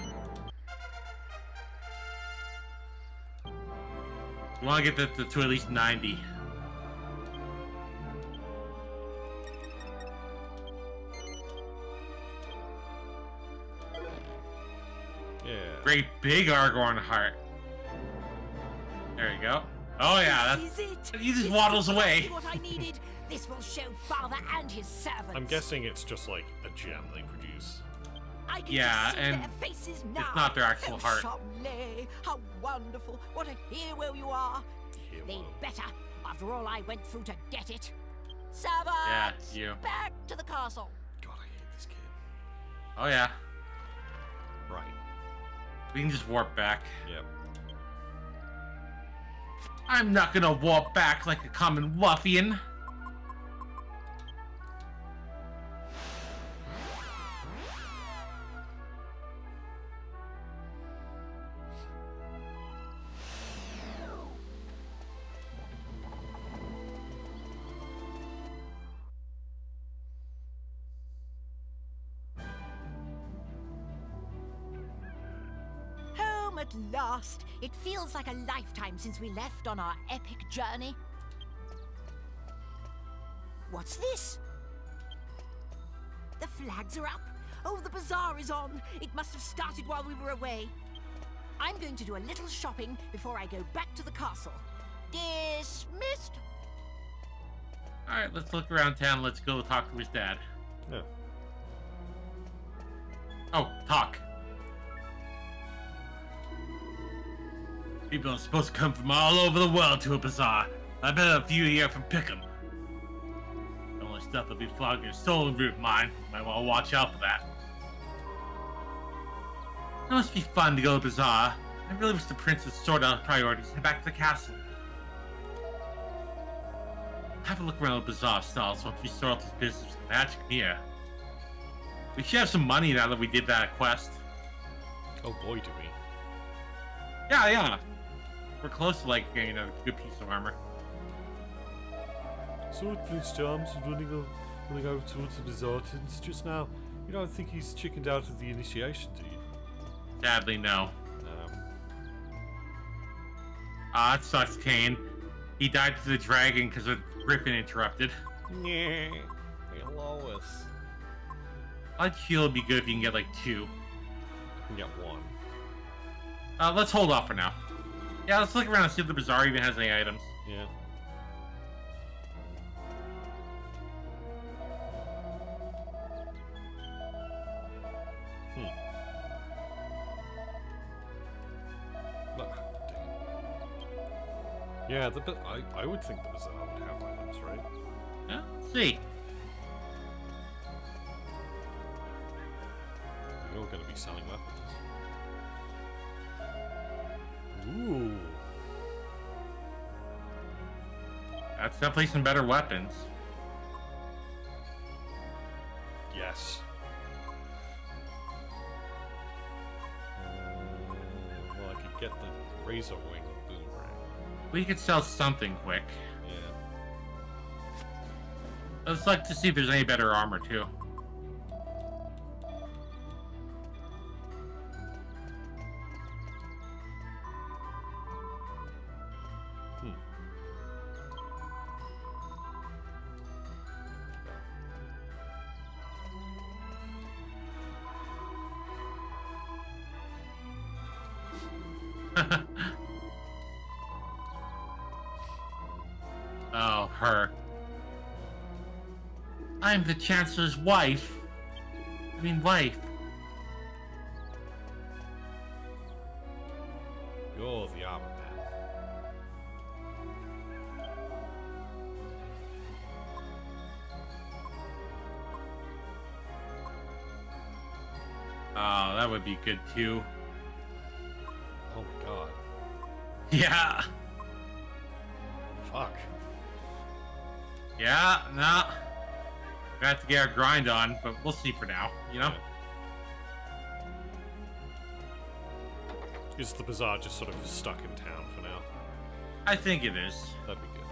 We want to get to, to at least 90. Great big Argon heart. There you go. Oh yeah, that's it. he just This is waddles exactly away. What I needed. This will show father and his servants. I'm guessing it's just like a gem they produce. I can Yeah, see and their faces now. it's not their actual oh, heart. Charlet, how wonderful! What a hero you are. Hero. They'd better. After all I went through to get it. Servants, Yeah, you. back to the castle. God, I hate this kid. Oh yeah. We can just warp back. Yep. I'm not gonna warp back like a common ruffian. Feels like a lifetime since we left on our epic journey. What's this? The flags are up. Oh, the bazaar is on. It must have started while we were away. I'm going to do a little shopping before I go back to the castle. Dismissed. Alright, let's look around town. Let's go talk to his dad. Yeah. Oh, talk. People are supposed to come from all over the world to a bazaar. I bet a few here from Pickham. The only stuff that'll be flogging is stolen root mine. Might want to watch out for that. It must be fun to go to the bazaar. I really wish the prince would sort out priorities and head back to the castle. Have a look around the bazaar stalls once we sort out this business with the magic mirror. We should have some money now that we did that quest. Oh boy, do we. Yeah, yeah. We're close to like getting a good piece of armor. Sword Prince Charms is running, o- running over towards the Bizartans just now. You don't think he's chickened out of the initiation, do you? Sadly, no. No. Ah, it sucks, Kane. He died to the dragon because of Griffin interrupted. Yeah. Lois. I'd feel it'd be good if you can get like two. I can get one. Uh, let's hold off for now. Yeah, let's look around and see if the bazaar even has any items. Yeah. Hmm. Ah, dang. Yeah, the I, I would think the bazaar would have items, right? Yeah, let's see. You're going to be selling weapons. Ooh. That's definitely some better weapons. Yes. Uh, well, I could get the razor wing boomerang. We could sell something quick. Yeah. Let's like to see if there's any better armor too. I'm the Chancellor's wife. I mean, wife. You're the armor man. Oh, that would be good too. Oh my god. Yeah. Fuck. Yeah, no. We have to get our grind on, but we'll see for now, you know? Is the bazaar just sort of stuck in town for now? I think it is. That'd be good.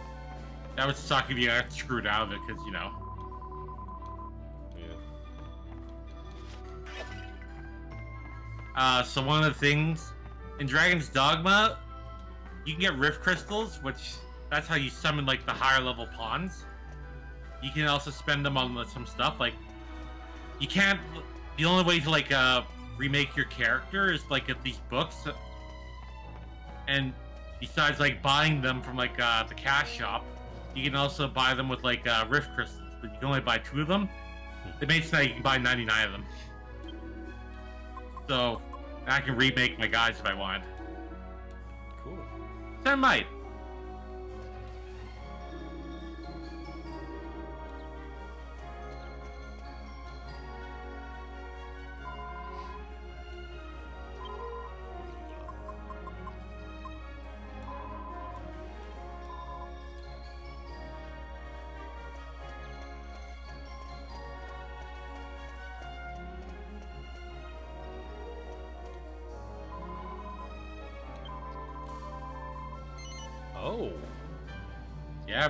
That would suck if you got screwed out of it, because, you know. Yeah. Uh, so one of the things in Dragon's Dogma, you can get Rift Crystals, which that's how you summon like the higher level pawns. You can also spend them on some stuff like you can't. The only way to like uh remake your character is like at these books, and besides like buying them from like uh, the cash shop, you can also buy them with like uh, Rift Crystals, but you can only buy two of them. They made so you can buy 99 of them. So I can remake my guys if I want. Cool. So I might.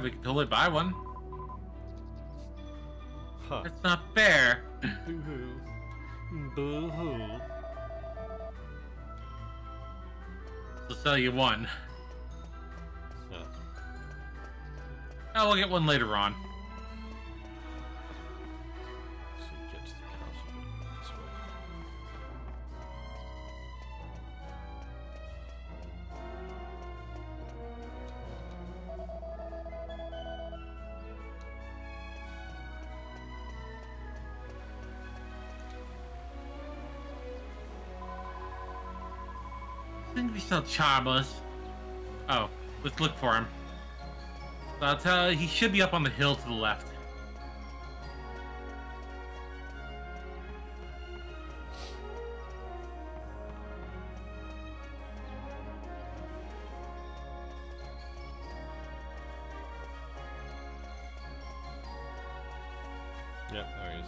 Yeah, we can totally buy one. Huh. It's not fair. Boo-hoo. Boo-hoo. We'll sell you one. Yeah. Oh, we'll get one later on. I think we sell Charmless. Oh, let's look for him. So I'll he should be up on the hill to the left. Yep, there he is.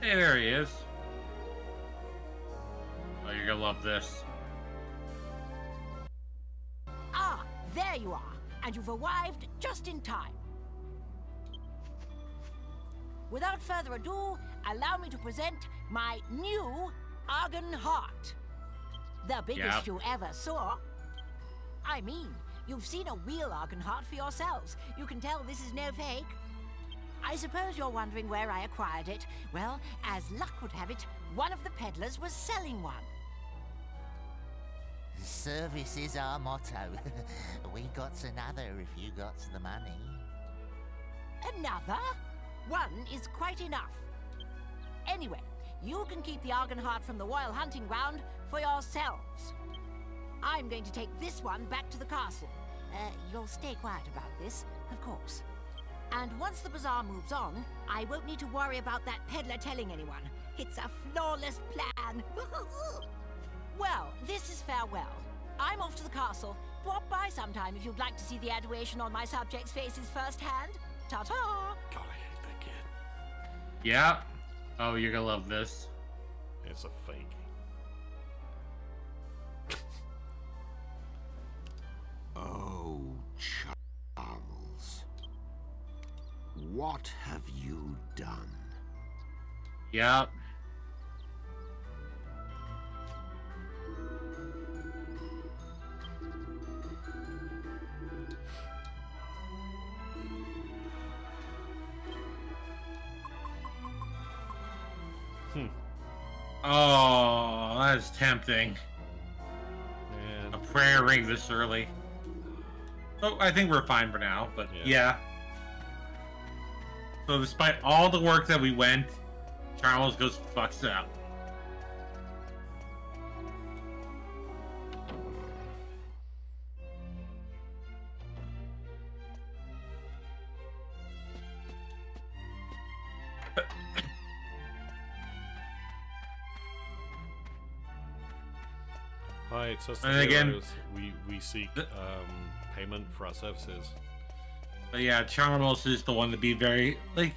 Hey, there he is. Oh, you're gonna love this. Further ado, allow me to present my new Argon Heart. The biggest Yep. you ever saw. I mean, you've seen a real Argon Heart for yourselves. You can tell this is no fake. I suppose you're wondering where I acquired it. Well, as luck would have it, one of the peddlers was selling one. Service is our motto. we got another if you got the money. Another? One is quite enough. Anyway, you can keep the Argon Heart from the Royal Hunting Ground for yourselves. I'm going to take this one back to the castle. Uh, you'll stay quiet about this, of course. And once the bazaar moves on, I won't need to worry about that peddler telling anyone. It's a flawless plan. well, this is farewell. I'm off to the castle. Drop by sometime if you'd like to see the adoration on my subjects' faces firsthand. Ta-ta! God, Yeah. Oh, you're gonna love this. It's a fake. Oh, Charles. What have you done? Yep. Hmm. Oh, that is tempting. Man. A prayer ring this early. Oh, I think we're fine for now, but yeah. So despite all the work that we went, Charles goes fucks it up. Hi, us the And again- heroes. We we seek um, payment for our services. But yeah, Charmos is the one to be very like.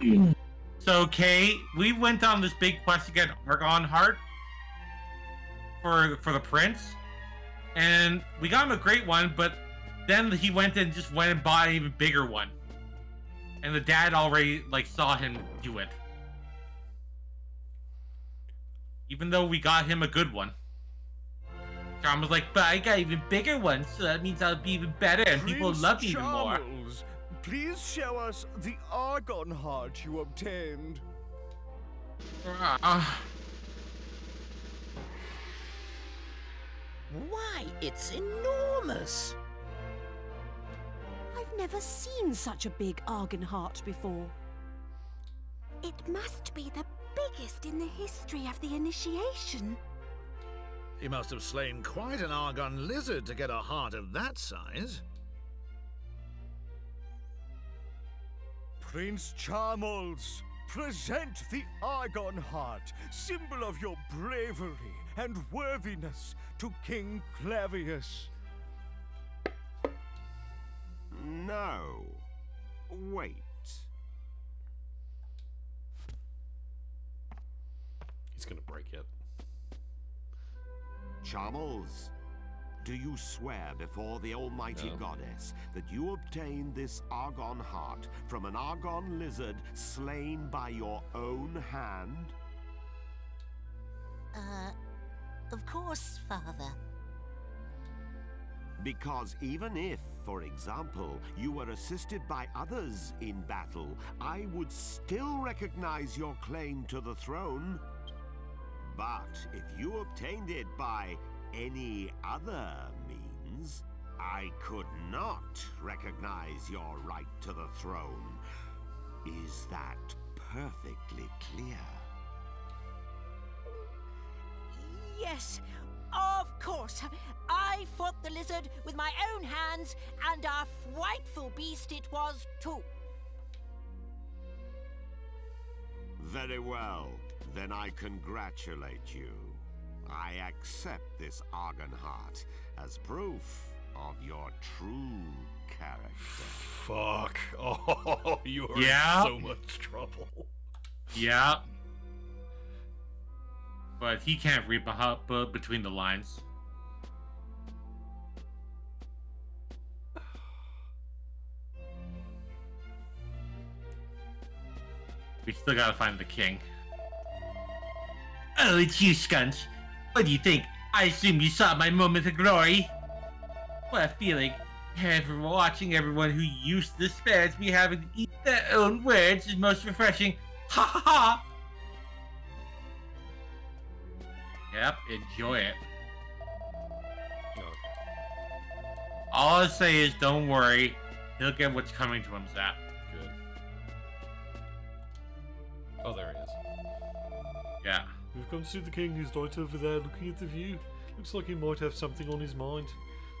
so Kay, we went on this big quest to get Argon Heart for for the prince, and we got him a great one. But then he went and just went and bought an even bigger one, and the dad already like saw him do it. Even though we got him a good one. Charm was like, but I got even bigger ones, so that means I'll be even better and people will love me even more. Please show us the Argon heart you obtained. Ah. Why, it's enormous! I've never seen such a big Argon heart before. It must be the biggest in the history of the initiation. He must have slain quite an Argon lizard to get a heart of that size. Prince Charmles, present the Argon heart, symbol of your bravery and worthiness, to King Clavius. No. Wait. He's gonna break it. Charmles, do you swear before the almighty No. goddess that you obtained this Argon heart from an Argon lizard slain by your own hand? Uh, of course, Father. Because even if, for example, you were assisted by others in battle, I would still recognize your claim to the throne. But if you obtained it by any other means, I could not recognize your right to the throne. Is that perfectly clear? Yes, of course. I fought the lizard with my own hands, and a frightful beast it was, too. Very well. Then I congratulate you. I accept this Argon heart as proof of your true character. Fuck. Oh, you are Yeah. in so much trouble. Yeah. But he can't read between the lines. We still gotta find the king. Oh, it's you, Skunch. What do you think? I assume you saw my moment of glory. What a feeling. Ever watching everyone who used to disparage me having to eat their own words is most refreshing. Ha ha ha! Yep, enjoy it. All I say is don't worry. He'll get what's coming to him, Zap. Good. Oh, there he is. Yeah. We've come to see the king who's right over there looking at the view. Looks like he might have something on his mind.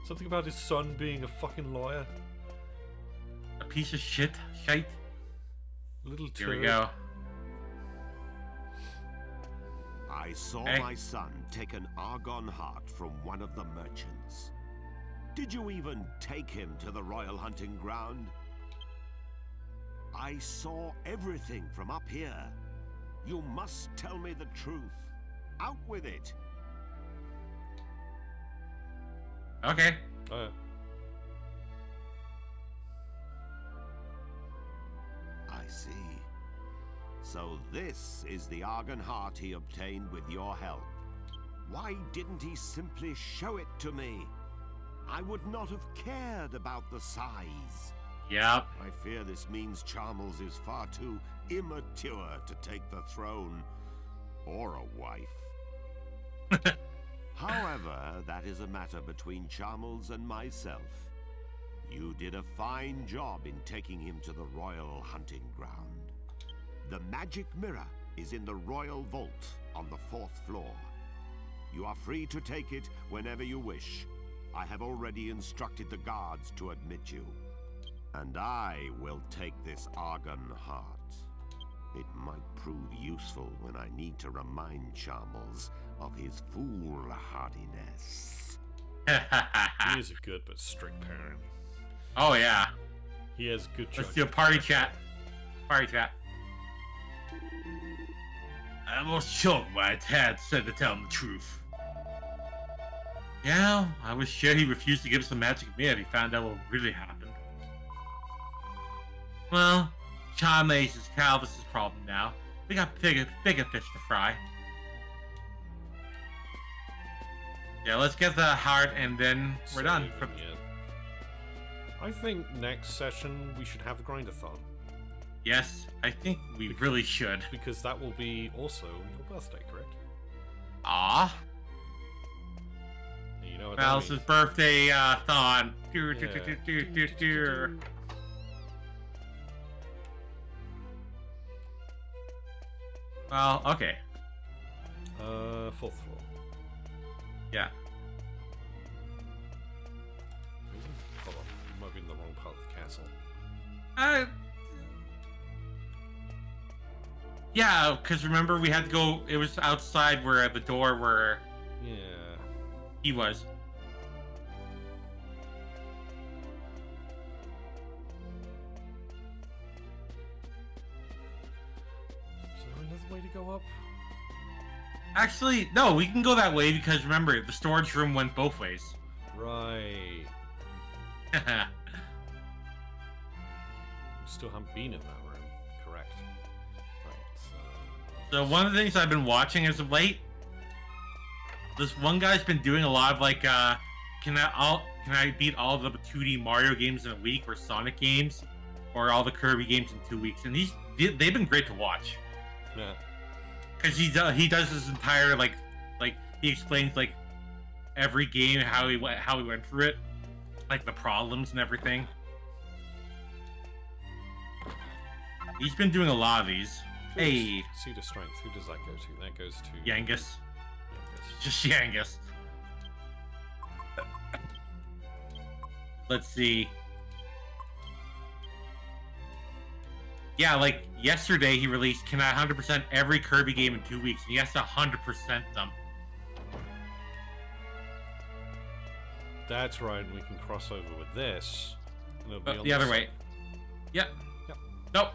Something about his son being a fucking liar. A piece of shit. Shite. Little Here we go. I saw Hey. my son take an Argon heart from one of the merchants. Did you even take him to the royal hunting ground? I saw everything from up here. You must tell me the truth. Out with it. Okay. Oh, I see. So this is the Argon heart he obtained with your help. Why didn't he simply show it to me? I would not have cared about the size. Yep. I fear this means Charmles is far too immature to take the throne. Or a wife. However, that is a matter between Charmles and myself. You did a fine job in taking him to the royal hunting ground. The magic mirror is in the royal vault on the fourth floor. You are free to take it whenever you wish. I have already instructed the guards to admit you. And I will take this Argon heart. It might prove useful when I need to remind Charmles of his foolhardiness. he is a good but strict parent. Oh yeah. He has good Let's do a party chat. Party chat. I almost choked my dad said to tell him the truth. Yeah, I was sure he refused to give us the magic mirror if he found out what really happened. Well, Charmaze is Clavius's problem now. We got bigger, bigger fish to fry. Yeah, let's get the heart and then we're done. It. I think next session we should have a grindathon. Yes, I think we really should. Because that will be also your birthday, correct? Ah, you know what Alice's birthday uh, thon. Do, do, do, do, do, do, do. Well, okay. Uh, fourth floor. Yeah. Hold on, I might be in the wrong part of the castle. Uh, yeah, because remember we had to go. It was outside where the door where Yeah. he was. Actually, no, we can go that way because remember the storage room went both ways. Right. We still haven't been in that room. Correct. Right. So one of the things I've been watching as of late, this one guy's been doing a lot of like, uh, can I all can I beat all the 2D Mario games in a week, or Sonic games, or all the Kirby games in two weeks? And he's they've been great to watch Yeah. Because he does he does his entire like like he explains like every game how he went how he went through it, like the problems and everything. He's been doing a lot of these. Hey, Seed of Strength. Who does that go to? That goes to Yangus. Yangus. Just Yangus. Let's see. Yeah, like yesterday he released Can I 100% every Kirby game in two weeks, and he has to 100% them. That's right. We can cross over with this. and Uh, the other this way. Yep. Yep. Nope.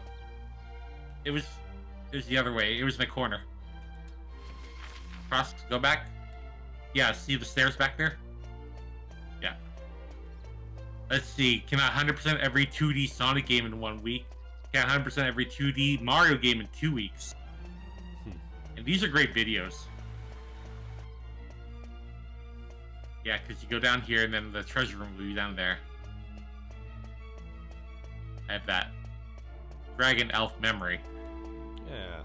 It was it was the other way. It was in the corner. Cross, go back. Yeah, see the stairs back there? Yeah. Let's see. Can I 100% every 2D Sonic game in one week? Can I 100% every 2D Mario game in two weeks? Hmm. And these are great videos. Yeah, because you go down here and then the treasure room will be down there. I have that. Dragon Elf memory. Yeah.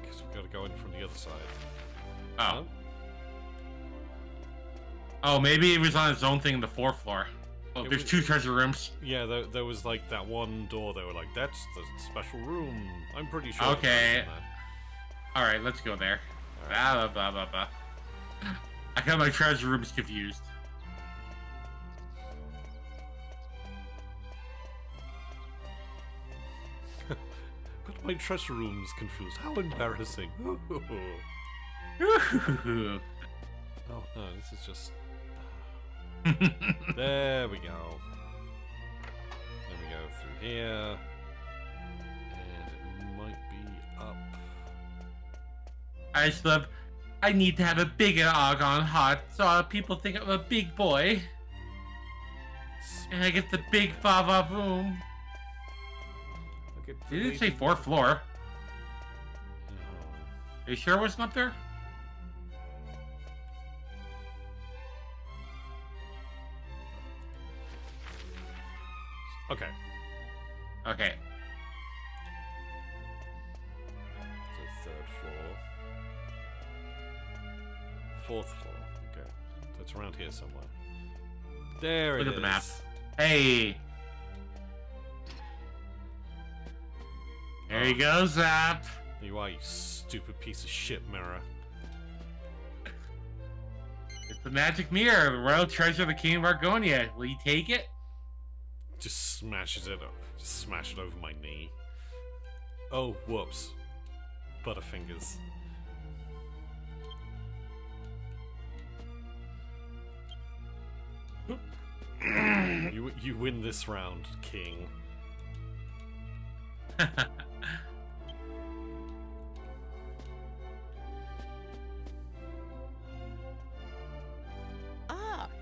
Because we gotta go in from the other side. Oh. Oh, maybe it was on its own thing in the fourth floor. Oh, It there's was- two treasure rooms. Yeah, there, there was like that one door. They were like, "That's the special room." I'm pretty sure. Okay. was in that. All right, let's go there. Blah, blah, blah, blah, blah. I got my treasure rooms confused. But my treasure room's confused. How embarrassing. oh no, this is just. There we go. Then we go through here. And it might be up. I love. Um, I need to have a bigger argon heart so people think I'm a big boy. And I get the big Fava at Did it say fourth floor? Are you sure it wasn't up there? Okay. Okay. So third floor. Fourth floor. Okay. So it's around here somewhere. There Look it at the map. Hey. There you ah. go, Zap. You are, you stupid piece of shit, Mirror. It's the magic mirror, the royal treasure of the king of Argonia. Will you take it? Just smashes it. up. Just smash it over my knee. Oh, whoops. Butterfingers. you you win this round, King.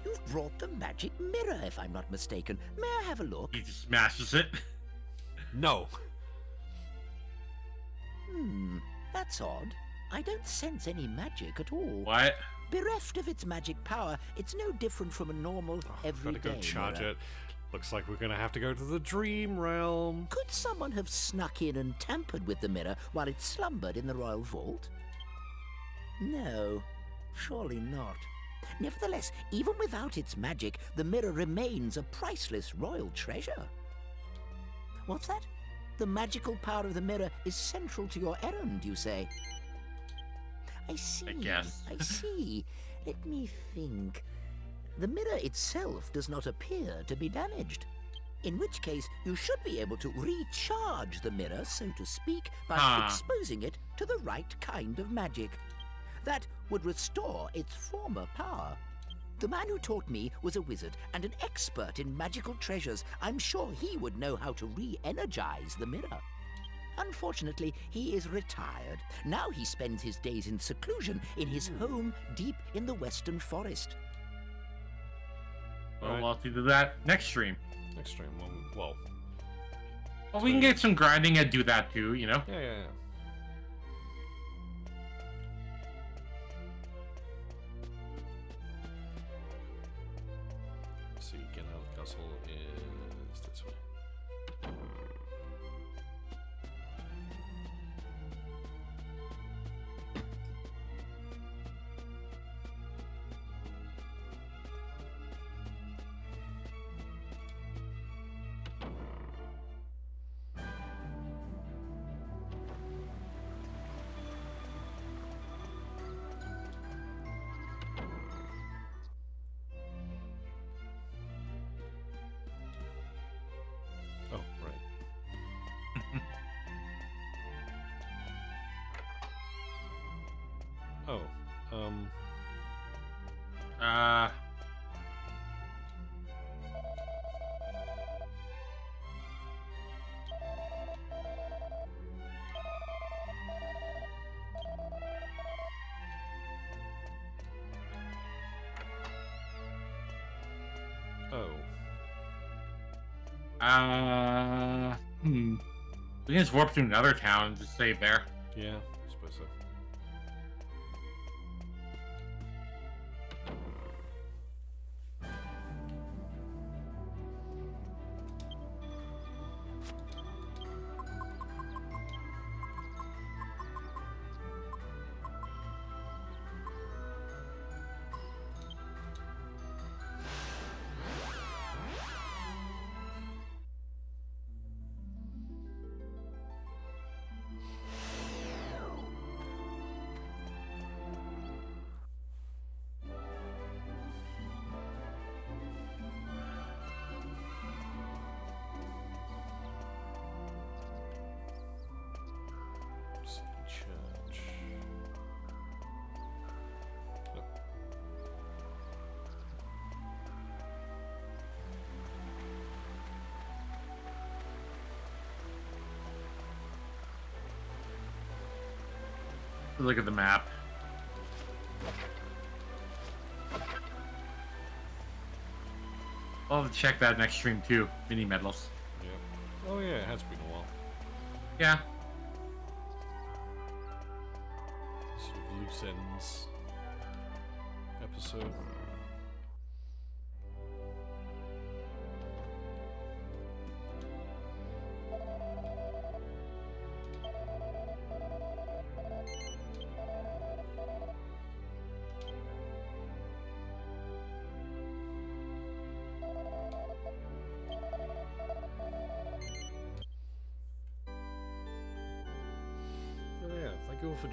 you've brought the magic mirror, if I'm not mistaken. May I have a look? He just smashes it. No. Hmm, that's odd. I don't sense any magic at all. What? Bereft of its magic power, it's no different from a normal, everyday mirror. Gotta go charge mirror. it. Looks like we're gonna have to go to the dream realm. Could someone have snuck in and tampered with the mirror while it slumbered in the royal vault? No, surely not. Nevertheless, even without its magic, the mirror remains a priceless royal treasure. What's that? The magical power of the mirror is central to your errand, you say? I see. I guess. I see. Let me think. The mirror itself does not appear to be damaged. In which case, you should be able to recharge the mirror, so to speak, by Ah. exposing it to the right kind of magic. That would restore its former power. The man who taught me was a wizard and an expert in magical treasures. I'm sure he would know how to re energize the mirror. Unfortunately, he is retired. Now he spends his days in seclusion in his hmm. home deep in the western forest. Well, I'll have to do that next stream. Next stream, well, well Well, we can get some grinding and do that too, you know? yeah, yeah, yeah. Uh. Hmm. We can just warp to another town and just save there. yeah, Look at the map. I'll have to check that next stream too. Mini medals. Yeah. Oh yeah, it has been a while. Yeah.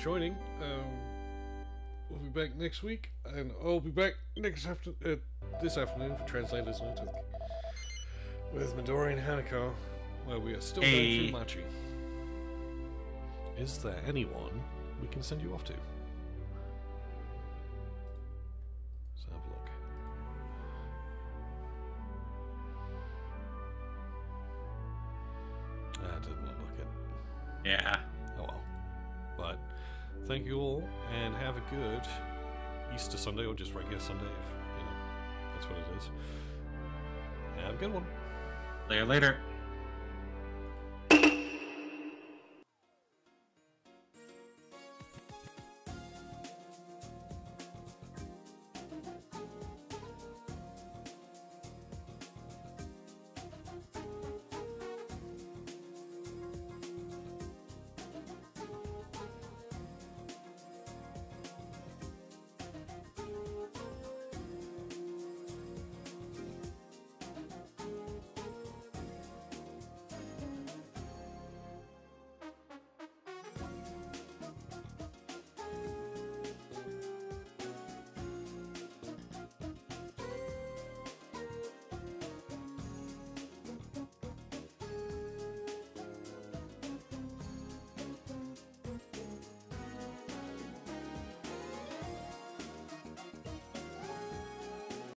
Joining. Um, we'll be back next week, and I'll be back next after uh, this afternoon for Translators Network with Midori and Hanako, where we are still Hey. going through Machi. Is there anyone we can send you off to? Have a good one. Later, later.